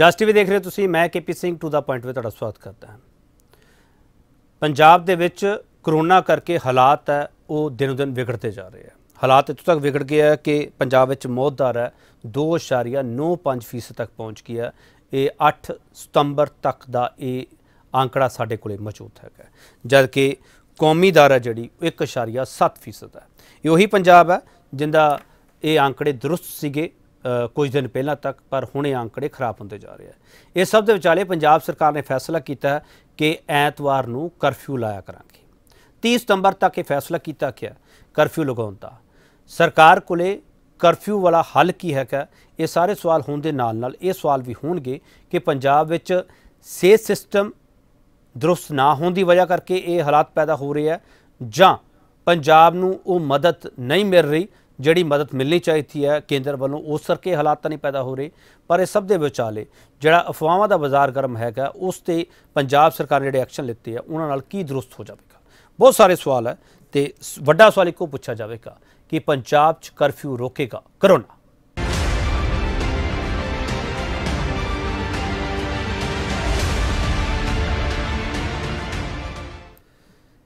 Just TV ਦੇਖ ਰਹੇ ਹੋ ਤੁਸੀਂ, ਮੈਂ KP Singh to the point ਵਿੱਚ ਤੁਹਾਡਾ ਸਵਾਗਤ ਕਰਦਾ ਹਾਂ। ਪੰਜਾਬ ਦੇ ਵਿੱਚ ਕਰੋਨਾ ਕਰਕੇ ਹਾਲਾਤ ਹੈ, ਉਹ ਦਿਨੋ ਦਿਨ ਵਿਗੜਦੇ ਜਾ ਰਹੇ ਆ ਹਾਲਾਤ ਇੱਥੋਂ ਤੱਕ ਵਿਗੜ ਗਏ ਹੈ ਕਿ ਪੰਜਾਬ ਵਿੱਚ ਮੌਤ ਦਰ ਹੈ 2.95% ਤੱਕ ਪਹੁੰਚ ਗਈ ਹੈ। ਇਹ 8 ਸਤੰਬਰ ਤੱਕ ਦਾ ਇਹ ਆંકੜਾ ਸਾਡੇ ਕੋਲੇ ਮੌਜੂਦ ਹੈਗਾ ਜਦ ਕਿ ਕੌਮੀ ਦਰ ਹੈ ਜਿਹੜੀ 1.7% ਹੈ। ਇਹ ਉਹੀ ਪੰਜਾਬ ਹੈ ਜਿੰਦਾ ਇਹ ਆંકੜੇ ਦਰੁਸਤ ਸੀਗੇ। ਕੁਝ ਦਿਨ ਪਹਿਲਾਂ ਤੱਕ, ਪਰ ਹੁਣ ਇਹ ਆંકੜੇ ਖਰਾਬ ਹੁੰਦੇ ਜਾ ਰਹੇ ਆ। ਇਸ ਸਭ ਦੇ ਵਿਚਾਲੇ ਪੰਜਾਬ ਸਰਕਾਰ ਨੇ ਫੈਸਲਾ ਕੀਤਾ ਹੈ ਕਿ ਐਤਵਾਰ ਨੂੰ ਕਰਫਿਊ ਲਾਇਆ ਕਰਾਂਗੇ। 30 ਸਤੰਬਰ ਤੱਕ ਇਹ ਫੈਸਲਾ ਕੀਤਾ ਗਿਆ ਕਰਫਿਊ ਲਗਾਉਣ ਦਾ। ਸਰਕਾਰ ਕੋਲੇ ਕਰਫਿਊ ਵਾਲਾ ਹੱਲ ਕੀ ਹੈਗਾ, ਇਹ ਸਾਰੇ ਸਵਾਲ ਹੋਣ ਦੇ ਨਾਲ ਨਾਲ ਇਹ ਸਵਾਲ ਵੀ ਹੋਣਗੇ ਕਿ ਪੰਜਾਬ ਵਿੱਚ ਸਿਹਤ ਸਿਸਟਮ ਦਰੁਸਤ ਨਾ ਹੋਣ ਦੀ ਵਜ੍ਹਾ ਕਰਕੇ ਇਹ ਹਾਲਾਤ ਪੈਦਾ ਹੋ ਰਹੇ ਆ ਜਾਂ ਪੰਜਾਬ ਨੂੰ ਉਹ ਮਦਦ ਨਹੀਂ ਮਿਲ ਰਹੀ ਜਿਹੜੀ ਮਦਦ ਮਿਲਣੀ ਚਾਹੀਦੀ ਹੈ ਕੇਂਦਰ ਵੱਲੋਂ ਉਸ ਕਰਕੇ ਹਾਲਾਤ ਤਾਂ ਨਹੀਂ ਪੈਦਾ ਹੋ ਰਹੇ, ਪਰ ਇਹ ਸਭ ਦੇ ਵਿਚਾਲੇ ਜਿਹੜਾ ਅਫਵਾਹਾਂ ਦਾ ਬਾਜ਼ਾਰ ਗਰਮ ਹੈਗਾ, ਉਸ ਤੇ ਪੰਜਾਬ ਸਰਕਾਰ ਨੇ ਜਿਹੜੇ ਐਕਸ਼ਨ ਲਿੱਤੇ ਆ, ਉਹਨਾਂ ਨਾਲ ਕੀ ਦਰੁਸਤ ਹੋ ਜਾਵੇਗਾ? ਬਹੁਤ ਸਾਰੇ ਸਵਾਲ ਹੈ ਤੇ ਵੱਡਾ ਸਵਾਲ ਇੱਕੋ ਪੁੱਛਿਆ ਜਾਵੇਗਾ ਕਿ ਪੰਜਾਬ 'ਚ ਕਰਫਿਊ ਰੋਕੇਗਾ, ਕਰੋਨਾ।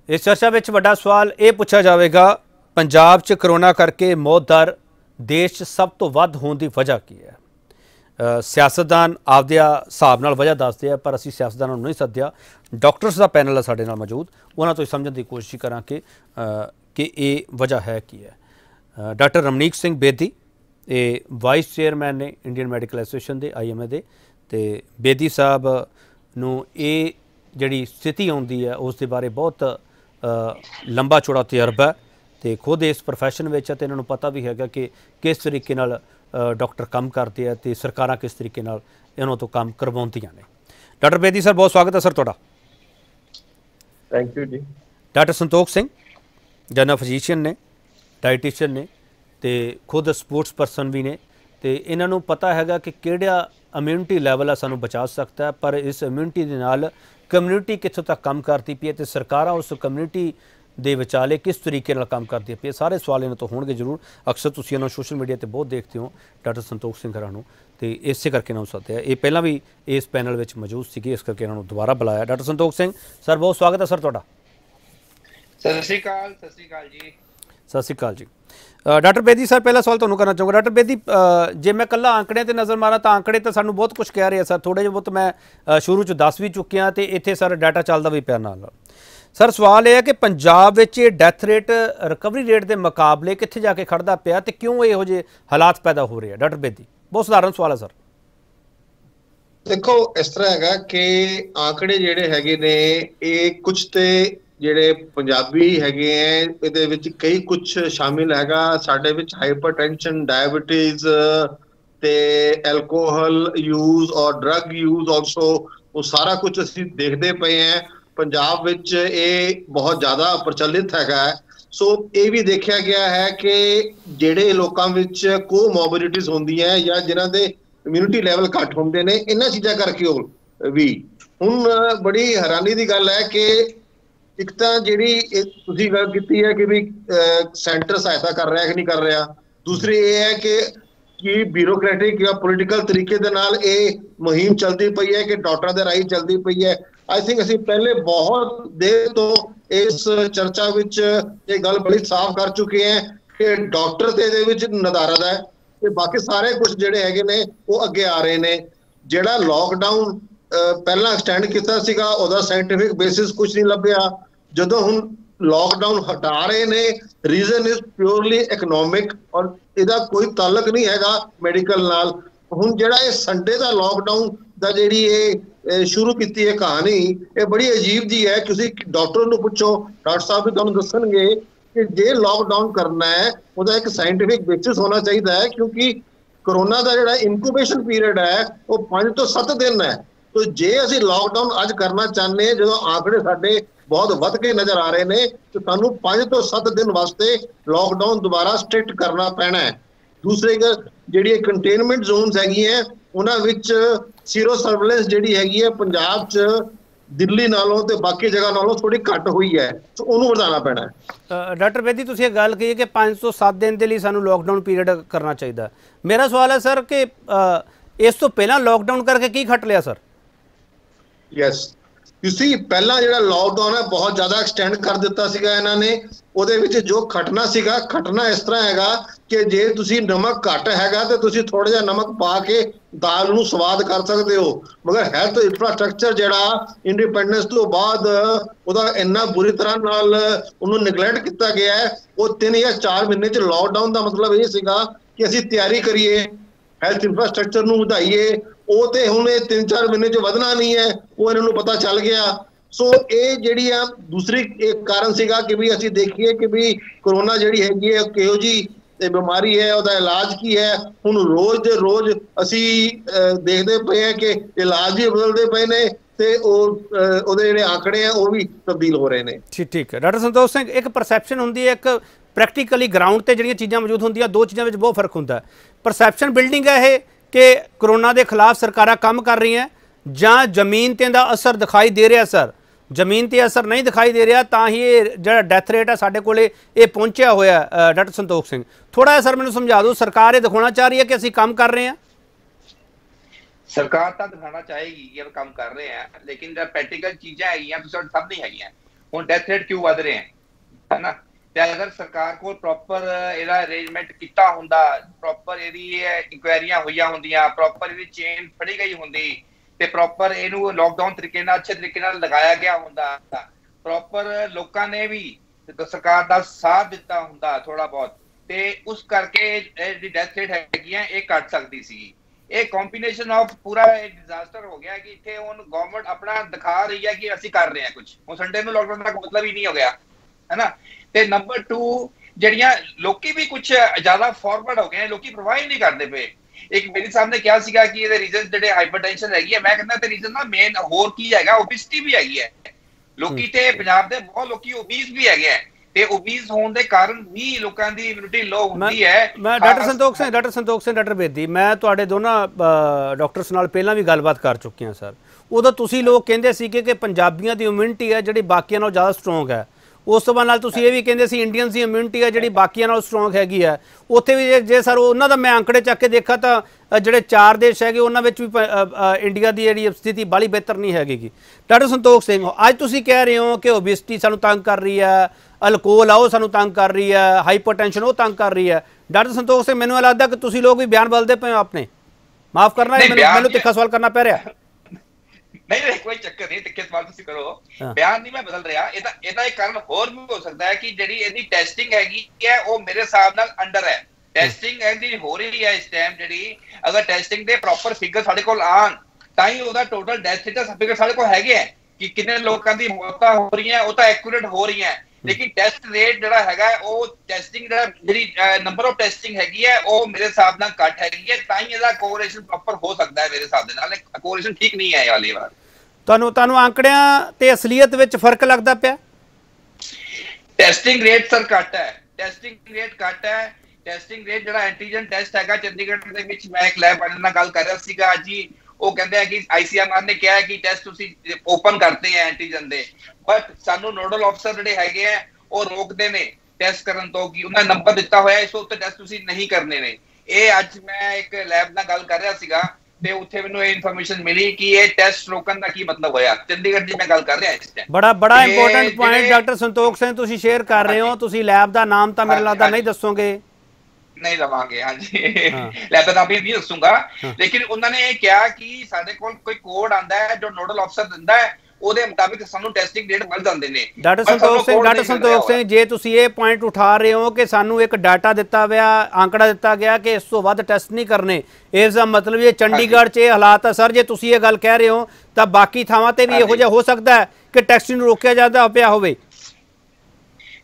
ਇਸ ਚਰਚਾ ਵਿੱਚ ਵੱਡਾ ਸਵਾਲ ਇਹ ਪੁੱਛਿਆ ਜਾਵੇਗਾ ਪੰਜਾਬ 'ਚ ਕਰੋਨਾ ਕਰਕੇ ਮੌਤ ਦਰ ਦੇਸ਼ 'ਚ ਸਭ ਤੋਂ ਵੱਧ ਹੋਣ ਦੀ ਵਜ੍ਹਾ ਕੀ ਹੈ? ਸਿਆਸਤਦਾਨ ਆਪਦੇ ਹਿਸਾਬ ਨਾਲ ਵਜ੍ਹਾ ਦੱਸਦੇ ਆ, ਪਰ ਅਸੀਂ ਸਿਆਸਤਦਾਨਾਂ ਨੂੰ ਨਹੀਂ ਸੱਦਿਆ। ਡਾਕਟਰਸ ਦਾ ਪੈਨਲ ਹੈ ਸਾਡੇ ਨਾਲ ਮੌਜੂਦ। ਉਹਨਾਂ ਤੋਂ ਹੀ ਸਮਝਣ ਦੀ ਕੋਸ਼ਿਸ਼ ਕਰਾਂ ਕਿ ਇਹ ਵਜ੍ਹਾ ਹੈ ਕੀ ਹੈ। ਡਾਕਟਰ ਰਮਨੀਕ ਸਿੰਘ ਬੇਦੀ, ਇਹ ਵਾਈਸ ਚੇਅਰਮੈਨ ਨੇ ਇੰਡੀਅਨ ਮੈਡੀਕਲ ਐਸੋਸੀਏਸ਼ਨ ਦੇ ਆਈਐਮਏ ਦੇ। ਤੇ ਬੇਦੀ ਸਾਹਿਬ ਨੂੰ ਇਹ ਜਿਹੜੀ ਸਥਿਤੀ ਆਉਂਦੀ ਹੈ, ਉਸ ਦੇ ਬਾਰੇ ਬਹੁਤ ਲੰਬਾ ਚੌੜਾ ਤਜਰਬਾ ਹੈ। ਤੇ ਖੁਦ ਇਸ profession ਵਿੱਚ ਤੇ ਇਹਨਾਂ ਨੂੰ ਪਤਾ ਵੀ ਹੈਗਾ ਕਿ ਕਿਸ ਤਰੀਕੇ ਨਾਲ ਡਾਕਟਰ ਕੰਮ ਕਰਦੇ ਆ ਤੇ ਸਰਕਾਰਾਂ ਕਿਸ ਤਰੀਕੇ ਨਾਲ ਇਹਨਾਂ ਤੋਂ ਕੰਮ ਕਰਵਾਉਂਦੀਆਂ ਨੇ। ਡਾਕਟਰ ਬੇਦੀ ਸਰ ਬਹੁਤ ਸਵਾਗਤ ਹੈ ਸਰ ਤੁਹਾਡਾ। Thank you ji. Doctor Santokh Singh general physician ਨੇ ਡਾਈਟੀਸ਼ੀਅਨ ਨੇ ਤੇ ਖੁਦ ਸਪੋਰਟਸ ਪਰਸਨ ਵੀ ਨੇ ਤੇ ਇਹਨਾਂ ਨੂੰ ਪਤਾ ਹੈਗਾ ਕਿ ਕਿਹੜਾ ਇਮਿਊਨਿਟੀ ਲੈਵਲ ਆ ਸਾਨੂੰ ਬਚਾ ਸਕਦਾ ਪਰ ਇਸ ਇਮਿਊਨਿਟੀ ਦੇ ਨਾਲ ਕਮਿਊਨਿਟੀ ਕਿੱਥੋਂ ਤੱਕ ਕੰਮ ਕਰਦੀ ਪਈ ਹੈ ਤੇ ਸਰਕਾਰਾਂ ਉਸ ਕਮਿਊਨਿਟੀ ਦੇ ਵਿਚਾਲੇ ਕਿਸ ਤਰੀਕੇ ਨਾਲ ਕੰਮ ਕਰਦੀ ਪਈ ਸਾਰੇ ਸਵਾਲ ਇਹਨਾਂ ਤੋਂ ਹੋਣਗੇ ਜ਼ਰੂਰ। ਅਕਸਰ ਤੁਸੀਂ ਇਹਨਾਂ ਨੂੰ ਸੋਸ਼ਲ ਮੀਡੀਆ ਤੇ ਬਹੁਤ ਦੇਖਦੇ ਹੋ ਡਾਕਟਰ ਸੰਤੋਖ ਸਿੰਘ ਹਰਾਂ ਨੂੰ। ਤੇ ਇਸੇ ਕਰਕੇ ਇਹਨਾਂ ਨੂੰ ਸੱਦਿਆ ਇਹ ਪਹਿਲਾਂ ਵੀ ਇਸ ਪੈਨਲ ਵਿੱਚ ਮੌਜੂਦ ਸੀਗੇ ਇਸ ਕਰਕੇ ਇਹਨਾਂ ਨੂੰ ਦੁਬਾਰਾ ਬੁਲਾਇਆ। ਡਾਕਟਰ ਸੰਤੋਖ ਸਿੰਘ ਸਰ ਬਹੁਤ ਸਵਾਗਤ ਹੈ ਸਰ ਤੁਹਾਡਾ। ਸਤਿ ਸ਼੍ਰੀ ਅਕਾਲ ਸਤਿ ਸ਼੍ਰੀ ਅਕਾਲ ਜੀ। ਸਤਿ ਸ਼੍ਰੀ ਅਕਾਲ ਜੀ। ਡਾਕਟਰ ਬੇਦੀ ਸਰ ਪਹਿਲਾ ਸਵਾਲ ਤੁਹਾਨੂੰ ਕਰਨਾ ਚਾਹੂੰਗਾ। ਡਾਕਟਰ ਬੇਦੀ ਜੇ ਮੈਂ ਕੱਲਾ ਆંકੜਿਆਂ ਤੇ ਨਜ਼ਰ ਮਾਰਾਂ ਤਾਂ ਆંકੜੇ ਤਾਂ ਸਾਨੂੰ ਬਹੁਤ ਕੁਝ ਕਹਿ ਰਹੇ ਆ ਸਰ। ਥੋੜੇ ਜਿਹਾ ਬਹੁਤ ਮੈਂ ਸ਼ੁਰੂ ਚ ਦੱਸ ਵੀ ਚੁੱਕਿਆ ਤੇ ਇੱਥੇ ਸਰ ਡਾਟਾ ਚੱਲਦਾ ਵੀ ਪਿਆ ਨਾਲ ਸਰ, ਸਵਾਲ ਇਹ ਹੈ ਕਿ ਪੰਜਾਬ ਵਿੱਚ ਇਹ ਡੈਥ ਰੇਟ ਰਿਕਵਰੀ ਰੇਟ ਦੇ ਮੁਕਾਬਲੇ ਕਿੱਥੇ ਜਾ ਕੇ ਖੜਦਾ ਪਿਆ ਤੇ ਕਿਉਂ ਇਹੋ ਜਿਹੇ ਹਾਲਾਤ ਪੈਦਾ ਹੋ ਰਹੇ ਆ? ਡਾਕਟਰ ਬੇਦੀ, ਬਹੁਤ ਸਧਾਰਨ ਸਵਾਲ ਹੈ, ਸਰ। ਦੇਖੋ, ਇਸ ਤਰ੍ਹਾਂ ਹੈਗਾ ਕਿ ਆંકੜੇ ਜਿਹੜੇ ਹੈਗੇ ਨੇ, ਇਹ ਕੁਝ ਤੇ ਜਿਹੜੇ ਪੰਜਾਬੀ ਹੈਗੇ ਐ, ਇਹਦੇ ਵਿੱਚ ਕਈ ਕੁਝ ਸ਼ਾਮਿਲ ਹੈਗਾ। ਸਾਡੇ ਵਿੱਚ ਹਾਈਪਰਟੈਂਸ਼ਨ ਡਾਇਬੀਟੀਜ਼ ਤੇ alcohol use or drug use also ਉਹ ਸਾਰਾ ਕੁਝ ਅਸੀਂ ਦੇਖਦੇ ਪਏ ਐ। ਪੰਜਾਬ ਵਿੱਚ ਇਹ ਬਹੁਤ ਜ਼ਿਆਦਾ ਪ੍ਰਚਲਿਤ ਹੈਗਾ ਹੈ। ਸੋ ਇਹ ਵੀ ਦੇਖਿਆ ਗਿਆ ਹੈ ਕਿ ਜਿਹੜੇ ਲੋਕਾਂ ਵਿੱਚ ਕੋਮੋਰਬਿਡਿਟੀਜ਼ ਹੁੰਦੀਆਂ ਜਾਂ ਜਿਨ੍ਹਾਂ ਦੇ ਇਮਿਊਨਿਟੀ ਲੈਵਲ ਘੱਟ ਹੁੰਦੇ ਨੇ, ਇਹਨਾਂ ਚੀਜ਼ਾਂ ਕਰਕੇ ਉਹ ਵੀ। ਹੁਣ ਬੜੀ ਹੈਰਾਨੀ ਦੀ ਗੱਲ ਹੈ ਕਿ ਇੱਕ ਤਾਂ ਜਿਹੜੀ ਤੁਸੀਂ ਗੱਲ ਕੀਤੀ ਹੈ ਕਿ ਵੀ ਸੈਂਟਰ ਸਹਾਇਤਾ ਕਰ ਰਿਹਾ ਕਿ ਨਹੀਂ ਕਰ ਰਿਹਾ। ਦੂਸਰੀ ਇਹ ਹੈ ਕਿ ਕਿ ਬਿਊਰੋਕ੍ਰੈਟਿਕ ਜਾਂ ਪੋਲੀਟੀਕਲ ਤਰੀਕੇ ਦੇ ਨਾਲ ਇਹ ਮੁਹਿੰਮ ਚੱਲਦੀ ਪਈ ਹੈ ਕਿ ਡਾਕਟਰਾਂ ਦੇ ਰਾਹੀਂ ਚੱਲਦੀ ਪਈ ਹੈ। ਆਈ ਥਿੰਕ ਅਸੀਂ ਪਹਿਲੇ ਬਹੁਤ ਦੇਰ ਤੋਂ ਇਸ ਚਰਚਾ ਵਿੱਚ ਇਹ ਗੱਲ ਬੜੀ ਸਾਫ਼ ਕਰ ਚੁੱਕੇ ਹਾਂ ਕਿ ਡਾਕਟਰ ਤੇ ਇਹਦੇ ਵਿੱਚ ਨਦਾਰਦ ਹੈ ਤੇ ਬਾਕੀ ਸਾਰੇ ਕੁਝ ਜਿਹੜੇ ਹੈਗੇ ਨੇ ਉਹ ਅੱਗੇ ਆ ਰਹੇ ਨੇ। ਜਿਹੜਾ ਲੋਕਡਾਊਨ ਪਹਿਲਾਂ ਐਕਸਟੈਂਡ ਕੀਤਾ ਸੀਗਾ, ਉਹਦਾ ਸਾਇੰਟੀਫਿਕ ਬੇਸਿਸ ਕੁਝ ਨਹੀਂ ਲੱਭਿਆ। ਜਦੋਂ ਹੁਣ ਲੋਕਡਾਊਨ ਹਟਾ ਰਹੇ ਨੇ ਰੀਜ਼ਨ ਇਜ਼ ਪਿਓਰਲੀ ਇਕਨੋਮਿਕ ਔਰ ਇਹਦਾ ਕੋਈ ਤਾਲੁਕ ਨਹੀਂ ਹੈਗਾ ਮੈਡੀਕਲ ਨਾਲ। ਹੁਣ ਜਿਹੜਾ ਇਹ ਸੰਡੇ ਦਾ ਲੋਕਡਾਊਨ ਦਾ ਜਿਹੜੀ ਇਹ ਸ਼ੁਰੂ ਕੀਤੀ ਇਹ ਕਹਾਣੀ। ਇਹ ਬੜੀ ਅਜੀਬ ਜੀ ਹੈ। ਤੁਸੀਂ ਡਾਕਟਰ ਨੂੰ ਪੁੱਛੋ, ਡਾਕਟਰ ਸਾਹਿਬ ਵੀ ਤੁਹਾਨੂੰ ਦੱਸਣਗੇ ਕਿ ਜੇ ਲੋਕਡਾਊਨ ਕਰਨਾ ਹੈ, ਉਹਦਾ ਇੱਕ ਸਾਇੰਟੀਫਿਕ ਬੇਸਿਸ ਹੋਣਾ ਚਾਹੀਦਾ ਹੈ ਕਿਉਂਕਿ ਕਰੋਨਾ ਦਾ ਜਿਹੜਾ ਇਨਕੂਬੇਸ਼ਨ ਪੀਰੀਅਡ ਹੈ, ਉਹ 5 ਤੋਂ 7 ਦਿਨ ਹੈ। ਤੋ ਜੇ ਅਸੀਂ ਲਾਕਡਾਊਨ ਅੱਜ ਕਰਨਾ ਚਾਹੁੰਦੇ ਹਾਂ, ਜਦੋਂ ਆંકੜੇ ਸਾਡੇ ਬਹੁਤ ਵੱਧ ਕੇ ਨਜ਼ਰ ਆ ਰਹੇ ਨੇ, ਤੇ ਸਾਨੂੰ 5 ਤੋਂ 7 ਦਿਨ ਵਾਸਤੇ ਲਾਕਡਾਊਨ ਦੁਬਾਰਾ ਸਟ੍ਰਿਕਟ ਕਰਨਾ ਪੈਣਾ ਹੈ। ਦੂਸਰੇ ਗੱਲ ਜਿਹੜੀ ਕੰਟੇਨਮੈਂਟ ਜ਼ੋਨਸ ਹੈਗੀਆਂ ਉਹਨਾਂ ਵਿੱਚ ਸੀਰੋ ਸਰਵੇਲੈਂਸ ਜਿਹੜੀ ਹੈਗੀ ਹੈ ਪੰਜਾਬ 'ਚ ਦਿੱਲੀ ਨਾਲੋਂ ਤੇ ਬਾਕੀ ਜਗ੍ਹਾ ਨਾਲੋਂ ਥੋੜੀ ਘੱਟ ਹੋਈ ਹੈ ਸੋ ਉਹਨੂੰ ਵਧਾਉਣਾ ਪੈਣਾ ਹੈ। ਡਾਕਟਰ ਬੇਦੀ ਤੁਸੀਂ ਇਹ ਗੱਲ ਕਹੀ ਕਿ 5 ਤੋਂ 7 ਦਿਨ ਦੇ ਲਈ ਸਾਨੂੰ ਲੋਕਡਾਊਨ ਪੀਰੀਅਡ ਕਰਨਾ ਚਾਹੀਦਾ। ਮੇਰਾ ਸਵਾਲ ਹੈ ਸਰ ਕਿ ਇਸ ਤੋਂ ਪਹਿਲਾਂ ਲੋਕਡਾਊਨ ਕਰਕੇ ਕੀ ਖੱਟ ਲਿਆ ਸਰ? ਯੈਸ ਯੂ ਸੀ ਪਹਿਲਾਂ ਜਿਹੜਾ ਲਾਕਡਾਊਨ ਹੈ, ਬਹੁਤ ਜ਼ਿਆਦਾ ਐਕਸਟੈਂਡ ਕਰ ਦਿੱਤਾ ਸੀਗਾ ਇਹਨਾਂ ਨੇ। ਉਹਦੇ ਵਿੱਚ ਜੋ ਖਟਣਾ ਸੀਗਾ ਖਟਣਾ ਇਸ ਤਰ੍ਹਾਂ ਹੈਗਾ ਕਿ ਜੇ ਤੁਸੀਂ ਨਮਕ ਘੱਟ ਹੈਗਾ, ਤੇ ਤੁਸੀਂ ਥੋੜਾ ਜਿਹਾ ਨਮਕ ਪਾ ਕੇ ਦਾਲ ਨੂੰ ਸਵਾਦ ਕਰ ਸਕਦੇ ਹੋ। ਮਗਰ ਹੈਲਥ ਇਨਫਰਾਸਟ੍ਰਕਚਰ ਜਿਹੜਾ ਇੰਡੀਪੈਂਡੈਂਸ ਤੋਂ ਬਾਅਦ ਉਹਦਾ ਇੰਨਾ ਬੁਰੀ ਤਰ੍ਹਾਂ ਨਾਲ ਉਹਨੂੰ ਨੈਗਲੈਕਟ ਕੀਤਾ ਗਿਆ ਹੈ। ਉਹ 3 ਜਾਂ 4 ਮਹੀਨੇ ਚ ਲਾਕਡਾਊਨ ਦਾ ਮਤਲਬ ਇਹ ਸੀਗਾ ਕਿ ਅਸੀਂ ਤਿਆਰੀ ਕਰੀਏ। ਹੈਲਥ ਇਨਫਰਾਸਟ੍ਰਕਚਰ ਨੂੰ ਵਧਾਈਏ, ਉਹ ਤੇ ਹੁਣ ਇਹ 3-4 ਮਹੀਨੇ ਚ ਵਧਣਾ ਨਹੀਂ ਹੈ, ਉਹ ਇਹਨਾਂ ਨੂੰ ਪਤਾ ਚੱਲ ਗਿਆ। ਸੋ ਇਹ ਜਿਹੜੀ ਆ, ਦੂਸਰੀ ਇੱਕ ਕਾਰਨ ਸੀਗਾ ਕਿ ਵੀ ਅਸੀਂ ਦੇਖੀਏ ਕਿ ਵੀ ਕਰੋਨਾ ਜਿਹੜੀ ਹੈਗੀ ਹੈ ਕਿਹੋ ਜੀ ਤੇ ਬਿਮਾਰੀ ਹੈ, ਉਹਦਾ ਇਲਾਜ ਕੀ ਹੈ। ਹੁਣ ਰੋਜ਼ ਦੇ ਰੋਜ਼ ਅਸੀਂ ਦੇਖਦੇ ਪਏ ਹਾਂ ਕਿ ਇਲਾਜ ਵੀ ਬਦਲਦੇ ਪਏ ਨੇ ਤੇ ਉਹ ਉਹਦੇ ਜਿਹੜੇ ਆંકੜੇ ਆ, ਉਹ ਵੀ ਤਬਦੀਲ ਹੋ ਰਹੇ ਨੇ। ਠੀਕ ਠੀਕ। ਹੈ ਡਾਕਟਰ ਸੰਤੋਖ ਸਿੰਘ, ਇੱਕ ਪਰਸੈਪਸ਼ਨ ਹੁੰਦੀ ਹੈ, ਇੱਕ ਪ੍ਰੈਕਟੀਕਲੀ ਗਰਾਊਂਡ ਤੇ ਜਿਹੜੀਆਂ ਚੀਜ਼ਾਂ ਮੌਜੂਦ ਹੁੰਦੀਆਂ, ਦੋ ਚੀਜ਼ਾਂ ਵਿੱਚ ਬਹੁਤ ਫ਼ਰਕ ਹੁੰਦਾ। ਪਰਸੈਪਸ਼ਨ ਬਿਲਡਿੰਗ ਹੈ ਇਹ ਕਿ ਕਰੋਨਾ ਦੇ ਖਿਲਾਫ ਸਰਕਾਰਾਂ ਕੰਮ ਕਰ ਰਹੀਆਂ ਜਾਂ ਜ਼ਮੀਨ ਤੇ ਦਾ ਅਸਰ ਦਿਖਾਈ ਦੇ ਰਿਹਾ ਸਰ। ਜ਼ਮੀਨ ਤੇ ਅਸਰ ਨਹੀਂ ਦਿਖਾਈ ਦੇ ਰਿਹਾ, ਤਾਂ ਹੀ ਇਹ ਜਿਹੜਾ ਡੈਥ ਰੇਟ ਹੈ ਸਾਡੇ ਕੋਲੇ ਇਹ ਪਹੁੰਚਿਆ ਹੋਇਆ ਡਾਕਟਰ ਸੰਤੋਖ ਸਿੰਘ। ਥੋੜਾ ਜਿਹਾ ਸਰ ਮੈਨੂੰ ਸਮਝਾ ਦਿਓ, ਸਰਕਾਰ ਇਹ ਦਿਖਾਉਣਾ ਚਾਹ ਰਹੀ ਹੈ ਕਿ ਅਸੀਂ ਕੰਮ ਕਰ ਰਹੇ ਹਾਂ? ਸਰਕਾਰ ਤਾਂ ਦਿਖਾਉਣਾ ਚਾਹੇਗੀ ਕਿ ਇਹ ਕੰਮ ਕਰ ਰਹੇ ਹਾਂ, ਲੇਕਿਨ ਜਦ ਪ੍ਰੈਕਟੀਕਲ ਚੀਜ਼ਾਂ ਹੈਗੀਆਂ ਤੁਸੀਂ ਸਭ ਨਹੀਂ ਹੈਗੀਆਂ। ਹੁਣ ਡੈਥ ਰੇਟ ਕਿਉਂ ਵਧ ਰਹੇ ਹਨ ਹੈਨਾ? ਤੇ ਅਗਰ ਸਰਕਾਰ ਕੋਲ ਪ੍ਰੋਪਰ ਇਹਦਾ ਅਰੇਂਜਮੈਂਟ ਕੀਤਾ ਹੁੰਦਾ ਪ੍ਰੋਪਰ ਇਹਦੀ ਇਨਕੁਆਇਰੀਆਂ ਹੋਈਆਂ ਹੁੰਦੀਆਂ ਪ੍ਰੋਪਰ ਇਹਦੀ ਚੇਨ ਫੜੀ ਗਈ ਹੁੰਦੀ, ਤੇ ਪ੍ਰੋਪਰ ਇਹਨੂੰ ਲਾਕਡਾਊਨ ਤਰੀਕੇ ਨਾਲ, ਅੱਛੇ ਤਰੀਕੇ ਨਾਲ ਲਗਾਇਆ ਗਿਆ ਹੁੰਦਾ ਪ੍ਰੋਪਰ ਲੋਕਾਂ ਨੇ ਵੀ ਸਰਕਾਰ ਦਾ ਸਾਥ ਦਿੱਤਾ ਹੁੰਦਾ ਥੋੜਾ ਬਹੁਤ, ਤੇ ਉਸ ਕਰਕੇ ਜਿਹੜੀ ਡੈਥ ਰੇਟ ਹੈਗੀ ਹੈ ਇਹ ਘਟ ਸਕਦੀ ਸੀ। ਇਹ ਕੰਬੀਨੇਸ਼ਨ ਆਫ ਪੂਰਾ ਡਿਜ਼ਾਸਟਰ ਹੋ ਗਿਆ ਕਿ ਇੱਥੇ ਹੁਣ ਗਵਰਨਮੈਂਟ ਆਪਣਾ ਦਿਖਾ ਰਹੀ ਹੈ ਕਿ ਅਸੀਂ ਕਰ ਰਹੇ ਹਾਂ ਕੁਝ ਹੁਣ ਸੰਡੇ ਨੂੰ ਲੋਕਡਾਊਨ ਦਾ ਮਤਲਬ ਹੀ ਨਹੀਂ ਹੋ ਗਿਆ ਹੈਨਾ ਤੇ ਨੰਬਰ 2 ਜਿਹੜੀਆਂ ਲੋਕੀ ਵੀ ਕੁਝ ਜ਼ਿਆਦਾ ਫਾਰਵਰਡ ਹੋ ਗਏ ਲੋਕੀ ਪਰਵਾਹ ਹੀ ਨਹੀਂ ਕਰਦੇ ਪਏ। ਇੱਕ ਮੇਰੇ ਸਾਹਮਣੇ ਕਿਹਾ ਸੀਗਾ ਕਿ ਇਹਦੇ ਰੀਜ਼ਨ ਜਿਹੜੇ ਹਾਈਪਰਟੈਂਸ਼ਨ ਹੈਗੀ ਹੈ ਮੈਂ ਕਹਿੰਦਾ ਤੇ ਰੀਜ਼ਨ ਨਾ ਮੇਨ ਹੋਰ ਕੀ ਹੈਗਾ ਓਬਿਸਿਟੀ ਵੀ ਹੈਗੀ ਹੈ। ਲੋਕੀ ਤੇ ਪੰਜਾਬ ਦੇ ਬਹੁਤ ਲੋਕੀ ਓਬੀਸ ਵੀ ਹੈਗੇ ਆ ਤੇ ਓਬੀਸ ਹੋਣ ਦੇ ਕਾਰਨ ਵੀ ਲੋਕਾਂ ਦੀ ਇਮਿਊਨਿਟੀ ਲੋ ਹੁੰਦੀ ਹੈ। ਮੈਂ doctor Santokh Singh doctor Santokh Singh doctor Bedi ਮੈਂ ਤੁਹਾਡੇ ਦੋਨਾਂ ਡਾਕਟਰਸ ਨਾਲ ਪਹਿਲਾਂ ਵੀ ਗੱਲਬਾਤ ਕਰ ਚੁੱਕੇ ਹਾਂ ਸਰ। ਉਦੋਂ ਤੁਸੀਂ ਲੋਕ ਕਹਿੰਦੇ ਸੀ ਕਿ ਪੰਜਾਬੀਆਂ ਦੀ ਇਮਿਊਨਿਟੀ ਹੈ ਜਿਹੜੀ ਬਾਕੀਆਂ ਨਾਲੋਂ ਜ਼ਿਆਦਾ ਸਟਰੋਂਗ ਹੈ। ਉਸ ਤੋਂ ਬਾਅਦ ਨਾਲ ਤੁਸੀਂ ਇਹ ਵੀ ਕਹਿੰਦੇ ਸੀ ਇੰਡੀਅਨਸ ਦੀ ਇਮਿਊਨਿਟੀ ਆ ਜਿਹੜੀ ਬਾਕੀਆਂ ਨਾਲੋਂ ਸਟਰੋਂਗ ਹੈਗੀ ਆ। ਉੱਥੇ ਵੀ ਜੇ ਸਰ ਉਹਨਾਂ ਦਾ ਮੈਂ ਅੰਕੜੇ ਚੱਕ ਕੇ ਦੇਖਾ ਤਾਂ ਜਿਹੜੇ ਚਾਰ ਦੇਸ਼ ਹੈਗੇ ਉਹਨਾਂ ਵਿੱਚ ਵੀ ਇੰਡੀਆ ਦੀ ਜਿਹੜੀ ਸਥਿਤੀ ਬਾਲੀ ਬਿਹਤਰ ਨਹੀਂ ਹੈਗੀ ਡਾਕਟਰ ਸੰਤੋਖ ਸਿੰਘ ਅੱਜ ਤੁਸੀਂ ਕਹਿ ਰਹੇ ਹੋ ਕਿ ਓਬੈਸਿਟੀ ਸਾਨੂੰ ਤੰਗ ਕਰ ਰਹੀ ਹੈ ਅਲਕੋਹਲ ਆ ਉਹ ਸਾਨੂੰ ਤੰਗ ਕਰ ਰਹੀ ਹੈ ਹਾਈਪਰਟੈਂਸ਼ਨ ਉਹ ਤੰਗ ਕਰ ਰਹੀ ਹੈ ਡਾਕਟਰ ਸੰਤੋਖ ਸਿੰਘ ਮੈਨੂੰ ਲੱਗਦਾ ਕਿ ਤੁਸੀਂ ਲੋਕ ਵੀ ਬਿਆਨ ਬਦਲਦੇ ਪਏ ਹੋ ਆਪਣੇ। ਮਾਫ ਕਰਨਾ ਮੈਨੂੰ ਮੈਨੂੰ ਤਿੱਖਾ ਸਵਾਲ ਕਰਨਾ ਪੈ ਰਿਹਾ। ਨਹੀਂ ਨਹੀਂ ਕੋਈ ਚੱਕਰ ਨਹੀਂ ਤਿੱਖੇ ਸਵਾਲ ਤੁਸੀਂ ਕਰੋ ਬਿਆਨ ਨਹੀਂ ਮੈਂ ਬਦਲ ਰਿਹਾ ਇਹਦਾ ਇਹਦਾ ਇੱਕ ਕਾਰਨ ਹੋਰ ਵੀ ਹੋ ਸਕਦਾ ਹੈ ਕਿ ਜਿਹੜੀ ਇਹਦੀ ਟੈਸਟਿੰਗ ਹੈਗੀ ਹੈ ਉਹ ਮੇਰੇ ਹਿਸਾਬ ਨਾਲ ਅੰਡਰ ਹੈ ਟੈਸਟਿੰਗ ਇਹਦੀ ਹੋ ਰਹੀ ਹੈ ਇਸ ਟਾਈਮ ਜਿਹੜੀ ਅਗਰ ਟੈਸਟਿੰਗ ਦੇ ਪ੍ਰੋਪਰ ਫਿਗਰ ਸਾਡੇ ਕੋਲ ਆਣ ਤਾਂ ਹੀ ਉਹਦਾ ਟੋਟਲ ਡੈਥ ਦਾ ਫਿਗਰ ਸਾਡੇ ਕੋਲ ਹੈਗੇ ਹੈ ਕਿ ਕਿੰਨੇ ਲੋਕਾਂ ਦੀ ਮੌਤਾਂ ਹੋ ਰਹੀਆਂ ਉਹ ਤਾਂ ਐਕੂਰੇਟ ਹੋ ਰਹੀਆਂ ਲੇਕਿਨ ਟੈਸਟ ਰੇਟ ਜਿਹੜਾ ਹੈਗਾ ਉਹ ਟੈਸਟਿੰਗ ਜਿਹੜਾ ਜਿਹੜੀ ਨੰਬਰ ਆਫ ਟੈਸਟਿੰਗ ਹੈਗੀ ਹੈ ਉਹ ਮੇਰੇ ਹਿਸਾਬ ਨਾਲ ਘੱਟ ਹੈਗੀ ਹੈ। ਤਾਂ ਹੀ ਇਹਦਾ ਕੋਰਿਲੇਸ਼ਨ ਪ੍ਰੋਪਰ ਹੋ ਸਕਦਾ ਹੈ ਮੇਰੇ ਹਿਸਾਬ ਦੇ ਨਾਲ। ਕੋਰਿਲੇਸ਼ਨ ਠੀਕ ਨਹੀਂ ਹੈ ਵਾਲੀ ਵਾਰ। ਤੁਹਾਨੂੰ ਤੁਹਾਨੂੰ ਅੰਕੜਿਆਂ ਤੇ ਅਸਲੀਅਤ ਵਿੱਚ ਫ਼ਰਕ ਲੱਗਦਾ ਪਿਆ? ਟੈਸਟਿੰਗ ਰੇਟ ਸਰ ਘੱਟ ਹੈ। ਟੈਸਟਿੰਗ ਰੇਟ ਘੱਟ ਹੈ। ਟੈਸਟਿੰਗ ਰੇਟ ਜਿਹੜਾ ਐਂਟੀਜਨ ਟੈਸਟ ਹੈਗਾ ਚੰਡੀਗੜ੍ਹ ਦੇ ਵਿੱਚ ਮੈਂ ਇੱਕ ਲੈਬ ਵਾਲੇ ਨਾਲ ਗੱਲ ਕਰ ਰਿਹਾ ਸੀਗਾ। ਅੱਜ ਹੀ ਉਹ ਕਹਿੰਦੇ ਆ ਕਿ ਆਈਸੀਐਮਆਰ ਨੇ ਕਿਹਾ ਹੈ ਕਿ ਟੈਸਟ ਤੁਸੀਂ ਓਪਨ ਕਰਦੇ ਆ ਐਂਟੀਜਨ ਦੇ। ਬਟ ਸਾਨੂੰ ਨੋਡਲ ਅਫਸਰ ਜਿਹੜੇ ਹੈਗੇ ਆ ਉਹ ਰੋਕਦੇ ਨੇ ਟੈਸਟ ਕਰਨ ਤੋਂ ਕਿ ਉਹਨਾਂ ਨੰਬਰ ਦਿੱਤਾ ਹੋਇਆ ਇਸ ਉੱਤੇ ਟੈਸਟ ਤੁਸੀਂ ਨਹੀਂ ਕਰਨੇ ਨੇ। ਇਹ ਅੱਜ ਮੈਂ ਇੱਕ ਲੈਬ ਨਾਲ ਗੱਲ ਕਰ ਰਿਹਾ ਸੀਗਾ ਤੇ ਉੱਥੇ ਮੈਨੂੰ ਇਹ ਇਨਫੋਰਮੇਸ਼ਨ ਮਿਲੀ ਕਿ ਇਹ ਟੈਸਟ ਰੋਕਣ ਦਾ ਕੀ ਮਤਲਬ ਹੋਇਆ। ਚੰਡੀਗੜ੍ਹ ਦੀ ਮੈਂ ਗੱਲ ਕਰ ਰਿਹਾ ਇਸ ਟਾਈਮ ਬੜਾ ਬੜਾ important point doctor Santokh Singh ਤੁਸੀਂ ਸ਼ੇਅਰ ਕਰ ਰਹੇ ਹੋ ਤੁਸੀਂ ਲੈਬ ਦਾ ਨਾਮ ਤਾਂ ਮੇਰੇ ਲੱਗਦਾ ਨਹੀਂ ਦੱਸੋਗੇ। ਨਹੀਂ ਦਵਾਂਗੇ ਹਾਂਜੀ। ਵੀ ਨਹੀਂ ਦੱਸੂਗਾ। ਲੇਕਿਨ ਉਹਨਾਂ ਨੇ ਇਹ ਕਿਹਾ ਕਿ ਸਾਡੇ ਕੋਲ ਕੋਈ ਕੋਡ ਆਂਦਾ ਹੈ ਜੋ ਨੋਡਲ ਅਫਸਰ ਦਿੰਦਾ ਹੈ ਉਹਦੇ ਮੁਤਾਬਿਕ ਸਾਨੂੰ ਟੈਸਟਿੰਗ ਡੇਟ ਮਿਲ ਜਾਂਦੇ ਨੇ। ਡਾਕਟਰ ਸੰਤੋਖ ਸਿੰਘ ਡਾਕਟਰ ਸੰਤੋਖ ਸਿੰਘ ਜੇ ਤੁਸੀਂ ਇਹ ਪੁਆਇੰਟ ਉਠਾ ਰਹੇ ਹੋ ਕਿ ਸਾਨੂੰ ਇੱਕ ਡਾਟਾ ਦਿੱਤਾ ਗਿਆ ਆંકੜਾ ਦਿੱਤਾ ਗਿਆ ਕਿ ਇਸ ਤੋਂ ਵੱਧ ਟੈਸਟ ਨਹੀਂ ਕਰਨੇ ਇਸ ਦਾ ਮਤਲਬ ਇਹ ਚੰਡੀਗੜ੍ਹ 'ਚ ਇਹ ਹਾਲਾਤ ਹੈ ਸਰ ਜੇ ਤੁਸੀਂ ਇਹ ਗੱਲ ਕਹਿ ਰਹੇ ਹੋ ਤਾਂ ਬਾਕੀ ਥਾਵਾਂ ਤੇ ਵੀ ਇਹੋ ਜਿਹਾ ਹੋ ਸਕਦਾ ਹੈ ਕਿ ਟੈਸਟਿੰਗ ਨੂੰ ਰੋਕਿਆ ਜਾਂਦਾ ਪਿਆ ਹੋਵੇ।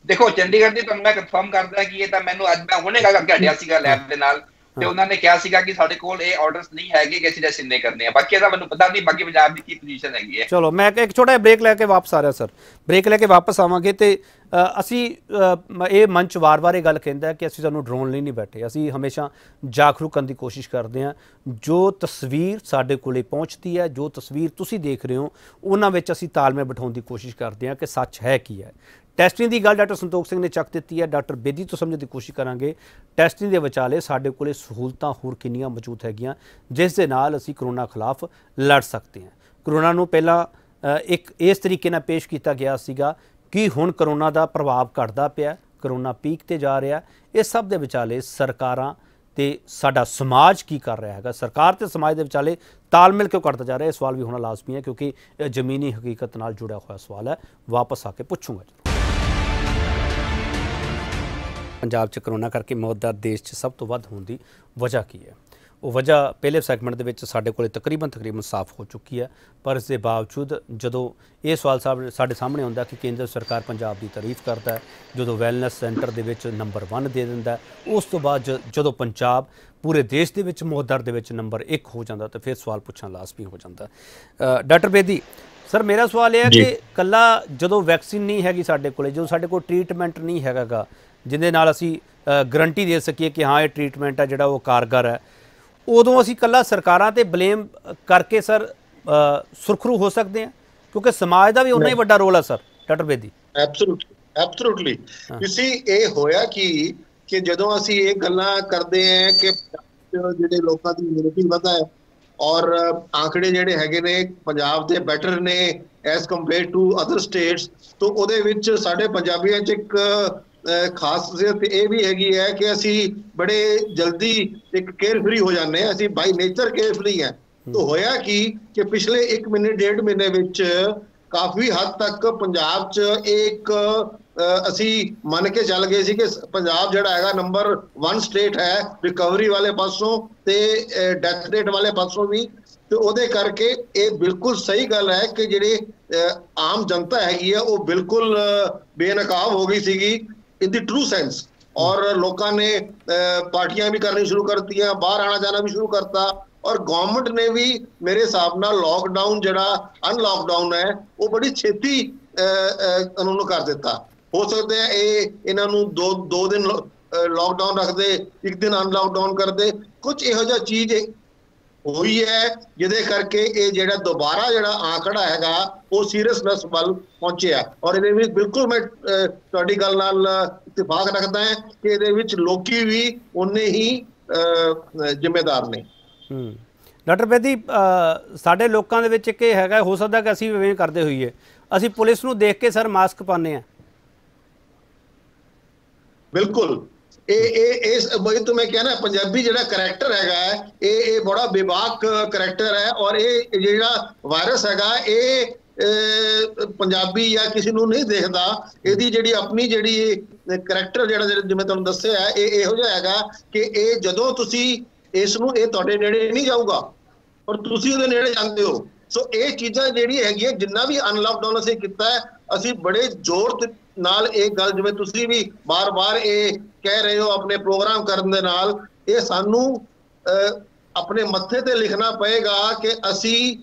ਦੇਖੋ ਚੰਡੀਗੜ੍ਹ ਦੀ ਤੁਹਾਨੂੰ ਮੈਂ ਕਨਫਰਮ ਕਰਦਾ ਕਿ ਇਹ ਤਾਂ ਮੈਨੂੰ ਅੱਜ ਮੈਂ ਹੁਣੇ ਗੱਲ ਕਰਕੇ ਹਟਿਆ ਸੀਗਾ ਲੈਬ ਦੇ ਨਾਲ ਤੇ ਉਹਨਾਂ ਨੇ ਕਿਹਾ ਸੀਗਾ ਕਿ ਸਾਡੇ ਕੋਲ ਇਹ ਆਰਡਰਸ ਨਹੀਂ ਹੈਗੇ ਕਿ ਅਸੀਂ ਟੈਸਟ ਨਹੀਂ ਕਰਨੇ ਆ। ਬਾਕੀ ਇਹਦਾ ਮੈਨੂੰ ਪਤਾ ਨਹੀਂ ਬਾਕੀ ਪੰਜਾਬ ਦੀ ਕੀ ਪੋਜੀਸ਼ਨ ਹੈਗੀ ਹੈ। ਚਲੋ ਮੈਂ ਇੱਕ ਛੋਟਾ ਜਿਹਾ ਬ੍ਰੇਕ ਲੈ ਕੇ ਵਾਪਸ ਆ ਰਿਹਾ ਸਰ ਬ੍ਰੇਕ ਲੈ ਕੇ ਵਾਪਸ ਆਵਾਂਗੇ ਤੇ ਅਸੀਂ ਇਹ ਮੰਚ ਵਾਰ-ਵਾਰ ਇਹ ਗੱਲ ਕਹਿੰਦਾ ਕਿ ਅਸੀਂ ਤੁਹਾਨੂੰ ਡਰੋਨ ਲਈ ਨਹੀਂ ਬੈਠੇ। ਅਸੀਂ ਹਮੇਸ਼ਾ ਜਾਗਰੂਕ ਕਰਨ ਦੀ ਕੋਸ਼ਿਸ਼ ਕਰਦੇ ਹਾਂ। ਜੋ ਤਸਵੀਰ ਸਾਡੇ ਕੋਲੇ ਪਹੁੰਚਦੀ ਹੈ, ਜੋ ਤਸਵੀਰ ਤੁਸੀਂ ਦੇਖ ਰਹੇ ਹੋ, ਉਹਨਾਂ ਵਿੱਚ ਅਸੀਂ ਤਾਲਮੇਲ ਬਿਠਾਉਣ ਦੀ ਕੋਸ਼ਿਸ਼ ਕਰਦੇ ਹਾਂ ਕਿ ਸੱਚ ਹੈ ਕੀ ਹੈ। ਟੈਸਟਿੰਗ ਦੀ ਗੱਲ ਡਾਕਟਰ ਸੰਤੋਖ ਸਿੰਘ ਨੇ ਚੱਕ ਦਿੱਤੀ ਹੈ। ਡਾਕਟਰ ਬੇਦੀ ਤੋਂ ਸਮਝਣ ਦੀ ਕੋਸ਼ਿਸ਼ ਕਰਾਂਗੇ। ਟੈਸਟਿੰਗ ਦੇ ਵਿਚਾਲੇ ਸਾਡੇ ਕੋਲੇ ਸਹੂਲਤਾਂ ਹੋਰ ਕਿੰਨੀਆਂ ਮੌਜੂਦ ਹੈਗੀਆਂ, ਜਿਸ ਦੇ ਨਾਲ ਅਸੀਂ ਕਰੋਨਾ ਖਿਲਾਫ ਲੜ ਸਕਦੇ ਹਾਂ। ਕਰੋਨਾ ਨੂੰ ਪਹਿਲਾਂ ਇੱਕ ਇਸ ਤਰੀਕੇ ਨਾਲ ਪੇਸ਼ ਕੀਤਾ ਗਿਆ ਸੀਗਾ ਕਿ ਹੁਣ ਕਰੋਨਾ ਦਾ ਪ੍ਰਭਾਵ ਘਟਦਾ ਪਿਆ, ਕਰੋਨਾ ਪੀਕ ਤੇ ਜਾ ਰਿਹਾ, ਇਹ ਸਭ ਦੇ ਵਿਚਾਲੇ ਸਰਕਾਰਾਂ ਤੇ ਸਾਡਾ ਸਮਾਜ ਕੀ ਕਰ ਰਿਹਾ ਹੈਗਾ? ਸਰਕਾਰ ਤੇ ਸਮਾਜ ਦੇ ਵਿਚਾਲੇ ਤਾਲਮੇਲ ਕਿਉਂ ਕਰਦਾ ਜਾ ਰਿਹਾ? ਇਹ ਸਵਾਲ ਵੀ ਹੋਣਾ ਲਾਜ਼ਮੀ ਹੈ ਕਿਉਂਕਿ ਇਹ ਜ਼ਮੀਨੀ ਹਕੀਕਤ ਨਾਲ ਜੁੜਿਆ ਹੋਇਆ ਸਵਾਲ ਹੈ। ਵਾਪਸ ਆ ਕੇ ਪੁੱਛੂੰਗਾ ਪੰਜਾਬ 'ਚ ਕਰੋਨਾ ਕਰਕੇ ਮੌਤ ਦਾ ਦੇਸ਼ 'ਚ ਸਭ ਤੋਂ ਵੱਧ ਹੋਣ ਦੀ ਵਜ੍ਹਾ ਕੀ ਹੈ? ਉਹ ਵਜ੍ਹਾ ਪਹਿਲੇ ਸੈਗਮੈਂਟ ਦੇ ਵਿੱਚ ਸਾਡੇ ਕੋਲੇ ਤਕਰੀਬਨ ਤਕਰੀਬਨ ਸਾਫ਼ ਹੋ ਚੁੱਕੀ ਹੈ ਪਰ ਇਸ ਦੇ ਬਾਵਜੂਦ ਜਦੋਂ ਇਹ ਸਵਾਲ ਸਾਡੇ ਸਾਹਮਣੇ ਆਉਂਦਾ ਕਿ ਕੇਂਦਰ ਸਰਕਾਰ ਪੰਜਾਬ ਦੀ ਤਾਰੀਫ ਕਰਦਾ ਹੈ ਜਦੋਂ ਵੈਲਨੈਸ ਸੈਂਟਰ ਦੇ ਵਿੱਚ ਨੰਬਰ 1 ਦੇ ਦਿੰਦਾ ਉਸ ਤੋਂ ਬਾਅਦ ਜਦੋਂ ਪੰਜਾਬ ਪੂਰੇ ਦੇਸ਼ ਦੇ ਵਿੱਚ ਮੋਹਦਰ ਦੇ ਵਿੱਚ ਨੰਬਰ 1 ਹੋ ਜਾਂਦਾ ਤਾਂ ਫਿਰ ਸਵਾਲ ਪੁੱਛਣਾ ਲਾਜ਼ਮੀ ਹੋ ਜਾਂਦਾ। ਡਾਕਟਰ ਬੇਦੀ ਸਰ ਮੇਰਾ ਸਵਾਲ ਇਹ ਹੈ ਕਿ ਕੱਲਾ ਜਦੋਂ ਵੈਕਸੀਨ ਨਹੀਂ ਹੈਗੀ ਸਾਡੇ ਕੋਲੇ ਜਦੋਂ ਸਾਡੇ ਕੋਲ ਟ੍ਰੀਟਮੈਂਟ ਨਹੀਂ ਹੈਗਾਗਾ ਜਿੰਦੇ ਨਾਲ ਅਸੀਂ ਗਰੰਟੀ ਦੇ ਸਕੀਏ ਕਿ ਹਾਂ ਇਹ ਟ੍ਰੀਟਮੈਂਟ ਹੈ ਜਿਹੜਾ ਉਹ ਕਾਰਗਰ ਹੈ ਉਦੋਂ ਅਸੀਂ ਕੱਲਾ ਸਰਕਾਰਾਂ ਤੇ ਬਲੇਮ ਕਰਕੇ ਸਰ ਸੁਰਖਰੂ ਹੋ ਸਕਦੇ ਹਾਂ ਕਿਉਂਕਿ ਸਮਾਜ ਦਾ ਵੀ ਉਨਾ ਹੀ ਵੱਡਾ ਰੋਲ ਹੈ sir doctor Bedi. Absolutely absolutely ਤੁਸੀਂ ਇਹ ਹੋਇਆ ਕਿ ਕਿ ਜਦੋਂ ਅਸੀਂ ਇਹ ਗੱਲਾਂ ਕਰਦੇ ਆਂ ਕਿ ਜਿਹੜੇ ਲੋਕਾਂ ਦੀ ਇਮਿਊਨਿਟੀ ਵਧਾ ਹੈ ਔਰ ਆંકੜੇ ਜਿਹੜੇ ਹੈਗੇ ਨੇ ਪੰਜਾਬ ਦੇ ਬੈਟਰ ਨੇ as compare to other states ਤੋਂ ਉਹਦੇ ਵਿੱਚ ਸਾਡੇ ਪੰਜਾਬੀਆਂ 'ਚ ਇੱਕ ਖਾਸ ਖਸੀਅਤ ਇਹ ਵੀ ਹੈਗੀ ਹੈ ਕਿ ਅਸੀਂ ਬੜੇ ਜਲਦੀ ਇੱਕ ਕੇਅਰ ਫਰੀ ਹੋ ਜਾਂਦੇ ਆ ਅਸੀਂ ਬਾਈ ਨੇਚਰ ਕੇਅਰ ਫਰੀ ਹੈ। ਤੋਂ ਹੋਇਆ ਕੀ ਕਿ ਪਿਛਲੇ 1 ਮਹੀਨੇ ਡੇਢ ਮਹੀਨੇ ਵਿੱਚ ਕਾਫੀ ਹੱਦ ਤੱਕ ਪੰਜਾਬ 'ਚ ਇੱਕ ਅਸੀਂ ਮੰਨ ਕੇ ਚੱਲ ਗਏ ਸੀ ਕਿ ਪੰਜਾਬ ਜਿਹੜਾ ਹੈਗਾ ਨੰਬਰ 1 ਸਟੇਟ ਹੈ ਰਿਕਵਰੀ ਵਾਲੇ ਪਾਸੋਂ ਤੇ ਡੈਥ ਰੇਟ ਵਾਲੇ ਪਾਸੋਂ ਵੀ। ਤੇ ਉਹਦੇ ਕਰਕੇ ਇਹ ਬਿਲਕੁਲ ਸਹੀ ਗੱਲ ਹੈ ਕਿ ਜਿਹੜੇ ਆਮ ਜਨਤਾ ਹੈਗੀ ਹੈ ਉਹ ਬਿਲਕੁਲ ਬੇਨਕਾਬ ਹੋ ਗਈ ਸੀਗੀ ਇਨ ਦੀ ਟਰੂ ਸੈਂਸ ਔਰ ਲੋਕਾਂ ਨੇ ਪਾਰਟੀਆਂ ਵੀ ਕਰਨੀ ਸ਼ੁਰੂ ਕਰ ਦਿੱਤੀਆਂ ਬਾਹਰ ਆਣਾ ਜਾਣਾ ਵੀ ਸ਼ੁਰੂ ਕਰਤਾ ਔਰ ਗਵਰਨਮੈਂਟ ਨੇ ਵੀ ਮੇਰੇ ਹਿਸਾਬ ਨਾਲ ਲਾਕਡਾਊਨ ਜਿਹੜਾ ਅਨਲਾਕਡਾਊਨ ਹੈ ਉਹ ਬੜੀ ਛੇਤੀ ਕਾਨੂੰਨ ਕਰ ਦਿੱਤਾ ਹੋ ਸਕਦਾ ਹੈ ਇਹ ਇਹਨਾਂ ਨੂੰ ਦੋ ਦੋ ਦਿਨ ਲਾਕਡਾਊਨ ਰੱਖਦੇ ਇੱਕ ਦਿਨ ਅਨਲਾਕਡਾਊਨ ਕਰਦੇ ਕੁਝ ਇਹੋ ਜਿਹਾ ਚੀਜ਼ ਹੋਈ ਹੈ ਜਿਹਦੇ ਕਰਕੇ ਇਹ ਜਿਹੜਾ ਦੁਬਾਰਾ ਜਿਹੜਾ ਆંકੜਾ ਹੈਗਾ ਉਹ ਸੀਰੀਅਸਨੈਸ ਵੱਲ ਪਹੁੰਚਿਆ। ਔਰ ਇਹਦੇ ਵਿੱਚ ਬਿਲਕੁਲ ਮੈਂ ਤੁਹਾਡੀ ਗੱਲ ਨਾਲ ਇਤਫਾਕ ਰੱਖਦਾ ਹਾਂ ਕਿ ਇਹਦੇ ਵਿੱਚ ਲੋਕੀ ਵੀ ਉਨੇ ਹੀ ਜ਼ਿੰਮੇਦਾਰ ਨੇ। ਹੂੰ। ਡਾਕਟਰ ਬੇਦੀ ਸਾਡੇ ਲੋਕਾਂ ਦੇ ਵਿੱਚ ਇੱਕ ਇਹ ਹੈਗਾ ਹੋ ਸਕਦਾ ਕਿ ਅਸੀਂ ਵੀ ਕਰਦੇ ਹੋਈਏ। ਅਸੀਂ ਪੁਲਿਸ ਨੂੰ ਦੇਖ ਕੇ ਸਰ ਮਾਸਕ ਪਾਉਂਦੇ ਆ ਬਿਲਕੁਲ। ਇਹ ਇਹ, ਇਸ ਬਈ ਤੋਂ ਮੈਂ ਕਹਿਣਾ ਪੰਜਾਬੀ ਜਿਹੜਾ ਕੈਰੈਕਟਰ ਹੈਗਾ ਇਹ ਇਹ ਬੜਾ ਬੇਬਾਕ ਕੈਰੈਕਟਰ ਹੈ ਔਰ ਇਹ ਜਿਹੜਾ ਵਾਇਰਸ ਹੈਗਾ, ਇਹ ਪੰਜਾਬੀ ਜਾਂ ਕਿਸੇ ਨੂੰ ਨਹੀਂ ਦੇਖਦਾ। ਇਹਦੀ ਜਿਹੜੀ ਆਪਣੀ ਜਿਹੜੀ ਕੈਰੈਕਟਰ ਜਿਹੜਾ ਜਿਵੇਂ ਤੁਹਾਨੂੰ ਦੱਸਿਆ ਇਹ ਇਹੋ ਜਿਹਾ ਹੈਗਾ ਕਿ ਇਹ ਜਦੋਂ ਤੁਸੀਂ ਇਸ ਨੂੰ, ਇਹ ਤੁਹਾਡੇ ਨੇੜੇ ਨਹੀਂ ਜਾਊਗਾ, ਔਰ ਤੁਸੀਂ ਉਹਦੇ ਨੇੜੇ ਜਾਂਦੇ ਹੋ। ਸੋ ਇਹ ਚੀਜ਼ਾਂ ਜਿਹੜੀ ਹੈਗੀਆਂ, ਜਿੰਨਾ ਵੀ ਅਨਲੌਕਡਾਊਨ ਅਸੀਂ ਕੀਤਾ ਅਸੀਂ ਬੜੇ ਜ਼ੋਰ ਨਾਲ ਇਹ ਗੱਲ ਜਿਵੇਂ ਤੁਸੀਂ ਵੀ ਬਾਰ-ਬਾਰ ਇਹ ਕਹਿ ਰਹੇ ਹੋ ਆਪਣੇ ਪ੍ਰੋਗਰਾਮ ਕਰਨ ਦੇ ਨਾਲ ਇਹ ਸਾਨੂੰ ਆਪਣੇ ਮੱਥੇ ਤੇ ਲਿਖਣਾ ਪਏਗਾ ਕਿ ਅਸੀਂ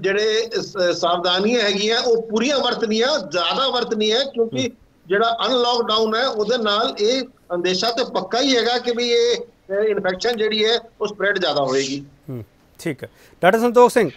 ਜਿਹੜੇ ਸਾਵਧਾਨੀਆਂ ਹੈਗੀਆਂ ਉਹ ਪੂਰੀਆਂ ਵਰਤਨੀਆਂ ਜ਼ਿਆਦਾ ਵਰਤਨੀਆਂ ਕਿਉਂਕਿ ਜਿਹੜਾ ਅਨਲੌਕਡਾਊਨ ਹੈ ਉਹਦੇ ਨਾਲ ਇਹ ਅੰਦੇਸ਼ਾ ਤੇ ਪੱਕਾ ਹੀ ਹੈਗਾ ਕਿ ਵੀ ਇਹ ਇਨਫੈਕਸ਼ਨ ਜਿਹੜੀ ਹੈ ਉਹ ਸਪਰੈਡ ਜ਼ਿਆਦਾ ਹੋਏਗੀ। ਠੀਕ ਹੈ। ਡਾਕਟਰ ਸੰਤੋਖ ਸਿੰਘ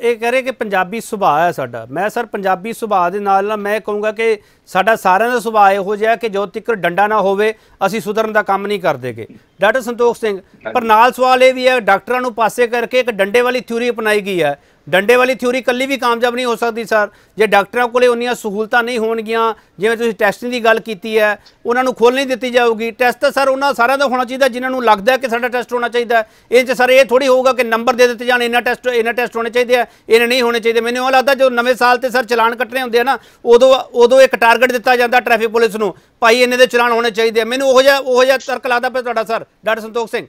ਇਹ ਕਹ ਰਹੇ ਕਿ ਪੰਜਾਬੀ ਸੁਭਾਅ ਹੈ ਸਾਡਾ। ਮੈਂ ਸਰ ਪੰਜਾਬੀ ਸੁਭਾਅ ਦੇ ਨਾਲ ਨਾਲ ਮੈਂ ਕਹੂੰਗਾ ਕਿ ਸਾਡਾ ਸਾਰਿਆਂ ਦਾ ਸੁਭਾਅ ਇਹੋ ਜਿਹਾ ਕਿ ਜੋ ਤੱਕ ਡੰਡਾ ਨਾ ਹੋਵੇ ਅਸੀਂ ਸੁਧਰਨ ਦਾ ਕੰਮ ਨਹੀਂ ਕਰਦੇਗੇ ਡਾਕਟਰ ਸੰਤੋਖ ਸਿੰਘ ਪਰ ਨਾਲ ਸਵਾਲ ਇਹ ਵੀ ਹੈ ਡਾਕਟਰਾਂ ਨੂੰ ਪਾਸੇ ਕਰਕੇ ਇੱਕ ਡੰਡੇ ਵਾਲੀ ਥਿਊਰੀ ਅਪਣਾਈ ਗਈ ਹੈ। ਡੰਡੇ ਵਾਲੀ ਥਿਊਰੀ ਕੱਲੀ ਵੀ ਕਾਮਯਾਬ ਨਹੀਂ ਹੋ ਸਕਦੀ, ਸਰ। ਜੇ ਡਾਕਟਰਾਂ ਕੋਲੇ ਉਨੀਆਂ ਸਹੂਲਤਾਂ ਨਹੀਂ ਹੋਣਗੀਆਂ, ਜਿਵੇਂ ਤੁਸੀਂ ਟੈਸਟਿੰਗ ਦੀ ਗੱਲ ਕੀਤੀ ਹੈ, ਉਹਨਾਂ ਨੂੰ ਖੋਲ ਨਹੀਂ ਦਿੱਤੀ ਜਾਊਗੀ। ਟੈਸਟ ਤਾਂ, ਸਰ, ਉਹਨਾਂ ਸਾਰਿਆਂ ਦਾ ਹੋਣਾ ਚਾਹੀਦਾ, ਜਿਨ੍ਹਾਂ ਨੂੰ ਲੱਗਦਾ ਕਿ ਸਾਡਾ ਟੈਸਟ ਹੋਣਾ ਚਾਹੀਦਾ ਇਹ ਚ, ਸਰ, ਇਹ ਥੋੜੀ ਹੋਊਗਾ ਕਿ ਨੰਬਰ ਦੇ ਦਿੱਤੇ ਜਾਣ ਇਹਨਾਂ ਟੈਸਟ ਇਹਨਾਂ ਟੈਸਟ ਹੋਣੇ ਚਾਹੀਦੇ ਆ ਇਹਨਾਂ ਨਹੀਂ ਹੋਣੇ ਚਾਹੀਦੇ। ਮੈਨੂੰ ਉਹ ਲੱਗਦਾ, ਜੋ ਨਵੇਂ ਸਾਲ ਤੇ, ਸਰ, ਚਲਾਨ ਕੱਟਣੇ ਹੁੰਦੇ ਆ ਨਾ, ਉਦੋਂ ਉਦੋਂ ਇੱਕ ਟਾਰਗੇਟ ਦਿੱਤਾ ਜਾਂਦਾ ਟ੍ਰੈਫਿਕ ਪੁਲਿਸ ਨੂੰ, ਭਾਈ ਇਹਨੇ ਦੇ ਚਲਾਨ ਹੋਣੇ ਚਾਹੀਦੇ ਆ। ਮੈਨੂੰ ਉਹ ਜਿਹਾ ਉਹ ਜਿਹਾ ਤਰਕ ਲੱਗਦਾ ਪਿਆ ਤੁਹਾਡਾ, ਸਰ। ਡਾਕਟਰ ਸੰਤੋਖ ਸਿੰਘ।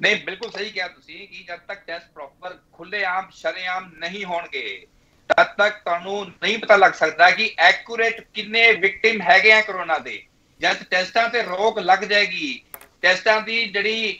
ਨਹੀਂ, ਬਿਲਕੁਲ ਸਹੀ ਕਿਹਾ ਤੁਸੀਂ ਕਿ ਜਦ ਤੱਕ ਟੈਸਟ ਪ੍ਰੋਪਰ ਖੁੱਲੇ ਆਮ ਸ਼ਰੇਆਮ ਨਹੀਂ ਹੋਣਗੇ, ਤਦ ਤੱਕ ਤੁਹਾਨੂੰ ਨਹੀਂ ਪਤਾ ਲੱਗ ਸਕਦਾ ਕਿ ਐਕੂਰੇਟ ਕਿੰਨੇ ਵਿਕਟਿਮ ਹੈਗੇ ਆ ਕਰੋਨਾ ਦੇ। ਜਦ ਟੈਸਟਾਂ ਤੇ ਰੋਕ ਲੱਗ ਜਾਏਗੀ, ਟੈਸਟਾਂ ਦੀ ਜਿਹੜੀ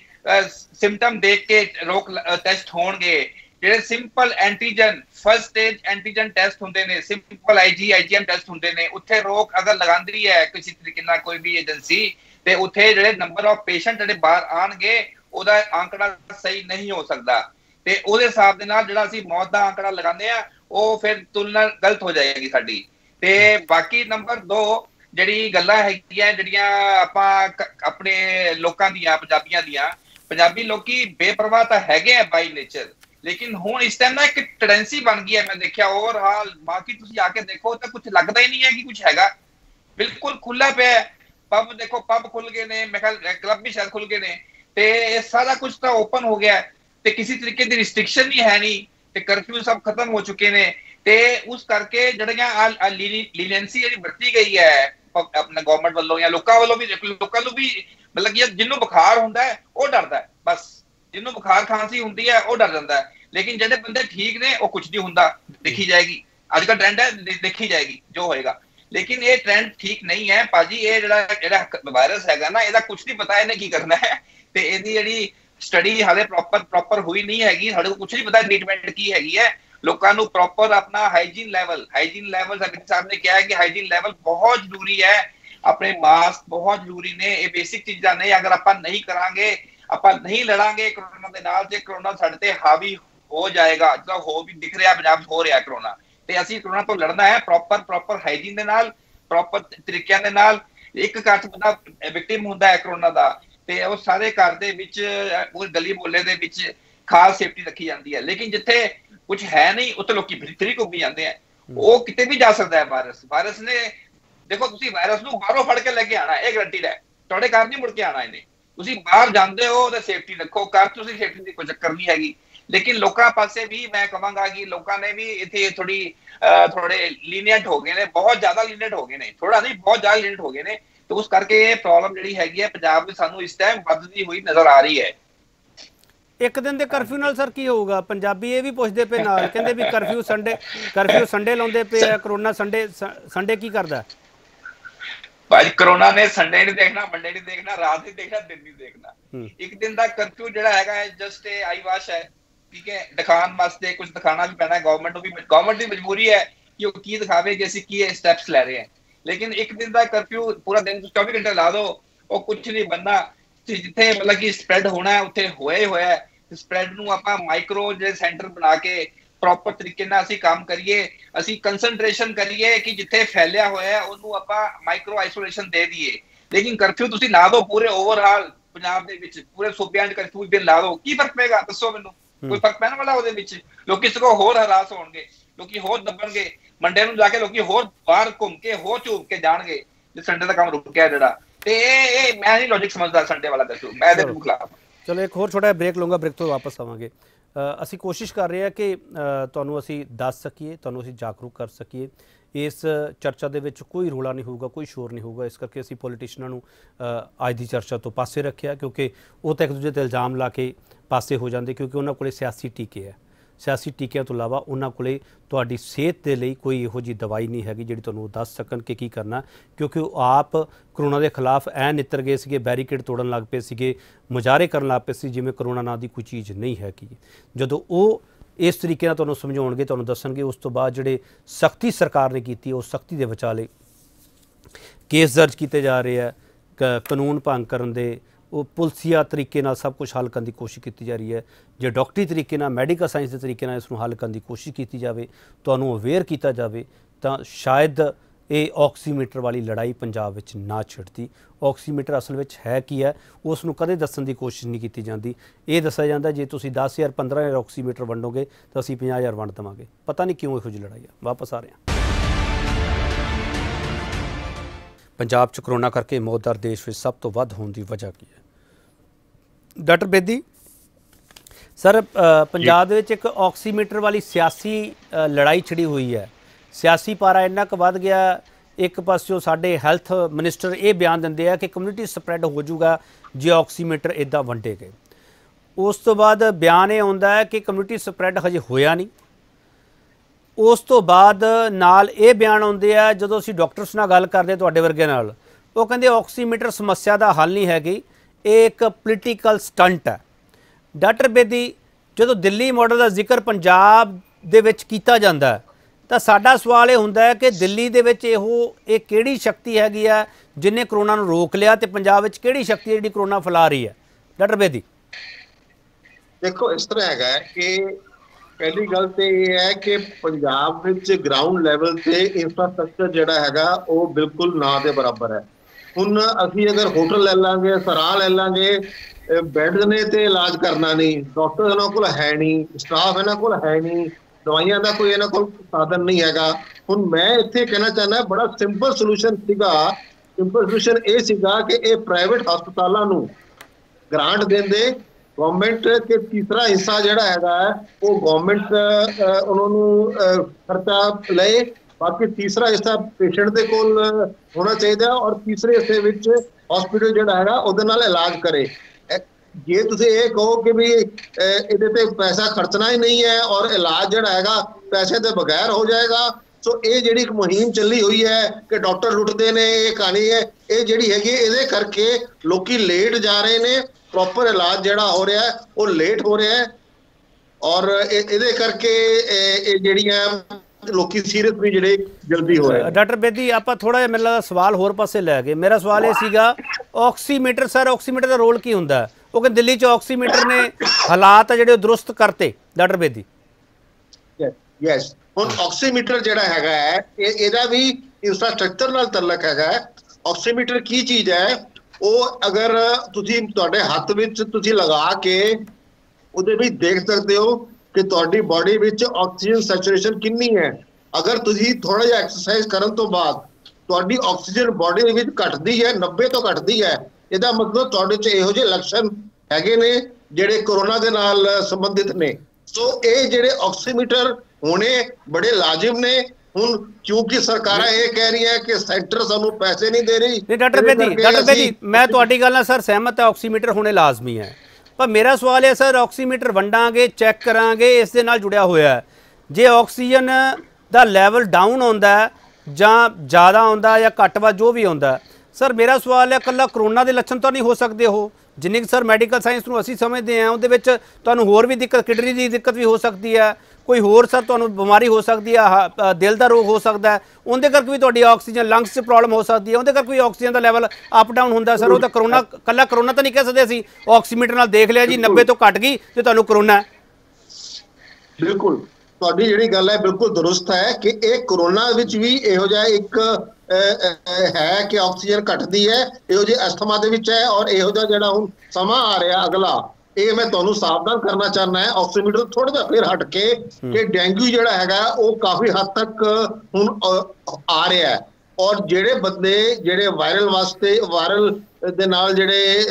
ਸਿੰਪਟਮ ਦੇਖ ਕੇ ਰੋਕ ਟੈਸਟ ਹੋਣਗੇ। ਜਿਹੜੇ simple antigen first stage antigen test ਹੁੰਦੇ ਨੇ ਸਿੰਪਲ ਆਈਜੀ ਆਈਜੀਐਮ ਟੈਸਟ ਹੁੰਦੇ ਨੇ, ਉੱਥੇ ਰੋਕ ਅਗਰ ਲਗਾਉਂਦੀ ਹੈ ਕਿਸੇ ਤਰੀਕੇ ਨਾਲ ਕੋਈ ਵੀ ਏਜੰਸੀ ਤੇ ਉੱਥੇ ਜਿਹੜੇ ਨੰਬਰ ਆਫ ਪੇਸ਼ੈਂਟ ਜਿਹੜੇ ਬਾਹਰ ਆਣਗੇ ਉਹਦਾ ਅੰਕੜਾ ਸਹੀ ਨਹੀਂ ਹੋ ਸਕਦਾ। ਤੇ ਉਹਦੇ ਹਿਸਾਬ ਦੇ ਨਾਲ ਜਿਹੜਾ ਅਸੀਂ ਮੌਤ ਦਾ ਅੰਕੜਾ ਲਗਾਉਂਦੇ ਆ, ਉਹ ਫਿਰ ਤੁਲਨਾ ਗਲਤ ਹੋ ਜਾਏਗੀ ਸਾਡੀ। ਤੇ ਬਾਕੀ ਨੰਬਰ 2 ਜਿਹੜੀ ਗੱਲਾਂ ਹੈਗੀਆਂ, ਜਿਹੜੀਆਂ ਆਪਾਂ ਆਪਣੇ ਲੋਕਾਂ ਦੀਆਂ, ਪੰਜਾਬੀਆਂ ਦੀਆਂ। ਪੰਜਾਬੀ ਲੋਕੀ ਬੇਪਰਵਾਹ ਤਾਂ ਹੈਗੇ ਆ ਬਾਈ ਨੇਚਰ ਲੇਕਿਨ ਹੁਣ ਇਸ ਟਾਈਮ ਨਾ ਇੱਕ ਟੈਂਡੈਂਸੀ ਬਣ ਗਈ ਹੈ, ਮੈਂ ਦੇਖਿਆ। ਹੋਰ ਹਾਲ ਬਾਕੀ ਤੁਸੀਂ ਆ ਕੇ ਦੇਖੋ, ਤਾਂ ਕੁਝ ਲੱਗਦਾ ਹੀ ਨਹੀਂ ਹੈ ਕਿ ਕੁਝ ਹੈਗਾ। ਬਿਲਕੁਲ ਖੁੱਲਾ ਪਿਆ ਪਬ ਦੇਖੋ ਪਬ ਖੁੱਲ ਗਏ ਨੇ, ਮੈਂ ਖਿਆਲ ਕਲੱਬ ਵੀ ਸ਼ਾਇਦ ਖੁੱਲ ਗਏ ਨੇ। ਤੇ ਇਹ ਸਾਰਾ ਕੁਝ ਤਾਂ ਓਪਨ ਹੋ ਗਿਆ ਤੇ ਕਿਸੇ ਤਰੀਕੇ ਦੀ ਰਿਸਟ੍ਰਿਕਸ਼ਨ ਵੀ ਹੈ ਨਹੀਂ। ਤੇ ਕਰਫਿਊ ਸਭ ਖਤਮ ਹੋ ਚੁੱਕੇ ਨੇ। ਤੇ ਉਸ ਕਰਕੇ ਜਿਹੜੀਆਂ ਲੀਨੈਂਸੀ ਜਿਹੜੀ ਵਰਤੀ ਗਈ ਹੈ ਆਪਣਾ ਗਵਰਨਮੈਂਟ ਵੱਲੋਂ ਜਾਂ ਲੋਕਾਂ ਵੱਲੋਂ ਵੀ ਲੋਕਾਂ ਨੂੰ ਵੀ ਮਤਲਬ ਕਿ ਜਿਹਨੂੰ ਬੁਖਾਰ ਹੁੰਦਾ ਹੈ, ਉਹ ਡਰਦਾ ਹੈ। ਬਸ, ਜਿਹਨੂੰ ਬੁਖਾਰ ਖਾਂਸੀ ਹੁੰਦੀ ਹੈ, ਉਹ ਡਰ ਜਾਂਦਾ ਹੈ। ਲੇਕਿਨ ਜਿਹੜੇ ਬੰਦੇ ਠੀਕ ਨੇ, ਉਹ ਕੁਝ ਨਹੀਂ ਹੁੰਦਾ, ਦੇਖੀ ਜਾਏਗੀ। ਅੱਜ ਦਾ ਟ੍ਰੈਂਡ ਹੈ ਦੇਖੀ ਜਾਏਗੀ, ਜੋ ਹੋਏਗਾ। ਲੇਕਿਨ ਇਹ ਟ੍ਰੈਂਡ ਠੀਕ ਨਹੀਂ ਹੈ। ਪਾਜੀ ਇਹ ਜਿਹੜਾ ਜਿਹੜਾ ਵਾਇਰਸ ਹੈਗਾ ਨਾ, ਇਹਦਾ ਕੁਝ ਨਹੀਂ ਪਤਾ ਇਹਨੇ ਕੀ ਕਰਨਾ ਹੈ। ਤੇ ਇਹਦੀ ਜਿਹੜੀ ਸਟੱਡੀ ਹਾਲੇ ਪ੍ਰੋਪਰ ਪ੍ਰੋਪਰ ਹੋਈ ਨਹੀਂ ਹੈਗੀ। ਸਾਡੇ ਕੋਲ ਕੁਝ ਨਹੀਂ ਪਤਾ ਟ੍ਰੀਟਮੈਂਟ ਕੀ ਹੈਗੀ ਹੈ। ਲੋਕਾਂ ਨੂੰ ਪ੍ਰੋਪਰ ਆਪਣਾ ਹਾਈਜੀਨ ਲੈਵਲ ਹਾਈਜੀਨ ਲੈਵਲ ਸਾਡੇ ਸਾਹਿਬ ਨੇ ਕਿਹਾ ਹੈ ਕਿ ਹਾਈਜੀਨ ਲੈਵਲ ਬਹੁਤ ਜ਼ਰੂਰੀ ਹੈ। ਆਪਣੇ ਮਾਸਕ ਬਹੁਤ ਜ਼ਰੂਰੀ ਨੇ। ਇਹ ਬੇਸਿਕ ਚੀਜ਼ਾਂ ਨੇ। ਅਗਰ ਆਪਾਂ ਨਹੀਂ ਕਰਾਂਗੇ, ਆਪਾਂ ਨਹੀਂ ਲੜਾਂਗੇ ਕਰੋਨਾ ਦੇ ਨਾਲ ਤੇ ਕਰੋਨਾ ਸਾਡੇ ਤੇ ਹਾਵੀ ਹੋ ਜਾਏਗਾ ਜਿਹੜਾ ਹੋ ਵੀ ਦਿਖ ਰਿਹਾ, ਪੰਜਾਬ ਹੋ ਰਿਹਾ ਕਰੋਨਾ ਤੇ ਅਸੀਂ ਕਰੋਨਾ ਤੋਂ ਲੜਨਾ ਹੈ ਪ੍ਰੋਪਰ ਪ੍ਰੋਪਰ ਹਾਈਜੀਨ ਦੇ ਨਾਲ ਪ੍ਰੋਪਰ ਤਰੀਕਿਆਂ ਦੇ ਨਾਲ। ਇੱਕ ਘਰ ਬੰਦਾ ਵਿਕਟਿਮ ਹੁੰਦਾ ਹੈ ਕਰੋਨਾ ਦਾ। ਤੇ ਉਹ ਸਾਰੇ ਘਰ ਦੇ ਵਿੱਚ ਉਹ ਗਲੀ ਮੁਹੱਲੇ ਦੇ ਵਿੱਚ ਖਾਸ ਸੇਫਟੀ ਰੱਖੀ ਜਾਂਦੀ ਹੈ। ਲੇਕਿਨ ਜਿੱਥੇ ਕੁਝ ਹੈ ਨਹੀਂ ਉੱਥੇ ਲੋਕੀ ਫਿਰੀ ਘੁੰਮੀ ਜਾਂਦੇ ਆ। ਉਹ ਕਿਤੇ ਵੀ ਜਾ ਸਕਦਾ ਹੈ ਵਾਇਰਸ। ਵਾਇਰਸ ਨੇ ਦੇਖੋ ਤੁਸੀਂ ਵਾਇਰਸ ਨੂੰ ਬਾਹਰੋਂ ਫੜ ਕੇ ਲੈ ਕੇ ਆਣਾ ਇਹ ਗਰੰਟੀ ਹੈ। ਤੁਹਾਡੇ ਘਰ ਨਹੀਂ ਮੁੜ ਕੇ ਆਣਾ ਇਹਨੇ। ਤੁਸੀਂ ਬਾਹਰ ਜਾਂਦੇ ਹੋ ਉਹਦੇ ਸੇਫਟੀ ਰੱਖੋ। ਘਰ ਤੁਸੀਂ ਸੇਫਟੀ ਦੀ ਕੋਈ ਚੱਕਰ ਨਹੀਂ ਹੈਗੀ। ਲੇਕਿਨ ਲੋਕਾਂ ਪਾਸੇ ਵੀ ਮੈਂ ਕਹਾਂਗਾ ਕਿ ਲੋਕਾਂ ਨੇ ਵੀ ਇੱਥੇ ਥੋੜੀ ਥੋੜੇ ਲੀਨੀਅੰਟ ਹੋ ਗਏ ਨੇ ਬਹੁਤ ਜ਼ਿਆਦਾ ਲੀਨੀਅੰਟ ਹੋ ਗਏ ਨੇ। ਥੋੜਾ ਨਹੀਂ ਬਹੁਤ ਜ਼ਿਆਦਾ ਲੀਨੀਅੰਟ ਹੋ ਗਏ ਨੇ। ਤੇ ਉਸ ਕਰਕੇ ਇਹ ਪ੍ਰੋਬਲਮ ਜਿਹੜੀ ਹੈਗੀ ਹੈ ਪੰਜਾਬ ਵਿੱਚ ਸਾਨੂੰ ਇਸ ਟਾਈਮ ਵੱਧਦੀ ਹੋਈ ਨਜ਼ਰ ਆ ਰਹੀ ਹੈ। ਇੱਕ ਦਿਨ ਦੇ ਕਰਫਿਊ ਨਾਲ ਸਰ ਕੀ ਹੋਊਗਾ? ਪੰਜਾਬੀ ਇਹ ਵੀ ਪੁੱਛਦੇ ਪਏ ਨਾਲ ਕਹਿੰਦੇ ਵੀ ਕਰਫਿਊ ਸੰਡੇ ਕਰਫਿਊ ਸੰਡੇ ਲਾਉਂਦੇ ਪਏ ਆ ਕਰੋਨਾ ਸੰਡੇ ਸੰਡੇ ਕੀ ਕਰਦਾ? ਭਾਈ ਕਰੋਨਾ ਨੇ ਸੰਡੇ ਨਹੀਂ ਦੇਖਣਾ ਮੰਡੇ ਨਹੀਂ ਦੇਖਣਾ ਰਾਤ ਨਹੀਂ ਦੇਖਣਾ ਦਿਨ ਨਹੀਂ ਦੇਖਣਾ। ਇੱਕ ਦਿਨ ਦਾ ਕਰਫਿਊ ਜਿਹੜਾ ਹੈਗਾ ਹੈ ਜਸਟ ਇਹ ਆਈ ਵਾਸ਼ ਹੈ ਠੀਕ ਹੈ? ਦਿਖਾਣ ਵਾਸਤੇ ਕੁਝ ਦਿਖਾਣਾ ਵੀ ਪੈਣਾ ਗਵਰਨਮੈਂਟ ਨੂੰ ਵੀ ਗਵਰਨਮੈਂਟ ਦੀ ਮਜਬੂਰੀ ਹੈ ਕਿ ਉਹ ਕੀ ਦਿਖਾਵੇ ਕਿ ਅਸੀਂ ਕੀ ਸਟੈਪਸ ਲੈ ਰਹੇ ਹਾਂ। ਲੇਕਿਨ ਇੱਕ ਦਿਨ ਦਾ ਕਰਫਿਊ ਪੂਰਾ ਦਿਨ 24 ਘੰਟੇ ਲਾ ਦੋ ਉਹ ਕੁਝ ਨਹੀਂ ਬੰਦਾ ਜਿੱਥੇ ਮਤਲਬ ਕਿ ਸਪਰੈਡ ਹੋਣਾ ਹੈ ਉੱਥੇ ਹੋਇਆ ਹੀ ਹੋਇਆ ਹੈ। ਸਪਰੈਡ ਨੂੰ ਆਪਾਂ ਮਾਈਕਰੋ ਜੇ ਸੈਂਟਰ ਬਣਾ ਕੇ ਪ੍ਰੋਪਰ ਤਰੀਕੇ ਨਾਲ ਅਸੀਂ ਕੰਮ ਕਰੀਏ ਅਸੀਂ ਕਨਸੈਂਟਰੇਸ਼ਨ ਕਰੀਏ ਕਿ ਜਿੱਥੇ ਫੈਲਿਆ ਹੋਇਆ ਹੈ ਉਹਨੂੰ ਆਪਾਂ ਮਾਈਕਰੋ ਆਈਸੋਲੇਸ਼ਨ ਦੇ ਦਈਏ। ਲੇਕਿਨ ਕਰਫਿਊ ਤੁਸੀਂ ਲਾ ਦਿਓ ਪੂਰੇ ਓਵਰਆਲ ਪੰਜਾਬ ਦੇ ਵਿੱਚ ਪੂਰੇ ਸੂਬਿਆਂ 'ਚ ਕਰਫਿਊ ਦਿਨ ਲਾ ਦਿਓ ਕੀ ਫ਼ਰਕ ਪਏਗਾ? ਦੱਸੋ ਮੈਨੂੰ। ਕੋਈ ਫ਼ਰਕ ਪੈਣ ਵਾਲਾ ਉਹਦੇ ਵਿੱਚ? ਲੋਕੀ ਸਗੋਂ ਹੋਰ ਹਰਾਸ ਹੋਣਗੇ। ਲੋਕੀ ਹੋਰ ਦੱਬਣਗੇ। ਮੰਡੇ ਨੂੰ ਜਾ ਕੇ ਲੋਕੀ ਹੋਰ ਬਾਹਰ ਘੁੰਮ ਕੇ ਹੋਰ ਝੂਕ ਕੇ ਜਾਣਗੇ ਜੇ ਸੰਡੇ ਦਾ ਕੰਮ ਰੁਕ ਗਿਆ ਜਿਹੜਾ। ਤੇ ਇਹ ਇਹ ਮੈਂ ਨਹੀਂ ਲੌਜੀਕ ਸਮਝਦਾ ਸੰਡੇ ਵਾਲਾ ਦੱਸੋ। ਮੈਂ ਇਹਦੇ ਖਿਲਾਫ ਚਲੋ ਇੱਕ ਹੋਰ ਛੋਟਾ ਬ੍ਰੇਕ ਲਵਾਂਗਾ ਬ੍ਰੇਕ ਤੋਂ ਵਾਪਸ ਆਵਾਂਗੇ। ਅਸੀਂ ਕੋਸ਼ਿਸ਼ ਕਰ ਰਹੇ ਹਾਂ ਕਿ ਤੁਹਾਨੂੰ ਅਸੀਂ ਦੱਸ ਸਕੀਏ ਤੁਹਾਨੂੰ ਅਸੀਂ ਜਾਗਰੂਕ ਕਰ ਸਕੀਏ। ਇਸ ਚਰਚਾ ਦੇ ਵਿੱਚ ਕੋਈ ਰੋਲਾ ਨਹੀਂ ਹੋਊਗਾ ਕੋਈ ਸ਼ੋਰ ਨਹੀਂ ਹੋਊਗਾ। ਇਸ ਕਰਕੇ ਅਸੀਂ ਪੋਲੀਟੀਸ਼ੀਅਨਾਂ ਨੂੰ ਅੱਜ ਦੀ ਚਰਚਾ ਤੋਂ ਪਾਸੇ ਰੱਖਿਆ ਕਿਉਂਕਿ ਉਹ ਤਾਂ ਇੱਕ ਦੂਜੇ ਤੇ ਇਲਜ਼ਾਮ ਲਾ ਕੇ ਪਾਸੇ ਹੋ ਜਾਂਦੇ ਕਿਉਂਕਿ ਉਹਨਾਂ ਕੋਲੇ ਸਿਆਸੀ ਟੀਕੇ ਹੈ ਸਿਆਸੀ ਟੀਕਿਆਂ ਤੋਂ ਇਲਾਵਾ ਉਹਨਾਂ ਕੋਲੇ ਤੁਹਾਡੀ ਸਿਹਤ ਦੇ ਲਈ ਕੋਈ ਇਹੋ ਜੀ ਦਵਾਈ ਨਹੀਂ ਹੈਗੀ ਜਿਹੜੀ ਤੁਹਾਨੂੰ ਦੱਸ ਸਕਣ ਕਿ ਕੀ ਕਰਨਾ ਕਿਉਂਕਿ ਉਹ ਆਪ ਕਰੋਨਾ ਦੇ ਖਿਲਾਫ ਐ ਨਿੱਤਰ ਗਏ ਸੀਗੇ, ਬੈਰੀਕੇਡ ਤੋੜਨ ਲੱਗ ਪਏ ਸੀਗੇ, ਮੁਜ਼ਾਹਰੇ ਕਰਨ ਲੱਗ ਪਏ ਸੀ, ਜਿਵੇਂ ਕਰੋਨਾ ਨਾਂ ਦੀ ਕੋਈ ਚੀਜ਼ ਨਹੀਂ ਹੈਗੀ। ਜਦੋਂ ਉਹ ਇਸ ਤਰੀਕੇ ਨਾਲ ਤੁਹਾਨੂੰ ਸਮਝਾਉਣਗੇ, ਤੁਹਾਨੂੰ ਦੱਸਣਗੇ, ਉਸ ਤੋਂ ਬਾਅਦ ਜਿਹੜੇ ਸਖਤੀ ਸਰਕਾਰ ਨੇ ਕੀਤੀ, ਉਹ ਸਖਤੀ ਦੇ ਵਿਚਾਲੇ ਕੇਸ ਦਰਜ ਕੀਤੇ ਜਾ ਰਹੇ ਆ ਕਾਨੂੰਨ ਭੰਗ ਕਰਨ ਦੇ ਉਹ ਪੁਲਸੀਆ ਤਰੀਕੇ ਨਾਲ ਸਭ ਕੁਝ ਹੱਲ ਕਰਨ ਦੀ ਕੋਸ਼ਿਸ਼ ਕੀਤੀ ਜਾ ਰਹੀ ਹੈ। ਜੇ ਡਾਕਟਰੀ ਤਰੀਕੇ ਨਾਲ, ਮੈਡੀਕਲ ਸਾਇੰਸ ਦੇ ਤਰੀਕੇ ਨਾਲ ਇਸ ਨੂੰ ਹੱਲ ਕਰਨ ਦੀ ਕੋਸ਼ਿਸ਼ ਕੀਤੀ ਜਾਵੇ, ਤੁਹਾਨੂੰ ਅਵੇਅਰ ਕੀਤਾ ਜਾਵੇ, ਤਾਂ ਸ਼ਾਇਦ ਇਹ ਆਕਸੀਮੀਟਰ ਵਾਲੀ ਲੜਾਈ ਪੰਜਾਬ ਵਿੱਚ ਨਾ ਛਿੜਦੀ। ਆਕਸੀਮੀਟਰ ਅਸਲ ਵਿੱਚ ਹੈ ਕੀ ਹੈ, ਉਸ ਨੂੰ ਕਦੇ ਦੱਸਣ ਦੀ ਕੋਸ਼ਿਸ਼ ਨਹੀਂ ਕੀਤੀ ਜਾਂਦੀ। ਇਹ ਦੱਸਿਆ ਜਾਂਦਾ, ਜੇ ਤੁਸੀਂ 10000 15000 ਆਕਸੀਮੀਟਰ ਵੰਡੋਗੇ, ਤਾਂ ਅਸੀਂ 50000 ਵੰਡ ਦਵਾਂਗੇ। ਪਤਾ ਨਹੀਂ ਕਿਉਂ ਇਹੋ ਜਿਹੀ ਲੜਾਈ ਆ ਵਾਪਸ ਆ ਰਹੇ ਹਾਂ। ਪੰਜਾਬ 'ਚ ਕਰੋਨਾ ਕਰਕੇ ਮੌਤ ਦਰ ਦੇਸ਼ ਵਿੱਚ ਸਭ ਤੋਂ ਵੱਧ ਹੋਣ ਦੀ ਵਜ੍ਹਾ ਕੀ ਹੈ? ਡਾਕਟਰ ਬੇਦੀ? ਸਰ ਪੰਜਾਬ ਦੇ ਵਿੱਚ ਇੱਕ ਆਕਸੀਮੀਟਰ ਵਾਲੀ ਸਿਆਸੀ ਲੜਾਈ ਛਿੜੀ ਹੋਈ ਹੈ। ਸਿਆਸੀ ਪਾਰਾ ਇੰਨਾ ਕੁ ਵੱਧ ਗਿਆ, ਇੱਕ ਪਾਸਿਓਂ ਸਾਡੇ ਹੈਲਥ ਮਿਨਿਸਟਰ ਇਹ ਬਿਆਨ ਦਿੰਦੇ ਆ ਕਿ ਕਮਿਊਨਿਟੀ ਸਪਰੈਡ ਹੋ ਜਾਊਗਾ ਜੇ ਆਕਸੀਮੀਟਰ ਇਦਾਂ ਵੰਡੇ ਗਏ। ਉਸ ਤੋਂ ਬਾਅਦ ਬਿਆਨ ਇਹ ਆਉਂਦਾ ਹੈ ਕਿ ਕਮਿਊਨਿਟੀ ਸਪਰੈਡ ਹਜੇ ਹੋਇਆ ਨਹੀਂ। ਉਸ ਤੋਂ ਬਾਅਦ ਨਾਲ ਇਹ ਬਿਆਨ ਆਉਂਦੇ ਆ, ਜਦੋਂ ਅਸੀਂ ਡਾਕਟਰਸ ਨਾਲ ਗੱਲ ਕਰਦੇ ਤੁਹਾਡੇ ਵਰਗੇ ਨਾਲ, ਉਹ ਕਹਿੰਦੇ ਆਕਸੀਮੀਟਰ ਸਮੱਸਿਆ ਦਾ ਹੱਲ ਨਹੀਂ ਹੈਗੀ। ਇਹ ਇੱਕ ਪੋਲੀਟੀਕਲ ਸਟੰਟ ਹੈ। ਡਾਕਟਰ ਬੇਦੀ, ਜਦੋਂ ਦਿੱਲੀ ਮਾਡਲ ਦਾ ਜ਼ਿਕਰ ਪੰਜਾਬ ਦੇ ਵਿੱਚ ਕੀਤਾ ਜਾਂਦਾ ਹੈ, ਤਾਂ ਸਾਡਾ ਸਵਾਲ ਇਹ ਹੁੰਦਾ ਹੈ ਕਿ ਦਿੱਲੀ ਦੇ ਵਿੱਚ ਇਹੋ, ਇਹ ਕਿਹੜੀ ਸ਼ਕਤੀ ਹੈਗੀ ਆ ਜਿਨੇ ਕਰੋਨਾ ਨੂੰ ਰੋਕ ਲਿਆ ਤੇ ਪੰਜਾਬ ਵਿੱਚ ਕਿਹੜੀ ਸ਼ਕਤੀ ਹੈ ਜਿਹੜੀ ਕਰੋਨਾ ਫੈਲਾ ਰਹੀ ਹੈ? ਡਾਕਟਰ ਬੇਦੀ। ਦੇਖੋ, ਇਸ ਤਰ੍ਹਾਂ ਹੈਗਾ ਕਿ ਪਹਿਲੀ ਗੱਲ ਤੇ ਇਹ ਹੈ ਕਿ ਪੰਜਾਬ ਵਿੱਚ ਗਰਾਊਂਡ ਲੈਵਲ ਤੇ ਇਨਫਰਾਸਟ੍ਰਕਚਰ ਜਿਹੜਾ ਹੈਗਾ, ਉਹ ਬਿਲਕੁਲ ਨਾ ਦੇ ਬਰਾਬਰ ਹੈ। ਹੁਣ ਅਸੀਂ ਅਗਰ ਹੋਟਲ ਲੈ ਲਾਂਗੇ, ਸਰਾਂ ਲੈ ਲਾਂਗੇ ਬੈੱਡ ਨੇ ਤੇ ਇਲਾਜ ਕਰਨਾ ਨਹੀਂ। ਡਾਕਟਰ ਇਹਨਾਂ ਕੋਲ ਹੈ ਨਹੀਂ, ਸਟਾਫ ਇਹਨਾਂ ਕੋਲ ਹੈ ਨਹੀਂ, ਦਵਾਈਆਂ ਦਾ ਕੋਈ ਇਹਨਾਂ ਕੋਲ ਸਾਧਨ ਨਹੀਂ ਹੈਗਾ। ਹੁਣ ਮੈਂ ਇੱਥੇ ਕਹਿਣਾ ਚਾਹੁੰਦਾ, ਬੜਾ ਸਿੰਪਲ ਸੋਲੂਸ਼ਨ ਸੀਗਾ। ਸਿੰਪਲ ਸੋਲੂਸ਼ਨ ਇਹ ਸੀਗਾ ਕਿ ਇਹ ਪ੍ਰਾਈਵੇਟ ਹਸਪਤਾਲਾਂ ਨੂੰ ਗ੍ਰਾਂਟ ਦਿੰਦੇ। ਗਵਰਨਮੈਂਟ ਕੇ ਤੀਸਰਾ ਹਿੱਸਾ ਜਿਹੜਾ ਹੈਗਾ, ਉਹ ਗਵਰਨਮੈਂਟ ਉਹਨਾਂ ਨੂੰ ਖਰਚਾ ਲਏ। ਬਾਕੀ ਤੀਸਰਾ ਹਿੱਸਾ ਪੇਸ਼ੈਂਟ ਦੇ ਕੋਲ ਹੋਣਾ ਚਾਹੀਦਾ ਔਰ ਤੀਸਰੇ ਹਿੱਸੇ ਵਿੱਚ ਹਸਪੀਟਲ ਜਿਹੜਾ ਹੈਗਾ ਉਹਦੇ ਨਾਲ ਇਲਾਜ ਕਰੇ। ਜੇ ਤੁਸੀਂ ਇਹ ਕਹੋ ਕਿ ਵੀ ਇਹਦੇ ਤੇ ਪੈਸਾ ਖਰਚਣਾ ਹੀ ਨਹੀਂ ਹੈ ਔਰ ਇਲਾਜ ਜਿਹੜਾ ਹੈਗਾ ਪੈਸੇ ਦੇ ਬਗੈਰ ਹੋ ਜਾਏਗਾ, ਸੋ ਇਹ ਜਿਹੜੀ ਇੱਕ ਮੁਹਿੰਮ ਚੱਲੀ ਹੋਈ ਹੈ ਕਿ ਡਾਕਟਰ ਲੁੱਟਦੇ ਨੇ, ਇਹ ਕਹਾਣੀ ਹੈ, ਇਹ ਜਿਹੜੀ ਹੈਗੀ ਇਹਦੇ ਕਰਕੇ ਲੋਕੀ ਲੇਟ ਜਾ ਰਹੇ ਨੇ ਪ੍ਰੋਪਰ ਇਲਾਜ ਜਿਹੜਾ ਹੋ ਰਿਹਾ ਉਹ ਲੇਟ ਹੋ ਰਿਹਾ ਹੈ ਔਰ ਇਹਦੇ ਕਰਕੇ ਇਹ ਜਿਹੜੀਆਂ ਲੋਕੀ ਸੀਰੀਅਸ ਵੀ ਜਿਹੜੇ ਜਲਦੀ ਹੋ ਰਹੇ ਡਾਕਟਰ ਬੇਦੀ ਆਪਾਂ ਥੋੜਾ ਜਿਹਾ ਮੈਨੂੰ ਸਵਾਲ ਹੋਰ ਪਾਸੇ ਲੈ ਗਏ। ਮੇਰਾ ਸਵਾਲ ਇਹ ਸੀਗਾ ਆਕਸੀਮੀਟਰ ਸਰ ਆਕਸੀਮੀਟਰ ਦਾ ਰੋਲ ਕੀ ਹੁੰਦਾ? ਉਹ ਕਿ ਦਿੱਲੀ 'ਚ ਆਕਸੀਮੀਟਰ ਨੇ ਹਾਲਾਤ ਜਿਹੜੇ ਦਰੁਸਤ ਕਰਤੇ ਡਾਕਟਰ ਬੇਦੀ। ਯੈਸ ਹੁਣ ਆਕਸੀਮੀਟਰ ਜਿਹੜਾ ਹੈਗਾ ਹੈ ਇਹ ਇਹਦਾ ਵੀ ਇਨਫਰਾਸਟ੍ਰਕਚਰ ਨਾਲ ਤਲਕ ਹੈਗਾ ਆਕਸੀਮੀਟਰ ਕੀ ਚੀਜ਼ ਹੈ? ਉਹ ਅਗਰ ਤੁਸੀਂ ਤੁਹਾਡੇ ਹੱਥ ਵਿੱਚ ਤੁਸੀਂ ਲਗਾ ਕੇ ਉਹਦੇ ਵਿੱਚ ਦੇਖ ਸਕਦੇ ਹੋ ਕਿ ਤੁਹਾਡੀ ਬਾਡੀ ਵਿੱਚ ਆਕਸੀਜਨ ਸੈਚੂਰੇਸ਼ਨ ਕਿੰਨੀ ਹੈ? ਅਗਰ ਤੁਸੀਂ ਥੋੜਾ ਜਿਹਾ ਐਕਸਰਸਾਈਜ਼ ਕਰਨ ਤੋਂ ਬਾਅਦ ਤੁਹਾਡੀ ਆਕਸੀਜਨ ਬਾਡੀ ਦੇ ਵਿੱਚ ਘਟਦੀ ਹੈ 90 ਤੋਂ ਘਟਦੀ ਹੈ ਇਹਦਾ ਮਤਲਬ ਤੁਹਾਡੇ 'ਚ ਇਹੋ ਜਿਹੇ ਲੱਛਣ ਹੈਗੇ ਨੇ ਜਿਹੜੇ ਕੋਰੋਨਾ ਦੇ ਨਾਲ ਸੰਬੰਧਿਤ ਨੇ। ਸੋ ਇਹ ਜਿਹੜੇ ਆਕਸੀਮੀਟਰ ਹੋਣੇ ਬੜੇ ਲਾਜ਼ਮ ਨੇ। ਹੁਣ ਕਿਉਂਕਿ ਸਰਕਾਰਾਂ ਇਹ ਕਹਿ ਰਹੀਆਂ ਕਿ ਸੈਂਟਰ ਸਾਨੂੰ ਪੈਸੇ ਨਹੀਂ ਦੇ ਰਹੀ ਨਹੀਂ ਡਾਕਟਰ ਬੇਦੀ ਡਾਕਟਰ ਬੇਦੀ ਮੈਂ ਤੁਹਾਡੀ ਗੱਲ ਨਾਲ ਸਰ ਸਹਿਮਤ ਹਾਂ ਆਕਸੀਮੀਟਰ ਹੋਣੇ ਲਾਜ਼ਮੀ ਹੈ। ਪਰ ਮੇਰਾ ਸਵਾਲ ਹੈ, ਸਰ, ਆਕਸੀਮੀਟਰ ਵੰਡਾਂਗੇ, ਚੈੱਕ ਕਰਾਂਗੇ, ਇਸ ਦੇ ਨਾਲ ਜੁੜਿਆ ਹੋਇਆ ਹੈ। ਜੇ ਆਕਸੀਜਨ ਦਾ ਲੈਵਲ ਡਾਊਨ ਹੁੰਦਾ ਜਾਂ ਜ਼ਿਆਦਾ ਹੁੰਦਾ ਜਾਂ ਘੱਟ ਵਾ ਜੋ ਵੀ ਹੁੰਦਾ ਸਰ, ਮੇਰਾ ਸਵਾਲ ਹੈ ਕੱਲਾ ਕਰੋਨਾ ਦੇ ਲੱਛਣ ਤਾਂ ਨਹੀਂ ਹੋ ਸਕਦੇ ਉਹ? ਜਿੰਨੀ ਸਰ ਮੈਡੀਕਲ ਸਾਇੰਸ ਨੂੰ ਅਸੀਂ ਸਮਝਦੇ ਹਾਂ ਉਹਦੇ ਵਿੱਚ ਤੁਹਾਨੂੰ ਹੋਰ ਵੀ ਦਿੱਕਤ ਕਿਡਨੀ ਦੀ ਦਿੱਕਤ ਵੀ ਹੋ ਸਕਦੀ ਹੈ। ਕੋਈ ਹੋਰ ਸਰ ਤੁਹਾਨੂੰ ਬਿਮਾਰੀ ਹੋ ਸਕਦੀ ਹੈ ਦਿਲ ਦਾ ਰੋਗ ਹੋ ਸਕਦਾ ਹੈ। ਉਹਦੇ ਕਰਕੇ ਵੀ ਤੁਹਾਡੀ ਆਕਸੀਜਨ ਲੰਗਸ 'ਚ ਪ੍ਰੋਬਲਮ ਹੋ ਸਕਦੀ ਹੈ। ਉਹਦੇ ਕਰਕੇ ਵੀ ਆਕਸੀਜਨ ਦਾ ਲੈਵਲ ਅਪ ਡਾਊਨ ਹੁੰਦਾ ਸਰ। ਉਹ ਤਾਂ ਕਰੋਨਾ ਕੱਲਾ ਕਰੋਨਾ ਤਾਂ ਨਹੀਂ ਕਹਿ ਸਕਦੇ ਅਸੀਂ। ਆਕਸੀਮੀਟਰ ਨਾਲ ਦੇਖ ਲਿਆ ਜੀ 90 ਤੋਂ ਘਟ ਗਈ ਤੇ ਤੁਹਾਨੂੰ ਕਰੋਨਾ ਬਿਲਕੁਲ। ਤੁਹਾਡੀ ਜਿਹੜੀ ਗੱਲ ਹੈ ਬਿਲਕੁਲ ਦਰੁਸਤ ਹੈ ਕਿ ਇਹ ਕਰੋਨਾ ਵਿੱਚ ਵੀ ਇਹੋ ਜਿਹਾ ਇੱਕ ਹੈ ਕਿ ਆਕਸੀਜਨ ਘਟਦੀ ਹੈ ਇਹੋ ਜਿਹੇ ਅਸਥਮਾ ਦੇ ਵਿੱਚ ਹੈ ਔਰ ਇਹੋ ਜਿਹਾ ਜਿਹੜਾ ਹੁਣ ਸਮਾਂ ਆ ਰਿਹਾ ਅਗਲਾ ਇਹ ਮੈਂ ਤੁਹਾਨੂੰ ਸਾਵਧਾਨ ਕਰਨਾ ਚਾਹਨਾ ਹੈ ਆਕਸੀਮੀਟਰ ਥੋੜਾ ਜਿਹਾ ਫਿਰ ਹਟ ਕੇ ਕਿ ਡੈਂਗੂ ਜਿਹੜਾ ਹੈਗਾ ਉਹ ਕਾਫੀ ਹੱਦ ਤੱਕ ਹੁਣ ਆ ਰਿਹਾ ਹੈ। ਔਰ ਜਿਹੜੇ ਬੰਦੇ ਜਿਹੜੇ ਵਾਇਰਲ ਵਾਸਤੇ ਵਾਇਰਲ ਦੇ ਨਾਲ ਜਿਹੜੇ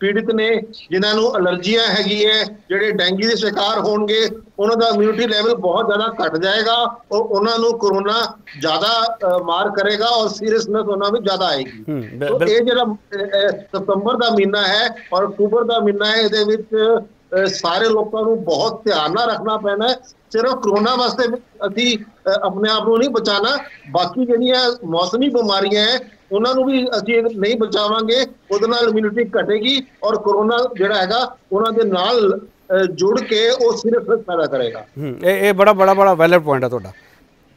ਪੀੜਿਤ ਨੇ ਜਿਨ੍ਹਾਂ ਨੂੰ ਅਲਰਜੀਆਂ ਹੈਗੀ ਹੈ ਜਿਹੜੇ ਡੈਂਗੀ ਦੇ ਸ਼ਿਕਾਰ ਹੋਣਗੇ ਉਹਨਾਂ ਦਾ ਇਮਿਊਨਿਟੀ ਲੈਵਲ ਬਹੁਤ ਜ਼ਿਆਦਾ ਘਟ ਜਾਏਗਾ ਔਰ ਉਹਨਾਂ ਨੂੰ ਕਰੋਨਾ ਜ਼ਿਆਦਾ ਮਾਰ ਕਰੇਗਾ ਔਰ ਸੀਰੀਅਸਨੈਸ ਉਹਨਾਂ ਵਿੱਚ ਜ਼ਿਆਦਾ ਆਏਗੀ। ਇਹ ਜਿਹੜਾ ਸਤੰਬਰ ਦਾ ਮਹੀਨਾ ਹੈ ਔਰ ਅਕਤੂਬਰ ਦਾ ਮਹੀਨਾ ਹੈ ਇਹਦੇ ਵਿੱਚ ਸਾਰੇ ਲੋਕਾਂ ਨੂੰ ਬਹੁਤ ਧਿਆਨ ਨਾਲ ਰੱਖਣਾ ਪੈਣਾ ਹੈ। ਸਿਰਫ ਕਰੋਨਾ ਵਾਸਤੇ ਅਸੀਂ ਆਪਣੇ ਆਪ ਨੂੰ ਨਹੀਂ ਬਚਾਣਾ ਬਾਕੀ ਜਿਹੜੀਆਂ ਮੌਸਮੀ ਬਿਮਾਰੀਆਂ ਹੈ, ਉਹਨਾਂ ਨੂੰ ਵੀ ਅਸੀਂ ਨਹੀਂ ਬਚਾਵਾਂਗੇ, ਉਹਦੇ ਨਾਲ ਇਮਿਊਨਿਟੀ ਘਟੇਗੀ ਔਰ ਕਰੋਨਾ ਜਿਹੜਾ ਹੈਗਾ, ਉਹਨਾਂ ਦੇ ਨਾਲ ਜੁੜ ਕੇ ਉਹ ਸਿਰਫ ਪੈਦਾ ਕਰੇਗਾ। ਇਹ ਇਹ ਬੜਾ ਬੜਾ ਬੜਾ ਵੈਲਿਡ ਪੁਆਇੰਟ ਹੈ ਤੁਹਾਡਾ।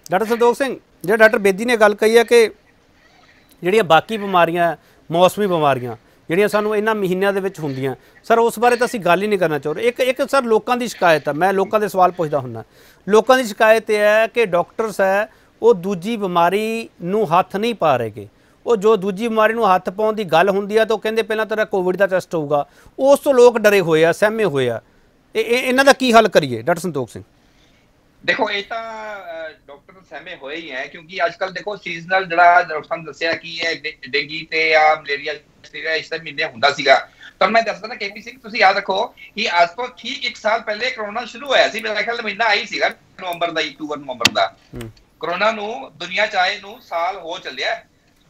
ਡਾਕਟਰ ਸੰਦੋਖ ਸਿੰਘ, ਜਿਹੜਾ ਡਾਕਟਰ ਬੇਦੀ ਨੇ ਗੱਲ ਕਹੀ ਹੈ ਕਿ ਜਿਹੜੀਆਂ ਬਾਕੀ ਬਿਮਾਰੀਆਂ, ਮੌਸਮੀ ਬਿਮਾਰੀਆਂ ਜਿਹੜੀਆਂ ਸਾਨੂੰ ਇਹਨਾਂ ਮਹੀਨਿਆਂ ਦੇ ਵਿੱਚ ਹੁੰਦੀਆਂ। ਸਰ, ਉਸ ਬਾਰੇ ਤਾਂ ਅਸੀਂ ਗੱਲ ਹੀ ਨਹੀਂ ਕਰਨਾ ਚਾਹ ਰਹੇ ਇੱਕ ਇੱਕ ਸਰ, ਲੋਕਾਂ ਦੀ ਸ਼ਿਕਾਇਤ ਹੈ ਮੈਂ ਲੋਕਾਂ ਦੇ ਸਵਾਲ ਪੁੱਛਦਾ ਹੁੰਨਾ। ਲੋਕਾਂ ਦੀ ਸ਼ਿਕਾਇਤ ਇਹ ਹੈ ਕਿ ਡਾਕਟਰਸ ਹੈ ਉਹ ਦੂਜੀ ਬਿਮਾਰੀ ਨੂੰ ਹੱਥ ਨਹੀਂ ਪਾ ਰਹੇਗੇ ਉਹ ਜੋ ਦੂਜੀ ਬਿਮਾਰੀ ਨੂੰ ਹੱਥ ਪਾਉਣ ਦੀ ਗੱਲ ਹੁੰਦੀ ਆ ਤਾਂ ਉਹ ਕਹਿੰਦੇ ਪਹਿਲਾਂ ਤੇਰਾ ਕੋਵਿਡ ਦਾ ਟੈਸਟ ਹੋਊਗਾ। ਉਸ ਤੋਂ ਲੋਕ ਡਰੇ ਹੋਏ ਆ, ਸਹਿਮੇ ਹੋਏ ਆ। ਇਹ ਇਹਨਾਂ ਦਾ ਕੀ ਹੱਲ ਕਰੀਏ? ਡਾਕਟਰ ਸੰਤੋਖ ਸਿੰਘ। ਦੇਖੋ, ਇਹ ਤਾਂ ਡਾਕਟਰ ਸਹਿਮੇ ਹੋਏ ਹੀ ਹੈ ਕਿਉਂਕਿ ਅੱਜ ਕੱਲ ਦੇਖੋ ਸੀਜ਼ਨਲ ਜਿਹੜਾ ਡਾਕਟਰ ਨੇ ਦੱਸਿਆ ਕਿ ਇਹ ਡੇਂਗੀ ਤੇ ਆ, ਮਲੇਰੀਆ ਸੀਗਾ ਇਸ ਤਰ੍ਹਾਂ ਮਹੀਨੇ ਹੁੰਦਾ ਸੀਗਾ। ਤਾਂ ਮੈਂ ਦੱਸਦਾ ਨਾ ਕੇਪੀ ਸਿੰਘ ਤੁਸੀਂ ਯਾਦ ਰੱਖੋ ਕਿ ਅੱਜ ਤੋਂ ਠੀਕ 1 ਸਾਲ ਪਹਿਲੇ ਕਰੋਨਾ ਸ਼ੁਰੂ ਹੋਇਆ ਸੀ। ਮੇਰਾ ਖਿਆਲ ਮਹੀਨਾ ਆਈ ਸੀਗਾ ਨਵੰਬਰ ਦਾ ਅਕਤੂਬਰ ਨਵੰਬਰ ਦਾ। ਕਰੋਨਾ ਨੂੰ ਦੁਨੀਆ ਚਾਹੇ ਨੂੰ ਸਾਲ ਹੋ ਚੱਲਿਆ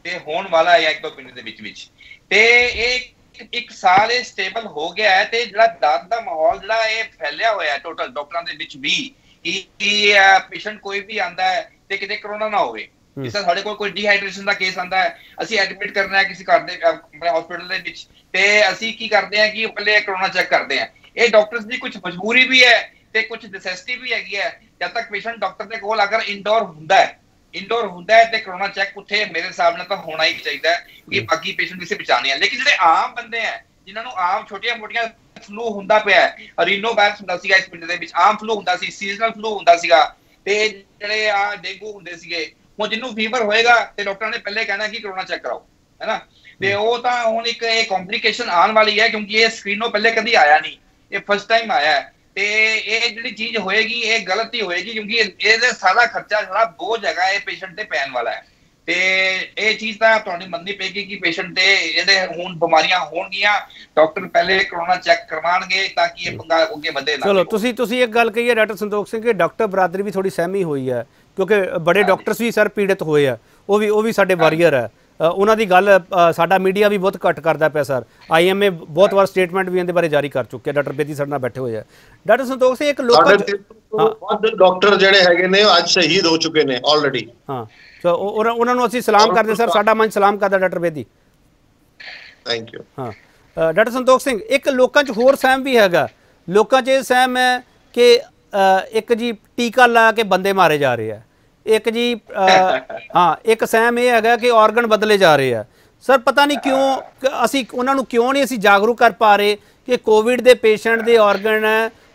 ਤੇ ਹੋਣ ਵਾਲਾ ਹੈ ਇੱਕ ਦੋ ਮਹੀਨੇ ਦੇ ਵਿੱਚ ਵਿੱਚ। ਤੇ ਇਹ ਇੱਕ ਸਾਲ ਇਹ ਸਟੇਬਲ ਹੋ ਗਿਆ ਹੈ ਤੇ ਜਿਹੜਾ ਦਰਦ ਦਾ ਮਾਹੌਲ ਜਿਹੜਾ ਇਹ ਫੈਲਿਆ ਹੋਇਆ ਹੈ ਟੋਟਲ ਡਾਕਟਰਾਂ ਦੇ ਵਿੱਚ ਵੀ ਕਿ ਪੇਸ਼ੈਂਟ ਕੋਈ ਵੀ ਆਂਦਾ ਹੈ ਤੇ ਕਿਤੇ ਕਰੋਨਾ ਨਾ ਹੋਵੇ। ਜਿਸ ਤਰ੍ਹਾਂ ਸਾਡੇ ਕੋਲ ਕੋਈ ਡੀਹਾਈਡਰੇਸ਼ਨ ਦਾ ਕੇਸ ਆਂਦਾ ਹੈ ਅਸੀਂ ਐਡਮਿਟ ਕਰਨਾ ਹੈ ਕਿਸੇ ਘਰ ਦੇ ਆਪਣੇ ਹਸਪੀਟਲ ਦੇ ਵਿੱਚ। ਤੇ ਅਸੀਂ ਕੀ ਕਰਦੇ ਹਾਂ ਕਿ ਪਹਿਲੇ ਕਰੋਨਾ ਚੈੱਕ ਕਰਦੇ ਹਾਂ। ਇਹ ਡਾਕਟਰਸ ਦੀ ਕੁਝ ਮਜਬੂਰੀ ਵੀ ਹੈ ਤੇ ਕੁਝ ਨੈਸੈਸਿਟੀ ਵੀ ਹੈਗੀ ਹੈ। ਜਦ ਤੱਕ ਪੇਸ਼ੈਂਟ ਡਾਕਟਰ ਦੇ ਕੋਲ ਅਗਰ ਇੰਡੋਰ ਹੁੰਦਾ ਹੈ ਇੰਡੋਰ ਹੁੰਦਾ ਹੈ ਤੇ ਕਰੋਨਾ ਚੈੱਕ ਉੱਥੇ ਮੇਰੇ ਹਿਸਾਬ ਨਾਲ ਤਾਂ ਹੋਣਾ ਹੀ ਚਾਹੀਦਾ ਹੈ ਕਿ ਬਾਕੀ ਪੇਸ਼ੈਂਟ ਕਿਸੇ ਬਚਾਣੇ ਆ। ਲੇਕਿਨ ਜਿਹੜੇ ਆਮ ਬੰਦੇ ਆ ਜਿਨ੍ਹਾਂ ਨੂੰ ਆਮ ਛੋਟੀਆਂ ਮੋਟੀਆਂ ਫਲੂ ਹੁੰਦਾ ਪਿਆ ਹੈ ਰੀਨੋ ਵਾਇਰਸ ਹੁੰਦਾ ਸੀਗਾ ਇਸ ਪਿੰਡ ਦੇ ਵਿੱਚ ਆਮ ਫਲੂ ਹੁੰਦਾ ਸੀ ਸੀਜ਼ਨਲ ਫਲੂ ਹੁੰਦਾ ਸੀਗਾ ਤੇ ਜਿਹੜੇ ਆ ਡੇਂਗੂ ਹੁੰਦੇ ਸੀਗੇ ਹੁਣ ਜਿਹਨੂੰ ਫੀਵਰ ਹੋਏਗਾ ਤੇ ਡਾਕਟਰਾਂ ਨੇ ਪਹਿਲੇ ਕਹਿਣਾ ਕਿ ਕਰੋਨਾ ਚੈੱਕ ਕਰਾਓ ਹੈਨਾ ਤੇ ਉਹ ਤਾਂ ਹੁਣ ਇੱਕ ਇਹ ਕੰਪਲਿਕੇਸ਼ਨ ਆਉਣ ਵਾਲੀ ਹੈ ਕਿਉਂਕਿ ਇਹ ਸਕਰੀਨੋਂ ਪਹਿਲੇ ਕਦੀ ਆਇਆ ਨਹੀਂ ਇਹ ਫਸਟ ਟਾਈਮ ਆਇਆ ਹੈ। ਤੇ ਇਹ ਜਿਹੜੀ ਚੀਜ਼ ਹੋਏਗੀ ਇਹ ਗਲਤ ਹੀ ਹੋਏਗੀ ਕਿਉਂਕਿ ਇਹਦੇ ਸਾਰਾ ਖਰਚਾ ਸਾਰਾ ਬੋਝ ਹੈਗਾ ਇਹ ਪੇਸ਼ੈਂਟ ਤੇ ਪੈਣ ਵਾਲਾ ਹੈ। ਤੇ ਇਹ ਚੀਜ਼ ਤਾਂ ਤੁਹਾਡੀ ਮੰਨਣੀ ਪਏਗੀ ਕਿ ਪੇਸ਼ੈਂਟ ਤੇ ਇਹਦੇ ਹੁਣ ਬਿਮਾਰੀਆਂ ਹੋਣਗੀਆਂ ਡਾਕਟਰ ਪਹਿਲੇ ਕਰੋਨਾ ਚੈੱਕ ਕਰਵਾਣਗੇ ਤਾਂ ਕਿ ਇਹ ਪੰਗਾ ਅੱਗੇ ਵਧੇ ਨਾ ਚਲੋ ਤੁਸੀਂ ਤੁਸੀਂ ਇੱਕ ਗੱਲ ਕਹੀ ਹੈ ਡਾਕਟਰ ਸੰਤੋਖ ਸਿੰਘ ਕਿ ਡਾਕਟਰ ਬਰਾਦਰੀ ਵੀ ਥੋੜੀ ਸਹਿਮੀ ਹੋਈ ਹੈ। ਕਿਉਂਕਿ ਬੜੇ ਡਾਕਟਰਸ ਵੀ ਸਰ ਪੀੜਿਤ ਹੋਏ ਆ। ਉਹ ਵੀ ਉਹ ਵੀ ਸਾਡੇ ਵਾਰੀਅਰ ਹੈ ਉਹਨਾਂ ਦੀ ਗੱਲ ਸਾਡਾ ਮੀਡੀਆ ਵੀ ਬਹੁਤ ਘੱਟ ਕਰਦਾ ਪਿਆ ਸਰ। ਆਈਐਮਏ ਬਹੁਤ ਵਾਰ ਸਟੇਟਮੈਂਟ ਵੀ ਇਹਦੇ ਬਾਰੇ ਜਾਰੀ ਕਰ ਚੁੱਕਿਆ ਡਾਕਟਰ ਬੇਦੀ ਸਾਡੇ ਨਾਲ ਬੈਠੇ ਹੋਏ ਆ। ਡਾਕਟਰ ਸੰਤੋਖ ਸਿੰਘ ਇੱਕ ਲੋਕਾਂ ਬਹੁਤ ਡਾਕਟਰ ਜਿਹੜੇ ਹੈਗੇ ਨੇ ਅੱਜ ਸ਼ਹੀਦ ਹੋ ਚੁੱਕੇ ਨੇ ਆਲਰੇਡੀ ਹਾਂ। ਸੋ ਉਹਨਾਂ ਨੂੰ ਅਸੀਂ ਸਲਾਮ ਕਰਦੇ ਸਰ। ਸਾਡਾ ਮਨ ਸਲਾਮ ਕਰਦਾ ਡਾਕਟਰ ਬੇਦੀ। ਥੈਂਕ ਯੂ ਹਾਂ। ਡਾਕਟਰ ਸੰਤੋਖ ਸਿੰਘ ਇੱਕ ਲੋਕਾਂ 'ਚ ਹੋਰ ਸਹਿਮ ਵੀ ਹੈਗਾ। ਲੋਕਾਂ 'ਚ ਇਹ ਸਹਿਮ ਹੈ ਕਿ ਇੱਕ ਜੀ ਟੀਕਾ ਲਾ ਕੇ ਬੰਦੇ ਮਾਰੇ ਜਾ ਰਹੇ ਆ। ਇੱਕ ਜੀ ਹਾਂ ਇੱਕ ਸਹਿਮ ਇਹ ਹੈਗਾ ਕਿ ਆਰਗਨ ਬਦਲੇ ਜਾ ਰਹੇ ਆ। ਸਰ ਪਤਾ ਨਹੀਂ ਕਿਉਂ ਅਸੀਂ ਉਹਨਾਂ ਨੂੰ ਕਿਉਂ ਨਹੀਂ ਅਸੀਂ ਜਾਗਰੂਕ ਕਰ ਪਾ ਰਹੇ ਕਿ ਕੋਵਿਡ ਦੇ ਪੇਸ਼ੈਂਟ ਦੇ ਆਰਗਨ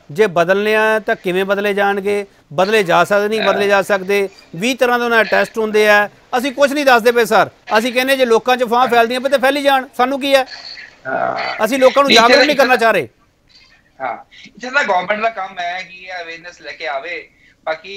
ਜੇ ਬਦਲਨੇ ਆ ਤਾਂ ਕਿਵੇਂ ਬਦਲੇ ਜਾਣਗੇ? ਬਦਲੇ ਜਾ ਸਕਦੇ ਨਹੀਂ ਬਦਲੇ ਜਾ ਸਕਦੇ। 20 ਤਰ੍ਹਾਂ ਦੇ ਉਹਨਾਂ ਟੈਸਟ ਹੁੰਦੇ ਆ। ਅਸੀਂ ਕੁਝ ਨਹੀਂ ਦੱਸਦੇ ਪਏ ਸਰ। ਅਸੀਂ ਕਹਿੰਦੇ ਜੇ ਲੋਕਾਂ 'ਚ ਫਾਹ ਫੈਲਦੀਆਂ ਪਏ ਤੇ ਫੈਲੀ ਜਾਣ। ਸਾਨੂੰ ਕੀ ਹੈ? ਅਸੀਂ ਲੋਕਾਂ ਨੂੰ ਜਾਗਰੂਕ ਨਹੀਂ ਕਰਨਾ ਚਾਹ ਰਹੇ। ਹਾਂ। ਜਿਹੜਾ ਗਵਰਨਮੈਂਟ ਦਾ ਕੰਮ ਹੈ ਕਿ ਅਵੇਅਰਨੈਸ ਲੈ ਕੇ ਆਵੇ ਬਾਕੀ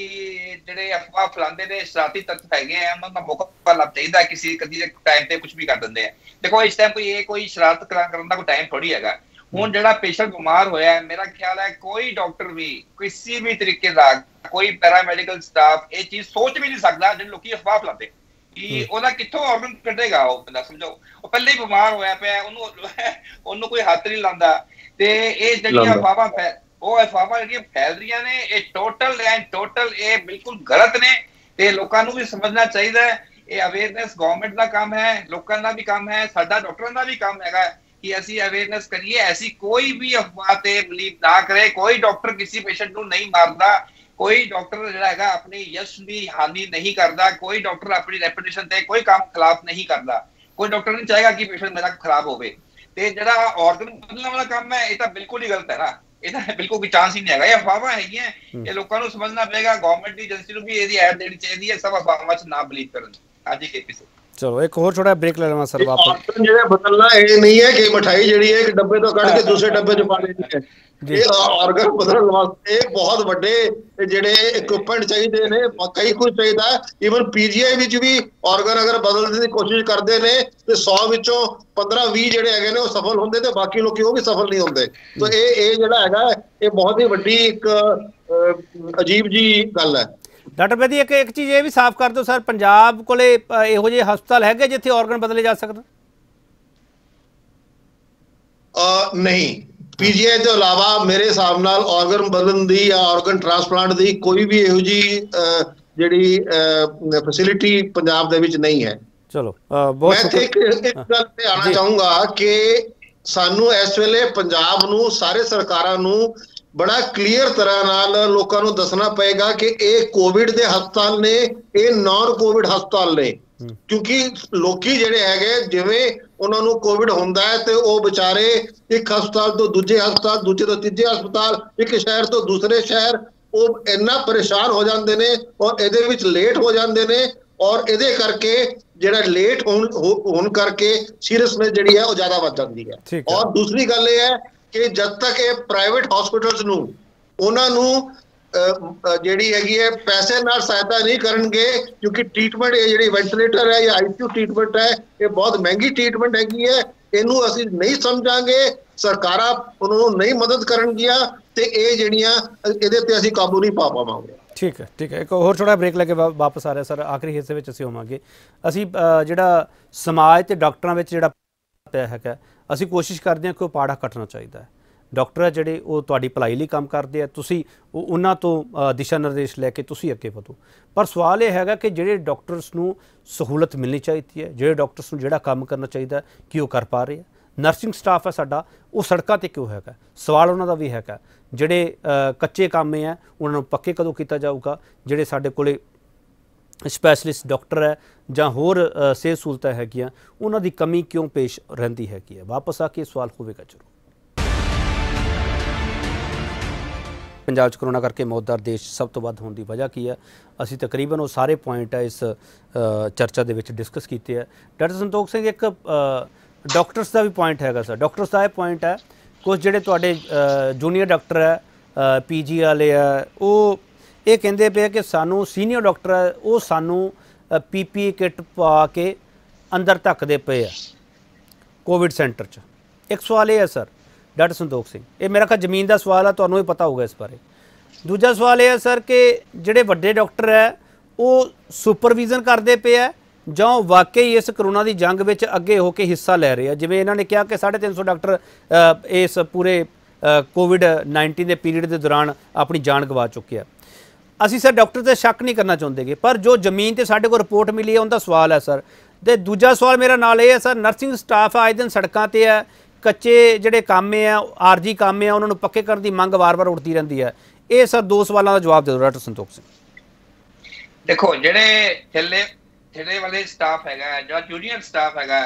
ਜਿਹੜੇ ਅਫਵਾਹ ਫਲਾਉਂਦੇ ਨੇ ਸ਼ਰਾਤੀ ਤੱਤ ਹੈਗੇ ਆ ਉਹਨਾਂ ਦਾ ਮੌਕਾ ਲੱਭ ਚਾਹੀਦਾ ਕਿਸੇ ਕਦੀ ਦੇ ਟਾਈਮ ਤੇ ਕੁਝ ਵੀ ਕਰ ਦਿੰਦੇ ਆ। ਦੇਖੋ ਇਸ ਟਾਈਮ ਕੋਈ ਇਹ ਕੋਈ ਸ਼ਰਾਰਤ ਕਰਨ ਦਾ ਕੋਈ ਟਾਈਮ ਥੋੜੀ ਹੈਗਾ। ਹੁਣ ਜਿਹੜਾ ਪੇਸ਼ੈਂਟ ਬਿਮਾਰ ਹੋਇਆ ਹੈ ਮੇਰਾ ਖਿਆਲ ਹੈ ਕੋਈ ਡਾਕਟਰ ਵੀ ਕਿਸੇ ਵੀ ਤਰੀਕੇ ਦਾ ਕੋਈ ਪੈਰਾਮੈਡੀਕਲ ਸਟਾਫ ਇਹ ਚੀਜ਼ ਸੋਚ ਵੀ ਨਹੀਂ ਸਕਦਾ ਜਿਹੜੇ ਲੋਕੀ ਅਫਵਾਹ ਫਲਾਉਂਦੇ। ਕਿ ਉਹਦਾ ਕਿੱਥੋਂ ਆਰਗਨ ਕੱਢੇਗਾ ਉਹ ਬੰਦਾ ਸਮਝੋ। ਉਹ ਪਹਿਲੇ ਹੀ ਬਿਮਾਰ ਹੋਇਆ ਪਿਆ ਉਹਨੂੰ ਉਹਨੂੰ ਕੋਈ ਹੱਥ ਨਹੀਂ ਲਾਉਂਦਾ। ਤੇ ਇਹ ਜਿਹੜੀਆਂ ਅਫਵਾਹਾਂ ਉਹ ਅਫਵਾਹਾਂ ਜਿਹੜੀਆਂ ਫੈਲ ਰਹੀਆਂ ਨੇ, ਇਹ ਟੋਟਲ ਐਂਡ ਟੋਟਲ ਇਹ ਬਿਲਕੁਲ ਗਲਤ ਨੇ ਤੇ ਲੋਕਾਂ ਨੂੰ ਵੀ ਸਮਝਣਾ ਚਾਹੀਦਾ ਹੈ। ਇਹ ਅਵੇਅਰਨੈਸ ਗਵਰਨਮੈਂਟ ਦਾ ਕੰਮ ਹੈ, ਲੋਕਾਂ ਦਾ ਵੀ ਕੰਮ ਹੈ, ਸਾਡਾ ਡਾਕਟਰਾਂ ਦਾ ਵੀ ਕੰਮ ਹੈਗਾ ਕਿ ਅਸੀਂ ਅਵੇਅਰਨੈਸ ਕਰੀਏ। ਐਸੀ ਕੋਈ ਵੀ ਅਫਵਾਹ ਤੇ ਬਲੀਵ ਨਾ ਕਰੇ, ਕੋਈ ਡਾਕਟਰ ਕਿਸੇ ਪੇਸ਼ੈਂਟ ਨੂੰ ਨਹੀਂ ਮਾਰਦਾ, ਕੋਈ ਡਾਕਟਰ ਜਿਹੜਾ ਹੈਗਾ ਆਪਣੀ ਯਸ਼ ਦੀ ਹਾਨੀ ਨਹੀਂ ਕਰਦਾ, ਕੋਈ ਡਾਕਟਰ ਆਪਣੀ ਰੈਪੂਟੇਸ਼ਨ ਤੇ ਕੋਈ ਕੰਮ ਖਿਲਾਫ ਨਹੀਂ ਕਰਦਾ। ਕੋਈ ਡਾਕਟਰ ਨਹੀਂ ਚਾਹੇਗਾ ਕਿ ਪੇਸ਼ੈਂਟ ਮੇਰਾ ਖਰਾਬ ਹੋਵੇ। ਤੇ ਜਿਹੜਾ ਆਰਗਨ ਬਦਲਣ ਵਾਲਾ ਕੰਮ ਹੈ, ਇਹ ਤਾਂ ਬਿਲਕੁਲ ਹੀ ਗਲਤ ਹੈ ਨਾ। ਇਹਦਾ ਬਿਲਕੁਲ ਕੋਈ ਚਾਂਸ ਹੀ ਨਹੀਂ ਹੈਗਾ। ਇਹ ਅਫਵਾਹਾਂ ਹੈਗੀਆਂ। ਇਹ ਲੋਕਾਂ ਨੂੰ ਸਮਝਣਾ ਪਏਗਾ ਗਵਰਨਮੈਂਟ ਦੀ ਏਜੰਸੀ ਨੂੰ ਵੀ ਇਹਦੀ ਐਡ ਦੇਣੀ ਚਾਹੀਦੀ ਹੈ ਸਭ ਅਫਵਾਹਾਂ 'ਚ ਨਾ ਬਲੀਵ ਕਰਨ। ਅੱਜ ਹੀ ਕੇਪੀਸੀ ਚਲੋ ਇੱਕ ਹੋਰ ਛੋਟਾ ਬ੍ਰੇਕ ਲੈ ਲਵਾਂ ਸਰ ਵਾਪਸ। ਜਿਹੜਾ ਬਦਲਣਾ ਇਹ ਨਹੀਂ ਹੈ ਕਿ ਮਠਾਈ ਜਿਹੜੀ ਹੈ ਇੱਕ ਡੱਬੇ ਤੋਂ ਕੱਢ ਕੇ ਦੂਸਰੇ ਡੱਬੇ 'ਚ ਪਾ ਲੈਣੀ ਹੈ। ਇਹ ਆਰਗਨ ਬਦਲਣ ਵਾਸਤੇ ਬਹੁਤ ਵੱਡੇ ਜਿਹੜੇ ਇਕਵਿਪਮੈਂਟ ਚਾਹੀਦੇ ਨੇ ਕਈ ਕੁਝ ਚਾਹੀਦਾ ਇਵਨ ਪੀਜੀਆਈ ਵਿੱਚ ਵੀ ਆਰਗਨ ਅਗਰ ਬਦਲਣ ਦੀ ਕੋਸ਼ਿਸ਼ ਕਰਦੇ ਨੇ ਤੇ 100 ਵਿੱਚੋਂ 15 20 ਜਿਹੜੇ ਹੈਗੇ ਨੇ ਉਹ ਸਫਲ ਹੁੰਦੇ ਤੇ ਬਾਕੀ ਲੋਕੀ ਉਹ ਵੀ ਸਫਲ ਨਹੀਂ ਹੁੰਦੇ। ਤਾਂ ਇਹ ਇਹ ਜਿਹੜਾ ਹੈਗਾ ਇਹ ਬਹੁਤ ਹੀ ਵੱਡੀ ਇੱਕ ਅਜੀਬ ਜੀ ਗੱਲ ਹੈ। ਡਾਕਟਰ ਬੇਦੀ ਇੱਕ ਇੱਕ ਚੀਜ਼ ਇਹ ਵੀ ਸਾਫ਼ ਕਰ ਦਿਓ ਸਰ ਪੰਜਾਬ ਕੋਲੇ ਇਹੋ ਜਿਹੇ ਹਸਪਤਾਲ ਹੈਗੇ ਜਿੱਥੇ ਆਰਗਨ ਬਦਲੇ ਜਾ ਸਕਣ ਅ ਨਹੀਂ। ਪੀਜੀਆਈ ਤੋਂ ਇਲਾਵਾ ਮੇਰੇ ਹਿਸਾਬ ਨਾਲ ਆਰਗਨ ਬਦਲਣ ਦੀ ਜਾਂ ਆਰਗਨ ਟ੍ਰਾਂਸਪਲਾਂਟ ਦੀ ਕੋਈ ਵੀ ਇਹੋ ਜੀ ਜਿਹੜੀ ਫੈਸਿਲਿਟੀ ਪੰਜਾਬ ਦੇ ਵਿੱਚ ਨਹੀਂ ਹੈ। ਚਲੋ ਬਹੁਤ ਮੈਂ ਇੱਕ ਇੱਕ ਗੱਲ ਤੇ ਆਣਾ ਚਾਹੂੰਗਾ ਕਿ ਸਾਨੂੰ ਇਸ ਵੇਲੇ ਪੰਜਾਬ ਨੂੰ ਸਾਰੇ ਸਰਕਾਰਾਂ ਨੂੰ ਬੜਾ ਕਲੀਅਰ ਤਰ੍ਹਾਂ ਨਾਲ ਲੋਕਾਂ ਨੂੰ ਦੱਸਣਾ ਪਏਗਾ ਕਿ ਇਹ ਕੋਵਿਡ ਦੇ ਹਸਪਤਾਲ ਨੇ ਇਹ ਨਾਨ ਕੋਵਿਡ ਹਸਪਤਾਲ ਨੇ। ਕਿਉਂਕਿ ਲੋਕੀ ਜਿਹੜੇ ਹੈਗੇ ਜਿਵੇਂ ਉਹਨਾਂ ਨੂੰ ਕੋਵਿਡ ਹੁੰਦਾ ਹੈ ਤੇ ਉਹ ਵਿਚਾਰੇ ਇੱਕ ਹਸਪਤਾਲ ਤੋਂ ਦੂਜੇ ਹਸਪਤਾਲ ਦੂਜੇ ਤੋਂ ਤੀਜੇ ਹਸਪਤਾਲ ਇੱਕ ਸ਼ਹਿਰ ਤੋਂ ਦੂਸਰੇ ਸ਼ਹਿਰ ਉਹ ਇੰਨਾ ਪਰੇਸ਼ਾਨ ਹੋ ਜਾਂਦੇ ਨੇ ਔਰ ਇਹਦੇ ਵਿੱਚ ਲੇਟ ਹੋ ਜਾਂਦੇ ਨੇ ਔਰ ਇਹਦੇ ਕਰਕੇ ਜਿਹੜਾ ਲੇਟ ਹੋਣ ਹੋਣ ਕਰਕੇ ਸੀਰੀਅਸਨੈਸ ਜਿਹੜੀ ਹੈ ਉਹ ਜ਼ਿਆਦਾ ਵੱਧ ਜਾਂਦੀ ਹੈ। ਔਰ ਦੂਸਰੀ ਗੱਲ ਇਹ ਹੈ ਕਿ ਜਦ ਤੱਕ ਇਹ ਪ੍ਰਾਈਵੇਟ ਹਸਪੀਟਲਸ ਨੂੰ ਉਹਨਾਂ ਨੂੰ ਜਿਹੜੀ ਹੈਗੀ ਹੈ, ਪੈਸੇ ਨਾਲ ਸਹਾਇਤਾ ਨਹੀਂ ਕਰਨਗੇ, ਕਿਉਂਕਿ ਟ੍ਰੀਟਮੈਂਟ ਇਹ ਜਿਹੜੀ ਵੈਂਟੀਲੇਟਰ ਹੈ ਜਾਂ ਆਈਸੀਯੂ ਟ੍ਰੀਟਮੈਂਟ ਹੈ, ਇਹ ਬਹੁਤ ਮਹਿੰਗੀ ਟ੍ਰੀਟਮੈਂਟ ਹੈਗੀ ਹੈ। ਇਹਨੂੰ ਅਸੀਂ ਨਹੀਂ ਸਮਝਾਂਗੇ, ਸਰਕਾਰਾਂ ਉਹਨੂੰ ਨਹੀਂ ਮਦਦ ਕਰਨਗੀਆਂ ਤੇ ਇਹ ਜਿਹੜੀਆਂ, ਇਹਦੇ ਤੇ ਅਸੀਂ ਕਾਬੂ ਨਹੀਂ ਪਾ ਪਾਵਾਂਗੇ। ਠੀਕ ਹੈ ਠੀਕ ਹੈ। ਇੱਕ ਹੋਰ ਥੋੜਾ ਬ੍ਰੇਕ ਲੈ ਕੇ ਵਾਪਸ ਆ ਰਿਹਾ, ਸਰ। ਆਖਰੀ ਹਿੱਸੇ ਵਿੱਚ ਅਸੀਂ ਹੋਵਾਂਗੇ। ਅਸੀਂ ਜਿਹੜਾ ਸਮਾਜ ਤੇ ਡਾਕਟਰਾਂ ਵਿੱਚ ਜਿਹੜਾ ਪਿਆ ਹੈਗਾ ਅਸੀਂ ਕੋਸ਼ਿਸ਼ ਕਰਦੇ ਹਾਂ ਕਿ ਉਹ ਪਾੜਾ ਕੱਟਣਾ ਚਾਹੀਦਾ ਹੈ। ਡਾਕਟਰ ਹੈ ਜਿਹੜੇ ਉਹ ਤੁਹਾਡੀ ਭਲਾਈ ਲਈ ਕੰਮ ਕਰਦੇ ਆ, ਤੁਸੀਂ ਉਹਨਾਂ ਤੋਂ ਦਿਸ਼ਾ ਨਿਰਦੇਸ਼ ਲੈ ਕੇ ਤੁਸੀਂ ਅੱਗੇ ਵਧੋ। ਪਰ ਸਵਾਲ ਇਹ ਹੈਗਾ ਕਿ ਜਿਹੜੇ ਡਾਕਟਰਸ ਨੂੰ ਸਹੂਲਤ ਮਿਲਣੀ ਚਾਹੀਦੀ ਹੈ, ਜਿਹੜੇ ਡਾਕਟਰਸ ਨੂੰ ਜਿਹੜਾ ਕੰਮ ਕਰਨਾ ਚਾਹੀਦਾ ਕਿ ਉਹ ਕਰ ਪਾ ਰਹੇ ਆ? ਨਰਸਿੰਗ ਸਟਾਫ ਹੈ ਸਾਡਾ, ਉਹ ਸੜਕਾਂ ਤੇ ਕਿਉਂ ਹੈਗਾ? ਸਵਾਲ ਉਹਨਾਂ ਦਾ ਵੀ ਹੈਗਾ। ਜਿਹੜੇ ਕੱਚੇ ਕਾਮੇ ਆ ਉਹਨਾਂ ਨੂੰ ਪੱਕੇ ਕਦੋਂ ਕੀਤਾ ਜਾਊਗਾ? ਜਿਹੜੇ ਸਾਡੇ ਕੋਲੇ ਸਪੈਸ਼ਲਿਸਟ ਡਾਕਟਰ ਹੈ ਜਾਂ ਹੋਰ ਸਿਹਤ ਸਹੂਲਤਾਂ ਹੈਗੀਆਂ, ਉਹਨਾਂ ਦੀ ਕਮੀ ਕਿਉਂ ਪੇਸ਼ ਰਹਿੰਦੀ ਹੈਗੀ ਹੈ? ਵਾਪਸ ਆ ਕੇ ਇਹ ਸਵਾਲ ਹੋਵੇਗਾ ਜ਼ਰੂਰ। ਪੰਜਾਬ 'ਚ ਕਰੋਨਾ ਕਰਕੇ ਮੌਤ ਦਰ ਦੇਸ਼ 'ਚ ਸਭ ਤੋਂ ਵੱਧ ਹੋਣ ਦੀ ਵਜ੍ਹਾ ਕੀ ਹੈ? ਅਸੀਂ ਤਕਰੀਬਨ ਉਹ ਸਾਰੇ ਪੁਆਇੰਟ ਹੈ ਇਸ ਚਰਚਾ ਦੇ ਵਿੱਚ ਡਿਸਕਸ ਕੀਤੇ ਹੈ ਡਾਕਟਰ ਸੰਤੋਖ ਸਿੰਘ ਇੱਕ ਡਾਕਟਰਸ ਦਾ ਵੀ ਪੁਆਇੰਟ ਹੈਗਾ ਸਰ ਡਾਕਟਰਸ ਦਾ ਇਹ ਪੁਆਇੰਟ ਹੈ ਕੁਝ ਜਿਹੜੇ ਤੁਹਾਡੇ ਜੂਨੀਅਰ ਡਾਕਟਰ ਹੈ ਪੀਜੀ ਵਾਲੇ ਆ ਉਹ ਇਹ ਕਹਿੰਦੇ ਪਏ ਕਿ ਸਾਨੂੰ ਸੀਨੀਅਰ ਡਾਕਟਰ ਹੈ, ਉਹ ਸਾਨੂੰ ਪੀਪੀ ਕਿੱਟ ਪਾ ਕੇ ਅੰਦਰ ਧੱਕਦੇ ਪਏ ਆ ਕੋਵਿਡ ਸੈਂਟਰ 'ਚ। ਇੱਕ ਸਵਾਲ ਇਹ ਹੈ ਸਰ ਡਾਕਟਰ ਸੰਤੋਖ ਸਿੰਘ। ਇਹ ਮੇਰਾ ਖਾ ਜ਼ਮੀਨ ਦਾ ਸਵਾਲ ਆ, ਤੁਹਾਨੂੰ ਇਹ ਪਤਾ ਹੋਊਗਾ ਇਸ ਬਾਰੇ। ਦੂਜਾ ਸਵਾਲ ਇਹ ਹੈ ਸਰ ਕਿ ਜਿਹੜੇ ਵੱਡੇ ਡਾਕਟਰ ਹੈ ਉਹ ਸੁਪਰਵੀਜ਼ਨ ਕਰਦੇ ਪਏ ਆ ਜਾਂ ਉਹ ਵਾਕਈ ਇਸ ਕਰੋਨਾ ਦੀ ਜੰਗ ਵਿੱਚ ਅੱਗੇ ਹੋ ਕੇ ਹਿੱਸਾ ਲੈ ਰਹੇ ਆ? ਜਿਵੇਂ ਇਹਨਾਂ ਨੇ ਕਿਹਾ ਕਿ 350 ਡਾਕਟਰ ਇਸ ਪੂਰੇ ਕੋਵਿਡ 19 ਦੇ ਪੀਰੀਅਡ ਦੇ ਦੌਰਾਨ ਆਪਣੀ ਜਾਨ ਗਵਾ ਚੁੱਕੇ ਆ। ਅਸੀਂ ਸਰ ਡਾਕਟਰ ਤੇ ਸ਼ੱਕ ਨਹੀਂ ਕਰਨਾ ਚਾਹੁੰਦੇਗੇ ਪਰ ਜੋ ਜ਼ਮੀਨ ਤੇ ਸਾਡੇ ਕੋਲ ਰਿਪੋਰਟ ਮਿਲੀ ਹੈ ਉਹਦਾ ਸਵਾਲ ਹੈ ਸਰ। ਤੇ ਦੂਜਾ ਸਵਾਲ ਮੇਰਾ ਨਾਲ ਇਹ ਹੈ ਸਰ, ਨਰਸਿੰਗ ਸਟਾਫ ਆ ਦਿਨ ਸੜਕਾਂ ਤੇ ਹੈ ਕੱਚੇ ਜਿਹੜੇ ਕੰਮ ਆ, ਆਰਜੀ ਕੰਮ ਆ, ਉਹਨਾਂ ਨੂੰ ਪੱਕੇ ਕਰਨ ਦੀ ਮੰਗ ਵਾਰ-ਵਾਰ ਉੱਠਦੀ ਰਹਿੰਦੀ ਹੈ। ਇਹ ਸਰ ਦੋ ਸਵਾਲਾਂ ਦਾ ਜਵਾਬ ਦੇ ਦਿਓ, ਡਾਕਟਰ ਸੰਤੋਖ ਸਿੰਘ। ਦੇਖੋ, ਜਿਹੜੇ ਥੱਲੇ ਥੱਲੇ ਵਾਲੇ ਸਟਾਫ ਹੈਗਾ ਜਿਹੜਾ ਜੂਨੀਅਰ ਸਟਾਫ ਹੈਗਾ,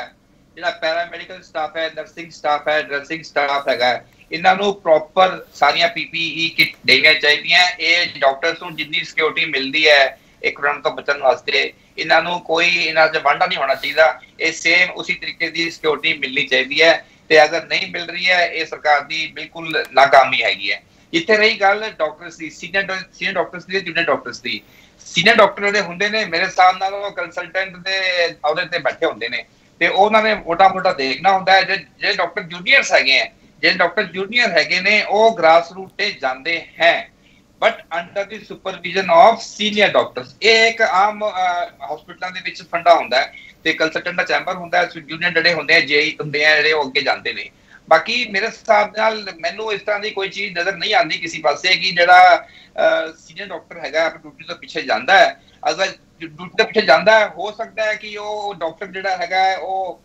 ਜਿਹੜਾ ਪੈਰਾਮੈਡੀਕਲ ਸਟਾਫ ਹੈ ਨਰਸਿੰਗ ਸਟਾਫ ਹੈ ਡਰੈਸਿੰਗ ਸਟਾਫ ਹੈਗਾ, ਇਹਨਾਂ ਨੂੰ ਪ੍ਰੋਪਰ ਸਾਰੀਆਂ ਪੀਪੀਈ ਕਿਟ ਦੇਣੀਆਂ ਚਾਹੀਦੀਆਂ। ਇਹ ਡਾਕਟਰਸ ਨੂੰ ਜਿੰਨੀ ਸਿਕਿਉਰਿਟੀ ਮਿਲਦੀ ਹੈ ਇਹ ਕਰੋਨਾ ਤੋਂ ਬਚਣ ਵਾਸਤੇ, ਇਹਨਾਂ ਨੂੰ ਕੋਈ ਇਹਨਾਂ 'ਚ ਵਾਂਡਾ ਨਹੀਂ ਹੋਣਾ ਚਾਹੀਦਾ। ਇਹ ਸੇਮ ਉਸੇ ਤਰੀਕੇ ਦੀ ਸਿਕਿਉਰਿਟੀ ਮਿਲਣੀ ਚਾਹੀਦੀ ਹੈ। ਤੇ ਅਗਰ ਨਹੀਂ ਮਿਲ ਰਹੀ ਹੈ, ਇਹ ਸਰਕਾਰ ਦੀ ਬਿਲਕੁਲ ਨਾਕਾਮੀ ਹੈਗੀ ਹੈ। ਇੱਥੇ ਰਹੀ ਗੱਲ ਡਾਕਟਰਸ ਦੀ ਸੀਨੀਅਰ ਸੀਨੀਅਰ ਡਾਕਟਰਸ ਦੀ ਜੂਨੀਅਰ ਡਾਕਟਰਸ ਦੀ। ਸੀਨੀਅਰ ਡਾਕਟਰ ਜਿਹੜੇ ਹੁੰਦੇ ਨੇ, ਮੇਰੇ ਹਿਸਾਬ ਨਾਲ ਉਹ ਕੰਸਲਟੈਂਟ ਦੇ ਅਹੁਦੇ ਤੇ ਬੈਠੇ ਹੁੰਦੇ ਨੇ। ਤੇ ਉਹਨਾਂ ਨੇ ਮੋਟਾ ਮੋਟਾ ਦੇਖਣਾ ਹੁੰਦਾ ਹੈ ਜੇ- ਜਿਹੜੇ ਡਾਕਟਰ ਜੂਨੀਅਰਸ ਹੈਗੇ ਆ ਜਿਹੜੇ ਡਾਕਟਰ ਜੂਨੀਅਰ ਹੈਗੇ ਨੇ, ਉਹ ਗ੍ਰਾਸ ਰੂਟ ਤੇ ਜਾਂਦੇ ਹੈ। But under the supervision of senior doctors ਇਹ ਇੱਕ ਆਮ ਹਸਪੀਟਲਾਂ ਦੇ ਵਿੱਚ ਫੰਡਾ ਹੁੰਦਾ ਹੈ ਤੇ ਕੰਸਲਟੈਂਟ ਦਾ ਚੈਂਬਰ ਹੁੰਦਾ ਹੈ ਜੂਨੀਅਰ ਜਿਹੜੇ ਹੁੰਦੇ ਆ ਜੇਈ ਹੁੰਦੇ ਆ, ਜਿਹੜੇ ਉਹ ਅੱਗੇ ਜਾਂਦੇ ਨੇ। ਬਾਕੀ ਮੇਰੇ ਹਿਸਾਬ ਨਾਲ ਮੈਨੂੰ ਇਸ ਤਰ੍ਹਾਂ ਦੀ ਕੋਈ ਚੀਜ਼ ਨਜ਼ਰ ਨਹੀਂ ਆਉਂਦੀ ਕਿਸੇ ਪਾਸੇ ਕਿ ਜਿਹੜਾ ਸੀਨੀਅਰ ਡਾਕਟਰ ਹੈਗਾ, ਆਪਣੀ ਡਿਊਟੀ ਤੋਂ ਪਿੱਛੇ ਜਾਂਦਾ ਹੈ। ਅਗਰ ਡਿਊਟੀ ਤੋਂ ਪਿੱਛੇ ਜਾਂਦਾ ਹੈ, ਹੋ ਸਕਦਾ ਹੈ ਕਿ ਉਹ ਡਾਕਟਰ ਜਿਹੜਾ ਹੈਗਾ ਉਹ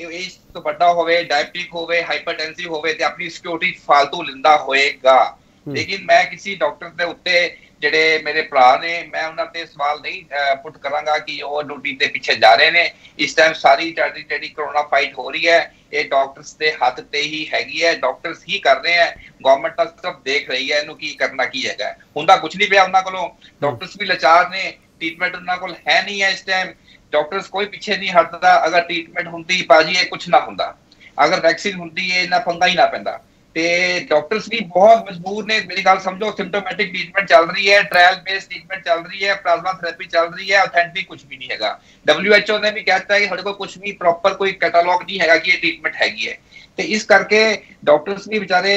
ਏਜ ਤੋਂ ਵੱਡਾ ਹੋਵੇ ਡਾਇਬਟਿਕ ਹੋਵੇ ਹਾਈਪਰਟੈਂਸਿਵ ਹੋਵੇ ਤੇ ਆਪਣੀ ਸਿਕਿਉਰਿਟੀ ਫਾਲਤੂ ਲੈਂਦਾ ਹੋਏਗਾ। ਲੇਕਿਨ ਮੈਂ ਕਿਸੇ ਡਾਕਟਰ ਦੇ ਉੱਤੇ ਜਿਹੜੇ ਮੇਰੇ ਭਰਾ ਨੇ ਮੈਂ ਉਹਨਾਂ ਤੇ ਸਵਾਲ ਨਹੀਂ ਪੁੱਟ ਕਰਾਂਗਾ ਕਿ ਉਹ ਡਿਊਟੀ ਤੇ ਪਿੱਛੇ ਜਾ ਰਹੇ ਨੇ। ਇਸ ਟਾਈਮ ਸਾਰੀ ਜਿਹੜੀ ਜਿਹੜੀ ਕਰੋਨਾ ਫਾਈਟ ਹੋ ਰਹੀ ਹੈ ਇਹ ਡਾਕਟਰਸ ਦੇ ਹੱਥ ਤੇ ਹੀ ਹੈਗੀ ਹੈ। ਡਾਕਟਰਸ ਹੀ ਕਰ ਰਹੇ ਹੈ। ਗਵਰਨਮੈਂਟ ਤਾਂ ਸਿਰਫ ਦੇਖ ਰਹੀ ਹੈ ਇਹਨੂੰ ਕੀ ਕਰਨਾ ਕੀ ਹੈਗਾ। ਹੁੰਦਾ ਕੁਝ ਨਹੀਂ ਪਿਆ ਉਹਨਾਂ ਕੋਲੋਂ। ਡਾਕਟਰਸ ਵੀ ਲਾਚਾਰ ਨੇ। ਟ੍ਰੀਟਮੈਂਟ ਉਹਨਾਂ ਕੋਲ ਹੈ ਨਹੀਂ ਹੈ ਇਸ ਟਾਈਮ ਡਾਕਟਰਸ ਕੋਈ ਪਿੱਛੇ ਨਹੀਂ ਹਟਦਾ। ਅਗਰ ਟ੍ਰੀਟਮੈਂਟ ਹੁੰਦੀ ਬਾਜੀ ਇਹ ਕੁਝ ਨਾ ਹੁੰਦਾ। ਅਗਰ ਵੈਕਸੀਨ ਹੁੰਦੀ ਹੈ ਨਾ ਪੰਗਾ ਹੀ ਨਾ ਪੈਂਦਾ। ਤੇ ਡਾਕਟਰਸ ਵੀ ਬਹੁਤ ਮਜਬੂਰ ਨੇ ਮੇਰੀ ਗੱਲ ਸਮਝੋ ਸਿੰਪਟੋਮੈਟਿਕ ਟ੍ਰੀਟਮੈਂਟ ਚੱਲ ਰਹੀ ਹੈ ਟ੍ਰਾਇਲ ਬੇਸਡ ਟ੍ਰੀਟਮੈਂਟ ਚੱਲ ਰਹੀ ਹੈ ਪਲਾਜ਼ਮਾ ਥੈਰੇਪੀ ਚੱਲ ਰਹੀ ਹੈ ਆਥੈਂਟਿਕ ਕੁਝ ਵੀ ਨਹੀਂ ਹੈਗਾ। WHO ਨੇ ਵੀ ਕਹਿਤਾ ਹੈ ਕਿ ਸਾਡੇ ਕੋਲ ਕੁਝ ਵੀ ਪ੍ਰੋਪਰ ਕੋਈ ਕੈਟਾਲੌਗ ਨਹੀਂ ਹੈਗਾ ਕਿ ਇਹ ਟ੍ਰੀਟਮੈਂਟ ਹੈਗੀ ਹੈ। ਤੇ ਇਸ ਕਰਕੇ ਡਾਕਟਰਸ ਵੀ ਵਿਚਾਰੇ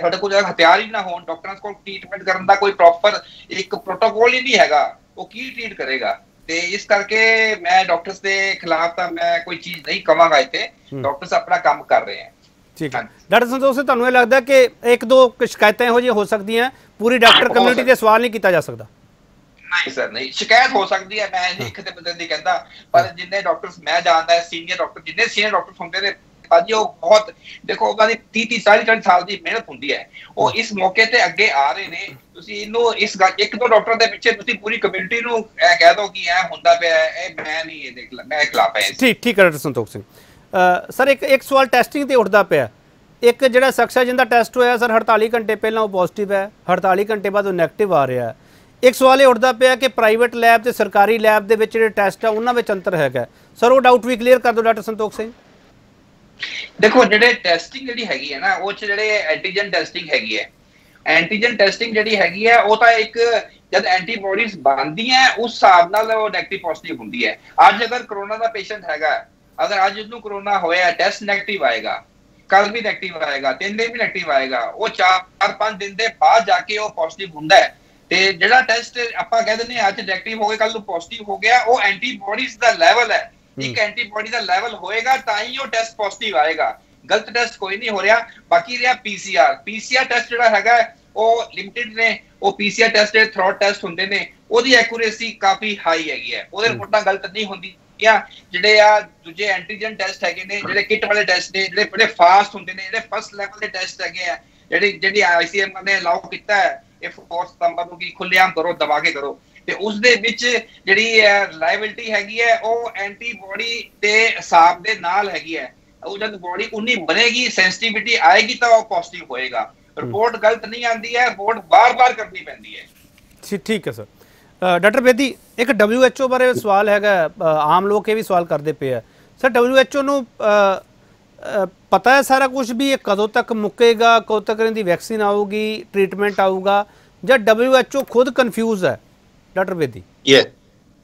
ਸਾਡੇ ਕੋਲ ਹਥਿਆਰ ਹੀ ਨਾ ਹੋਣ ਡਾਕਟਰਾਂ ਕੋਲ ਟ੍ਰੀਟਮੈਂਟ ਕਰਨ ਦਾ ਕੋਈ ਪ੍ਰੋਪਰ ਇੱਕ ਪ੍ਰੋਟੋਕੋਲ ਹੀ ਨਹੀਂ ਹੈਗਾ ਉਹ ਕੀ ਟ੍ਰੀਟ ਕਰੇਗਾ? ਤੇ ਇਸ ਕਰਕੇ ਮੈਂ ਡਾਕਟਰਸ ਦੇ ਖਿਲਾਫ ਤਾਂ ਮੈਂ ਕੋਈ ਚੀਜ਼ ਨਹੀਂ ਕਵਾਂਗਾ ਇੱਥੇ ਡਾਕਟਰਸ ਆਪਣਾ ਕੰਮ ਕਰ ਰਹੇ ਹਨ ਠੀਕ ਹੈ। ਡਾਕਟਰ ਸੰਤੋਖ ਸਿੰਘ ਤੁਹਾਨੂੰ ਇਹ ਲੱਗਦਾ ਕਿ ਇੱਕ ਦੋ ਸ਼ਿਕਾਇਤਾਂ ਇਹੋ ਜਿਹੀਆਂ ਹੋ ਸਕਦੀਆਂ ਪੂਰੀ ਡਾਕਟਰ ਕਮਿਊਨਿਟੀ। ਤੇ ਸਵਾਲ ਨਹੀਂ ਕੀਤਾ ਜਾ ਸਕਦਾ? ਨਹੀਂ ਸਰ ਨਹੀਂ। ਸ਼ਿਕਾਇਤ ਹੋ ਸਕਦੀ ਹੈ ਮੈਂ ਨਹੀਂ ਇੱਕ ਤੇ ਬੰਦੇ ਦੀ ਕਹਿੰਦਾ ਪਰ ਜਿੰਨੇ ਡਾਕਟਰਸ ਮੈਂ ਜਾਣਦਾ ਸੀਨੀਅਰ ਡਾਕਟਰ ਜਿੰਨੇ ਸੀਨੀਅਰ ਡਾਕਟਰ ਹੁੰਦੇ ਨੇ ਭਾਜੀ ਉਹ ਬਹੁਤ ਦੇਖੋ ਉਹਨਾਂ ਦੀ 30 30 40 40 ਸਾਲ ਦੀ ਮਿਹਨਤ ਹੁੰਦੀ ਹੈ। ਉਹ ਇਸ ਮੌਕੇ ਤੇ ਅੱਗੇ ਆ ਰਹੇ ਨੇ। ਤੁਸੀਂ ਇਹਨੂੰ ਇਸ ਇੱਕ ਦੋ ਡਾਕਟਰ ਦੇ ਪਿੱਛੇ ਤੁਸੀਂ ਪੂਰੀ ਕਮਿਊਨਿਟੀ ਨੂੰ ਇਹ ਕਹਿ ਦਿਓ ਕਿ ਇਹ ਹੁੰਦਾ ਪਿਆ ਹੈ, ਇਹ ਮੈਂ ਨਹੀਂ ਇਹ ਦੇਖ ਲਾ ਮੈਂ ਖਿਲਾਫ ਹੈ ਠੀਕ ਠੀਕ ਡਾਕਟਰ ਸੰਤੋਖ ਸਿੰਘ। ਸਰ, ਇੱਕ ਇੱਕ ਸਵਾਲ ਟੈਸਟਿੰਗ ਤੇ ਉੱਠਦਾ ਪਿਆ। ਇੱਕ ਜਿਹੜਾ ਸ਼ਖਸ ਜਿੰਦਾ ਟੈਸਟ ਹੋਇਆ, ਸਰ 48 ਘੰਟੇ ਪਹਿਲਾਂ ਉਹ ਪੋਜ਼ਿਟਿਵ ਹੈ 48 ਘੰਟੇ ਬਾਅਦ ਉਹ ਨੈਗੇਟਿਵ ਆ ਰਿਹਾ ਹੈ। ਇੱਕ ਸਵਾਲ ਇਹ ਉੱਠਦਾ ਪਿਆ ਕਿ ਪ੍ਰਾਈਵੇਟ ਲੈਬ ਤੇ ਸਰਕਾਰੀ ਲੈਬ ਦੇ ਵਿੱਚ ਜਿਹੜੇ ਟੈਸਟ ਆ, ਉਹਨਾਂ ਵਿੱਚ ਅੰਤਰ ਹੈਗਾ ਸਰ, ਉਹ ਡਾਊਟ ਵੀ ਕਲੀਅਰ ਕਰ ਦਿਓ, ਡਾਕਟਰ ਸੰਤੋਖ ਸਿੰਘ। ਦੇਖੋ, ਜਿਹੜੇ ਟੈਸਟਿੰਗ ਜਿਹੜੀ ਹੈਗੀ ਹੈ ਨਾ, ਉਹ ਚ ਜਿਹੜੇ ਐਂਟੀਜਨ ਟੈਸਟਿੰਗ ਹੈਗੀ ਹੈ। ਐਂਟੀਜਨ ਟੈਸਟਿੰਗ ਜਿਹੜੀ ਹੈਗੀ ਹੈ, ਉਹ ਤਾਂ ਇੱਕ ਜਦ ਐਂਟੀਬਾਡੀਜ਼ ਬਣਦੀਆਂ, ਉਸ ਹਿਸਾਬ ਨਾਲ ਉਹ ਨੈਗੇਟਿਵ ਪੋਜ਼ਿਟਿਵ ਹੁੰਦੀ ਹੈ। ਅੱਜ ਅਗਰ ਕਰੋਨਾ ਦਾ ਪੇਸ਼ੈਂਟ ਹੈਗਾ ਅਗਰ ਅੱਜ ਉਹਨੂੰ ਕਰੋਨਾ ਹੋਇਆ ਟੈਸਟ ਨੈਗੇਟਿਵ ਆਏਗਾ ਕੱਲ ਵੀ ਨੈਗੇਟਿਵ ਆਏਗਾ ਤਿੰਨ ਦਿਨ ਵੀ ਨੈਗੇਟਿਵ ਆਏਗਾ ਉਹ 4-5 ਦਿਨ ਦੇ ਬਾਅਦ ਜਾ ਕੇ ਉਹ ਪੋਜ਼ਿਟਿਵ ਹੁੰਦਾ ਹੈ। ਤੇ ਜਿਹੜਾ ਟੈਸਟ ਆਪਾਂ ਕਹਿ ਦਿੰਦੇ ਹਾਂ ਅੱਜ ਨੈਗੇਟਿਵ ਹੋ ਗਿਆ ਕੱਲ ਨੂੰ ਪੋਜ਼ਿਟਿਵ ਹੋ ਗਿਆ ਉਹ ਐਂਟੀਬਾਡੀਜ਼ ਦਾ ਲੈਵਲ ਹੈ। ਇੱਕ ਐਂਟੀਬਾਡੀ ਦਾ ਲੈਵਲ ਹੋਏਗਾ ਤਾਂ ਹੀ ਉਹ ਟੈਸਟ ਪੋਜ਼ਿਟਿਵ ਆਏਗਾ। ਗਲਤ ਟੈਸਟ ਕੋਈ ਨਹੀਂ ਹੋ ਰਿਹਾ ਬਾਕੀ ਰਿਹਾ ਪੀਸੀਆਰ ਪੀਸੀਆਰ ਟੈਸਟ ਜਿਹੜਾ ਹੈਗਾ ਉਹ ਲਿਮਟਿਡ ਨੇ ਉਹ ਪੀਸੀਆਰ ਟੈਸਟ ਦੇ ਥਰੋਟ ਟੈਸਟ ਹੁੰਦੇ ਨੇ ਉਹਦੀ ਐਕੂਰੇਸੀ ਕਾਫੀ ਹਾਈ ਹੈਗੀ ਹੈ। ਉਹਦੇ ਰਿਪੋਰਟਾਂ ਗਲਤ ਨਹੀਂ ਹੁੰਦੀ ਜਾਂ ਜਿਹੜੇ ਆ ਦੂਜੇ ਐਂਟੀਜਨ ਟੈਸਟ ਹੈਗੇ ਨੇ ਜਿਹੜੇ ਕਿਟ ਵਾਲੇ ਟੈਸਟ ਨੇ ਜਿਹੜੇ ਬੜੇ ਫਾਸਟ ਹੁੰਦੇ ਨੇ ਜਿਹੜੇ ਫਸਟ ਲੈਵਲ ਦੇ ਟੈਸਟ ਹੈਗੇ ਆ ਜਿਹੜੀ ਜਿਹੜੀ ਆਈਸੀਐਮ ਨੇ ਅਲਾਉ ਕੀਤਾ ਹੈ ਇਹ ਫੋਰਸ ਸਤੰਬਰ ਨੂੰ ਕੀ ਖੁੱਲੇਆਮ ਕਰੋ ਦਬਾ ਕੇ ਕਰੋ। ਤੇ ਉਸ ਦੇ ਵਿੱਚ ਜਿਹੜੀ ਰਿਲਾਇਬਿਲਟੀ ਹੈਗੀ ਹੈ ਉਹ ਐਂਟੀਬਾਡੀ ਦੇ ਹਿਸਾਬ ਦੇ ਨਾਲ ਹੈਗੀ ਹੈ। ਉਹ ਜਦ ਬੋਡੀ ਉਨੀ ਬਣੇਗੀ ਸੈਂਸਿਟੀਵਿਟੀ ਆਏਗੀ ਤਾਂ ਉਹ ਪੋਜ਼ਿਟਿਵ ਹੋਏਗਾ। ਰਿਪੋਰਟ ਗਲਤ ਨਹੀਂ ਆਂਦੀ ਹੈ ਰਿਪੋਰਟ ਬਾਰ-ਬਾਰ ਕਰਨੀ ਪੈਂਦੀ ਹੈ। ਠੀਕ ਹੈ ਸਰ ਡਾਕਟਰ ਬੇਦੀ ਇੱਕ WHO ਬਾਰੇ ਸਵਾਲ ਹੈਗਾ ਅ, ਆਮ ਲੋਕ ਇਹ ਵੀ ਸਵਾਲ ਕਰਦੇ ਪਏ ਆ। ਸਰ WHO ਨੂੰ ਪਤਾ ਹੈ ਸਾਰਾ ਕੁਝ ਵੀ ਇਹ ਕਦੋਂ ਤੱਕ ਮੁੱਕੇਗਾ ਕਦੋਂ ਤੱਕ ਇਹਦੀ ਵੈਕਸੀਨ ਆਊਗੀ ਟ੍ਰੀਟਮੈਂਟ ਆਊਗਾ ਜਾਂ WHO ਖੁਦ ਕਨਫਿਊਜ਼ ਹੈ? ਡਾਕਟਰ ਬੇਦੀ। ਯੇ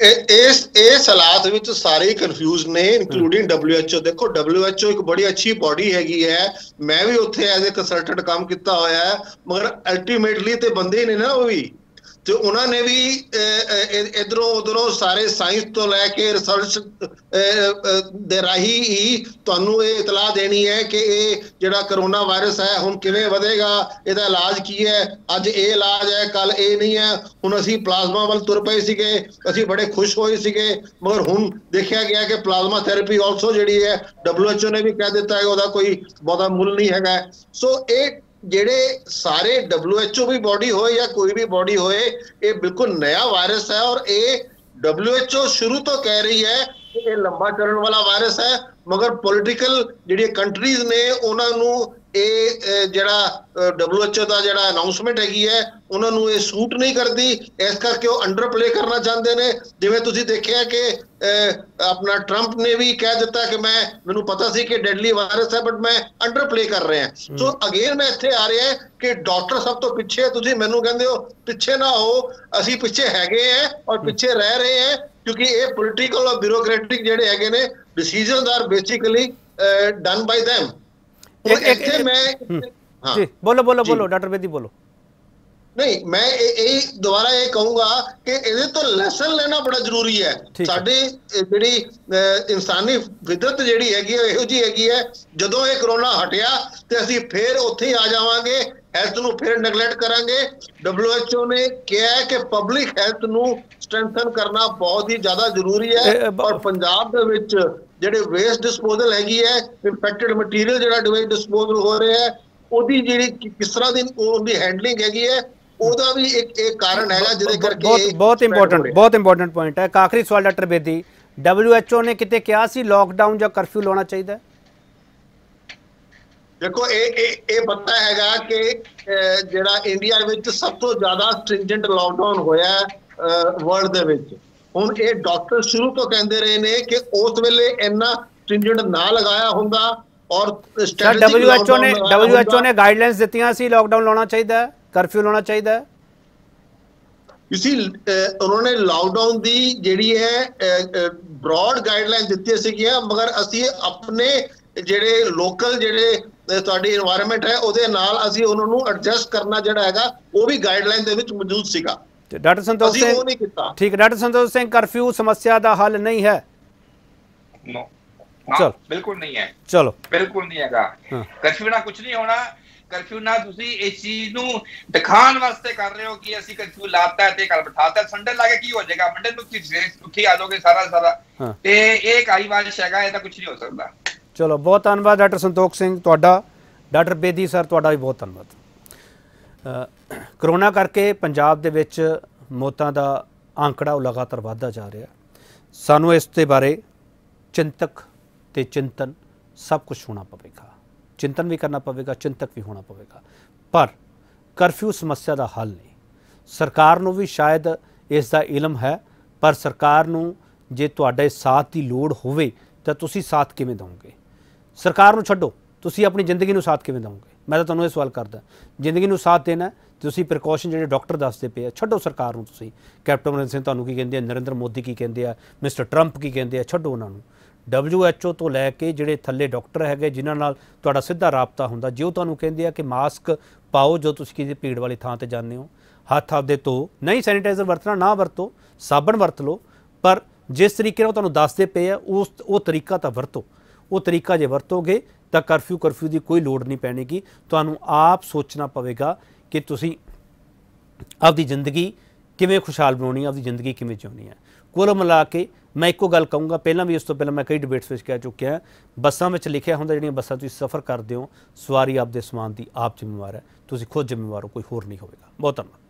ਇਸ ਇਸ ਹਾਲਾਤ ਵਿੱਚ ਸਾਰੇ ਕਨਫਿਊਜ਼ ਨੇ ਇਨਕਲੂਡਿੰਗ WHO ਦੇਖੋ WHO ਇੱਕ ਬੜੀ ਅੱਛੀ ਬਾਡੀ ਹੈਗੀ ਹੈ। ਮੈਂ ਵੀ ਉੱਥੇ ਐਜ਼ ਅ ਕੰਸਲਟੈਂਟ ਕੰਮ ਕੀਤਾ ਹੋਇਆ ਹੈ ਮਗਰ ਅਲਟੀਮੇਟਲੀ ਤੇ ਬੰਦੇ ਨੇ ਨਾ ਉਹ ਵੀ। ਤੇ ਉਹਨਾਂ ਨੇ ਵੀ ਇਧਰੋਂ ਉਧਰੋਂ ਸਾਰੇ ਸਾਇੰਸ ਤੋਂ ਲੈ ਕੇ ਰਿਸਰਚ ਦੇ ਰਾਹੀਂ ਹੀ ਤੁਹਾਨੂੰ ਇਹ ਇਤਲਾਹ ਦੇਣੀ ਹੈ ਕਿ ਇਹ ਜਿਹੜਾ ਕਰੋਨਾ ਵਾਇਰਸ ਹੈ, ਹੁਣ ਕਿਵੇਂ ਵਧੇਗਾ, ਇਹਦਾ ਇਲਾਜ ਕੀ ਹੈ? ਅੱਜ ਇਹ ਇਲਾਜ ਹੈ ਕੱਲ ਇਹ ਨਹੀਂ ਹੈ। ਹੁਣ ਅਸੀਂ ਪਲਾਜ਼ਮਾ ਵੱਲ ਤੁਰ ਪਏ ਸੀਗੇ, ਅਸੀਂ ਬੜੇ ਖੁਸ਼ ਹੋਏ ਸੀਗੇ। ਮਗਰ ਹੁਣ ਦੇਖਿਆ ਗਿਆ ਕਿ ਪਲਾਜ਼ਮਾ ਥੈਰੇਪੀ ਆਲਸੋ ਜਿਹੜੀ ਹੈ, WHO ਨੇ ਵੀ ਕਹਿ ਦਿੱਤਾ ਹੈ, ਉਹਦਾ ਕੋਈ ਬਹੁਤਾ ਮੁੱਲ ਨਹੀਂ ਹੈਗਾ। ਸੋ ਇਹ ਜਿਹੜੇ ਸਾਰੇ WHO ਵੀ ਬਾਡੀ ਹੋਏ ਜਾਂ ਕੋਈ ਵੀ ਬਾਡੀ ਹੋਏ, ਇਹ ਬਿਲਕੁਲ ਨया ਵਾਇਰਸ ਹੈ ਔਰ ਇਹ WHO ਸ਼ੁਰੂ ਤੋਂ ਕਹਿ ਰਹੀ ਹੈ ਕਿ ਇਹ ਲੰਬਾ ਚੱਲਣ ਵਾਲਾ ਵਾਇਰਸ ਹੈ, ਮਗਰ ਪੋਲਿਟੀਕਲ ਜਿਹੜੀਆਂ ਕੰਟਰੀਜ਼ ਨੇ ਉਹਨਾਂ ਨੂੰ ਇਹ ਜਿਹੜਾ WHO ਦਾ ਜਿਹੜਾ ਅਨਾਉਂਸਮੈਂਟ ਹੈਗੀ ਹੈ ਉਹਨਾਂ ਨੂੰ ਇਹ ਸੂਟ ਨਹੀਂ ਕਰਦੀ। ਇਸ ਕਰਕੇ ਉਹ ਅੰਡਰ ਪਲੇ ਕਰਨਾ ਚਾਹੁੰਦੇ ਨੇ। ਜਿਵੇਂ ਤੁਸੀਂ ਦੇਖਿਆ ਕਿ ਆਪਣਾ ਟਰੰਪ ਨੇ ਵੀ ਕਹਿ ਦਿੱਤਾ ਕਿ ਮੈਂ ਮੈਨੂੰ ਪਤਾ ਸੀ ਕਿ ਡੈਡਲੀ ਵਾਇਰਸ ਹੈ ਬਟ ਮੈਂ ਅੰਡਰ ਪਲੇ ਕਰ ਰਿਹਾ। ਸੋ ਅਗੇਨ ਮੈਂ ਇੱਥੇ ਆ ਰਿਹਾ ਕਿ ਡਾਕਟਰ ਸਭ ਤੋਂ ਪਿੱਛੇ ਤੁਸੀਂ ਮੈਨੂੰ ਕਹਿੰਦੇ ਹੋ ਪਿੱਛੇ ਨਾ ਹੋ। ਅਸੀਂ ਪਿੱਛੇ ਹੈਗੇ ਆ ਔਰ ਪਿੱਛੇ ਰਹਿ ਰਹੇ ਆ ਕਿਉਂਕਿ ਇਹ ਪੋਲਿਟੀਕਲ ਔਰ ਬਿਊਰੋਕ੍ਰੈਟਿਕ ਜਿਹੜੇ ਹੈਗੇ ਨੇ decisions are basically done by them ਇੱਕ ਇੱਕ ਮੈਂ ਜੀ ਬੋਲੋ ਬੋਲੋ ਬੋਲੋ ਡਾਕਟਰ ਬੇਦੀ ਬੋਲੋ। ਨਹੀਂ ਮੈਂ ਇਹ ਇਹ ਦੁਬਾਰਾ ਇਹ ਕਹੂੰਗਾ ਕਿ ਇਹਦੇ ਤੋਂ ਲੈਸਨ ਲੈਣਾ ਬੜਾ ਜ਼ਰੂਰੀ ਹੈ। ਸਾਡੀ ਜਿਹੜੀ ਇਨਸਾਨੀ ਫਿਤਰਤ ਜਿਹੜੀ ਹੈਗੀ ਹੈ ਇਹੋ ਜੀ ਹੈਗੀ ਹੈ ਜਦੋਂ ਇਹ ਕਰੋਨਾ ਹਟਿਆ ਤੇ ਅਸੀਂ ਫੇਰ ਉੱਥੇ ਹੀ ਆ ਜਾਵਾਂਗੇ ਹੈਲਥ ਨੂੰ ਫਿਰ ਨੈਗਲੈਕਟ ਕਰਾਂਗੇ। WHO ਨੇ ਕਿਹਾ ਹੈ ਕਿ ਪਬਲਿਕ ਹੈਲਥ ਨੂੰ ਸਟਰੈਂਥਨ ਕਰਨਾ ਬਹੁਤ ਹੀ ਜ਼ਿਆਦਾ ਜ਼ਰੂਰੀ ਹੈ ਔਰ ਪੰਜਾਬ ਦੇ ਵਿੱਚ ਜਿਹੜੇ ਵੇਸਟ ਡਿਸਪੋਜ਼ਲ ਹੈਗੀ ਹੈ ਇਨਫੈਕਟਡ ਮਟੀਰੀਅਲ ਜਿਹੜਾ ਡਿਵਾਈਸ ਡਿਸਪੋਜ਼ਲ ਹੋ ਰਿਹਾ ਹੈ ਉਹਦੀ ਜਿਹੜੀ ਕਿਸ ਤਰ੍ਹਾਂ ਦੀ ਉਹਦੀ ਹੈਂਡਲਿੰਗ ਹੈਗੀ ਹੈ ਉਹਦਾ ਵੀ ਇੱਕ ਇੱਕ ਕਾਰਨ ਹੈਗਾ ਜਿਹਦੇ ਕਰਕੇ ਬਹੁਤ ਬਹੁਤ ਇੰਪੋਰਟੈਂਟ ਬਹੁਤ ਇੰਪੋਰਟੈਂਟ ਪੁਆਇੰਟ ਹੈ। ਇੱਕ ਆਖਰੀ ਸਵਾਲ ਡਾਕਟਰ ਬੇਦੀ WHO ਨੇ ਕਿਤੇ ਕਿਹਾ ਸੀ ਲੋਕਡਾਊਨ ਜਾਂ ਕਰਫਿਊ ਲਾਉਣਾ ਚਾਹੀਦਾ ਦੇਖੋ ਇਹ ਇਹ ਇਹ ਪਤਾ ਹੈਗਾ ਕਿ ਜਿਹੜਾ ਇੰਡੀਆ ਵਿੱਚ ਸਭ ਤੋਂ ਜ਼ਿਆਦਾ ਸਟ੍ਰਿੰਜੈਂਟ ਲਾਕਡਾਊਨ ਹੋਇਆ ਵਰਲਡ ਦੇ ਵਿੱਚ। ਹੁਣ ਇਹ ਡਾਕਟਰ ਸ਼ੁਰੂ ਤੋਂ ਕਹਿੰਦੇ ਰਹੇ ਨੇ ਕਿ ਉਸ ਵੇਲੇ ਇੰਨਾ ਸਟ੍ਰਿੰਜੈਂਟ ਨਾ ਲਗਾਇਆ ਹੁੰਦਾ ਔਰ ਸਟ੍ਰੈਟਜੀ WHO ਨੇ WHO ਨੇ ਗਾਈਡਲਾਈਨਸ ਦਿੱਤੀਆਂ ਸੀ ਲਾਕਡਾਊਨ ਲਾਉਣਾ ਚਾਹੀਦਾ ਕਰਫਿਊ ਲਾਉਣਾ ਚਾਹੀਦਾ। ਹੈ ਯੂਸੀ ਉਹਨਾਂ ਨੇ ਲਾਕਡਾਊਨ ਦੀ ਜਿਹੜੀ ਹੈ ਬ੍ਰੌਡ ਗਾਈਡਲਾਈਨ ਦਿੱਤੀ ਸੀਗੀਆਂ ਮਗਰ ਅਸੀਂ ਆਪਣੇ ਜਿਹੜੇ ਲੋਕਲ ਜਿਹੜੇ ਤੁਹਾਡੀ এনवायरमेंट ਹੈ ਉਹਦੇ ਨਾਲ ਅਸੀਂ ਉਹਨਾਂ ਨੂੰ ਐਡਜਸਟ ਕਰਨਾ ਜਿਹੜਾ ਹੈਗਾ ਉਹ ਵੀ ਗਾਈਡਲਾਈਨ ਦੇ ਵਿੱਚ ਮੌਜੂਦ ਸੀਗਾ। ਤੇ ਡਾਕਟਰ ਸੰਤੋਖ ਸਿੰਘ ਉਹ ਨਹੀਂ ਕੀਤਾ। ਠੀਕ ਡਾਕਟਰ ਸੰਤੋਖ ਸਿੰਘ ਕਰਫਿਊ ਸਮੱਸਿਆ ਦਾ ਹੱਲ ਨਹੀਂ ਹੈ। ਨੋ ਚਲ। ਬਿਲਕੁਲ ਨਹੀਂ ਹੈ। ਚਲੋ। ਬਿਲਕੁਲ ਨਹੀਂ ਹੈਗਾ। ਕਰਫਿਊ ਨਾਲ ਕੁਝ ਨਹੀਂ ਹੋਣਾ। ਕਰਫਿਊ ਨਾਲ ਤੁਸੀਂ ਇਸ ਚੀਜ਼ ਨੂੰ ਦਿਖਾਉਣ ਵਾਸਤੇ ਕਰ ਰਹੇ ਹੋ ਕਿ ਅਸੀਂ ਕਰਫਿਊ ਲਾਤਾ ਤੇ ਕੱਲ ਬਿਠਾਤਾ ਸੰਡੇ ਲਾ ਕੇ ਕੀ ਹੋ ਜਾਏਗਾ? ਮੰਡੇ ਨੂੰ ਕੀ ਉੱਠੀ ਆ ਜਾਓਗੇ ਸਾਰਾ ਸਾਰਾ। ਤੇ ਇਹ ਕਾਈ ਵਾਰਿਸ਼ ਹੈਗਾ ਇਹਦਾ ਕੁਝ ਨਹੀਂ ਹੋ ਸਕਦਾ। ਚਲੋ ਬਹੁਤ ਧੰਨਵਾਦ ਡਾਕਟਰ ਸੰਤੋਖ ਸਿੰਘ ਤੁਹਾਡਾ। ਡਾਕਟਰ ਬੇਦੀ ਸਰ ਤੁਹਾਡਾ ਵੀ ਬਹੁਤ ਧੰਨਵਾਦ। ਕਰੋਨਾ ਕਰਕੇ ਪੰਜਾਬ ਦੇ ਵਿੱਚ ਮੌਤਾਂ ਦਾ ਆંકੜਾ ਉਹ ਲਗਾਤਾਰ ਵਧਦਾ ਜਾ ਰਿਹਾ। ਸਾਨੂੰ ਇਸ ਦੇ ਬਾਰੇ ਚਿੰਤਕ ਤੇ ਚਿੰਤਨ ਸਭ ਕੁਝ ਹੋਣਾ ਪਵੇਗਾ। ਚਿੰਤਨ ਵੀ ਕਰਨਾ ਪਵੇਗਾ, ਚਿੰਤਕ ਵੀ ਹੋਣਾ ਪਵੇਗਾ। ਪਰ ਕਰਫਿਊ ਸਮੱਸਿਆ ਦਾ ਹੱਲ ਨਹੀਂ। ਸਰਕਾਰ ਨੂੰ ਵੀ ਸ਼ਾਇਦ ਇਸ ਦਾ ਇਲਮ ਹੈ, ਪਰ ਸਰਕਾਰ ਨੂੰ ਜੇ ਤੁਹਾਡੇ ਸਾਥ ਦੀ ਲੋੜ ਹੋਵੇ ਤਾਂ ਤੁਸੀਂ ਸਾਥ ਕਿਵੇਂ ਦਿਓਗੇ? ਸਰਕਾਰ ਨੂੰ ਛੱਡੋ। ਤੁਸੀਂ ਆਪਣੀ ਜ਼ਿੰਦਗੀ ਨੂੰ ਸਾਥ ਕਿਵੇਂ ਦਿਓਗੇ? ਮੈਂ ਤਾਂ ਤੁਹਾਨੂੰ ਇਹ ਸਵਾਲ ਕਰਦਾ। ਜ਼ਿੰਦਗੀ ਨੂੰ ਸਾਥ ਦੇਣਾ ਤੁਸੀਂ ਪ੍ਰੀਕਾਸ਼ਨ ਜਿਹੜੇ ਡਾਕਟਰ ਦੱਸਦੇ ਪਏ ਆ, ਛੱਡੋ ਸਰਕਾਰ ਨੂੰ ਤੁਸੀਂ। ਕੈਪਟਨ ਅਮਰਿੰਦਰ ਸਿੰਘ ਤੁਹਾਨੂੰ ਕੀ ਕਹਿੰਦੇ ਆ, ਨਰਿੰਦਰ ਮੋਦੀ ਕੀ ਕਹਿੰਦੇ ਆ, ਮਿਸਟਰ ਟਰੰਪ ਕੀ ਕਹਿੰਦੇ ਆ, ਛੱਡੋ ਉਹਨਾਂ ਨੂੰ। WHO ਤੋਂ ਲੈ ਕੇ ਜਿਹੜੇ ਥੱਲੇ ਡਾਕਟਰ ਹੈਗੇ, ਜਿਨ੍ਹਾਂ ਨਾਲ ਤੁਹਾਡਾ ਸਿੱਧਾ ਰਾਬਤਾ ਹੁੰਦਾ, ਜੇ ਉਹ ਤੁਹਾਨੂੰ ਕਹਿੰਦੇ ਆ ਕਿ ਮਾਸਕ ਪਾਓ ਜੋ ਤੁਸੀਂ ਕਿਸੇ ਭੀੜ ਵਾਲੀ ਥਾਂ ਤੇ ਜਾਂਦੇ ਹੋ, ਹੱਥ ਆਪਦੇ ਧੋ, ਨਹੀਂ ਸੈਨੀਟਾਈਜ਼ਰ ਵਰਤਣਾ, ਨਾ ਵਰਤੋ, ਸਾਬਣ ਵਰਤ ਲਓ, ਪਰ ਜਿਸ ਤਰੀਕੇ ਨਾਲ ਤੁਹਾਨੂੰ ਦੱਸਦੇ ਪਏ ਆ, ਉਸ, ਉਹ ਤਰੀਕਾ ਤਾਂ ਵਰਤੋ। ਉਹ ਤਰੀਕਾ ਜੇ ਵਰਤੋਗੇ ਤਾਂ ਕਰਫਿਊ ਕਰਫਿਊ ਦੀ ਕੋਈ ਲੋੜ ਨਹੀਂ ਪੈਣੇਗੀ। ਤੁਹਾਨੂੰ ਆਪ ਸੋਚਣਾ ਪਵੇਗਾ ਕਿ ਤੁਸੀਂ ਆਪਦੀ ਜ਼ਿੰਦਗੀ ਕਿਵੇਂ ਖੁਸ਼ਹਾਲ ਬਣਾਉਣੀ ਹੈ, ਆਪਦੀ ਜ਼ਿੰਦਗੀ ਕਿਵੇਂ ਜਿਉਣੀ ਹੈ। ਕੁੱਲ ਮਿਲਾ ਕੇ ਮੈਂ ਇੱਕੋ ਗੱਲ ਕਹੂੰਗਾ, ਪਹਿਲਾਂ ਵੀ ਇਸ ਤੋਂ ਪਹਿਲਾਂ ਮੈਂ ਕਈ ਡਿਬੇਟਸ ਵਿੱਚ ਕਹਿ ਚੁੱਕਿਆ ਬੱਸਾਂ ਵਿੱਚ ਲਿਖਿਆ ਹੁੰਦਾ ਜਿਹੜੀਆਂ ਬੱਸਾਂ ਤੁਸੀਂ ਸਫ਼ਰ ਕਰਦੇ ਹੋ, ਸਵਾਰੀ ਆਪਦੇ ਸਮਾਨ ਦੀ ਆਪ ਜ਼ਿੰਮੇਵਾਰ ਹੈ। ਤੁਸੀਂ ਖੁਦ ਜ਼ਿੰਮੇਵਾਰ ਹੋ, ਕੋਈ ਹੋਰ ਨਹੀਂ ਹੋਵੇਗਾ। ਬਹੁਤ ਧੰਨਵਾਦ।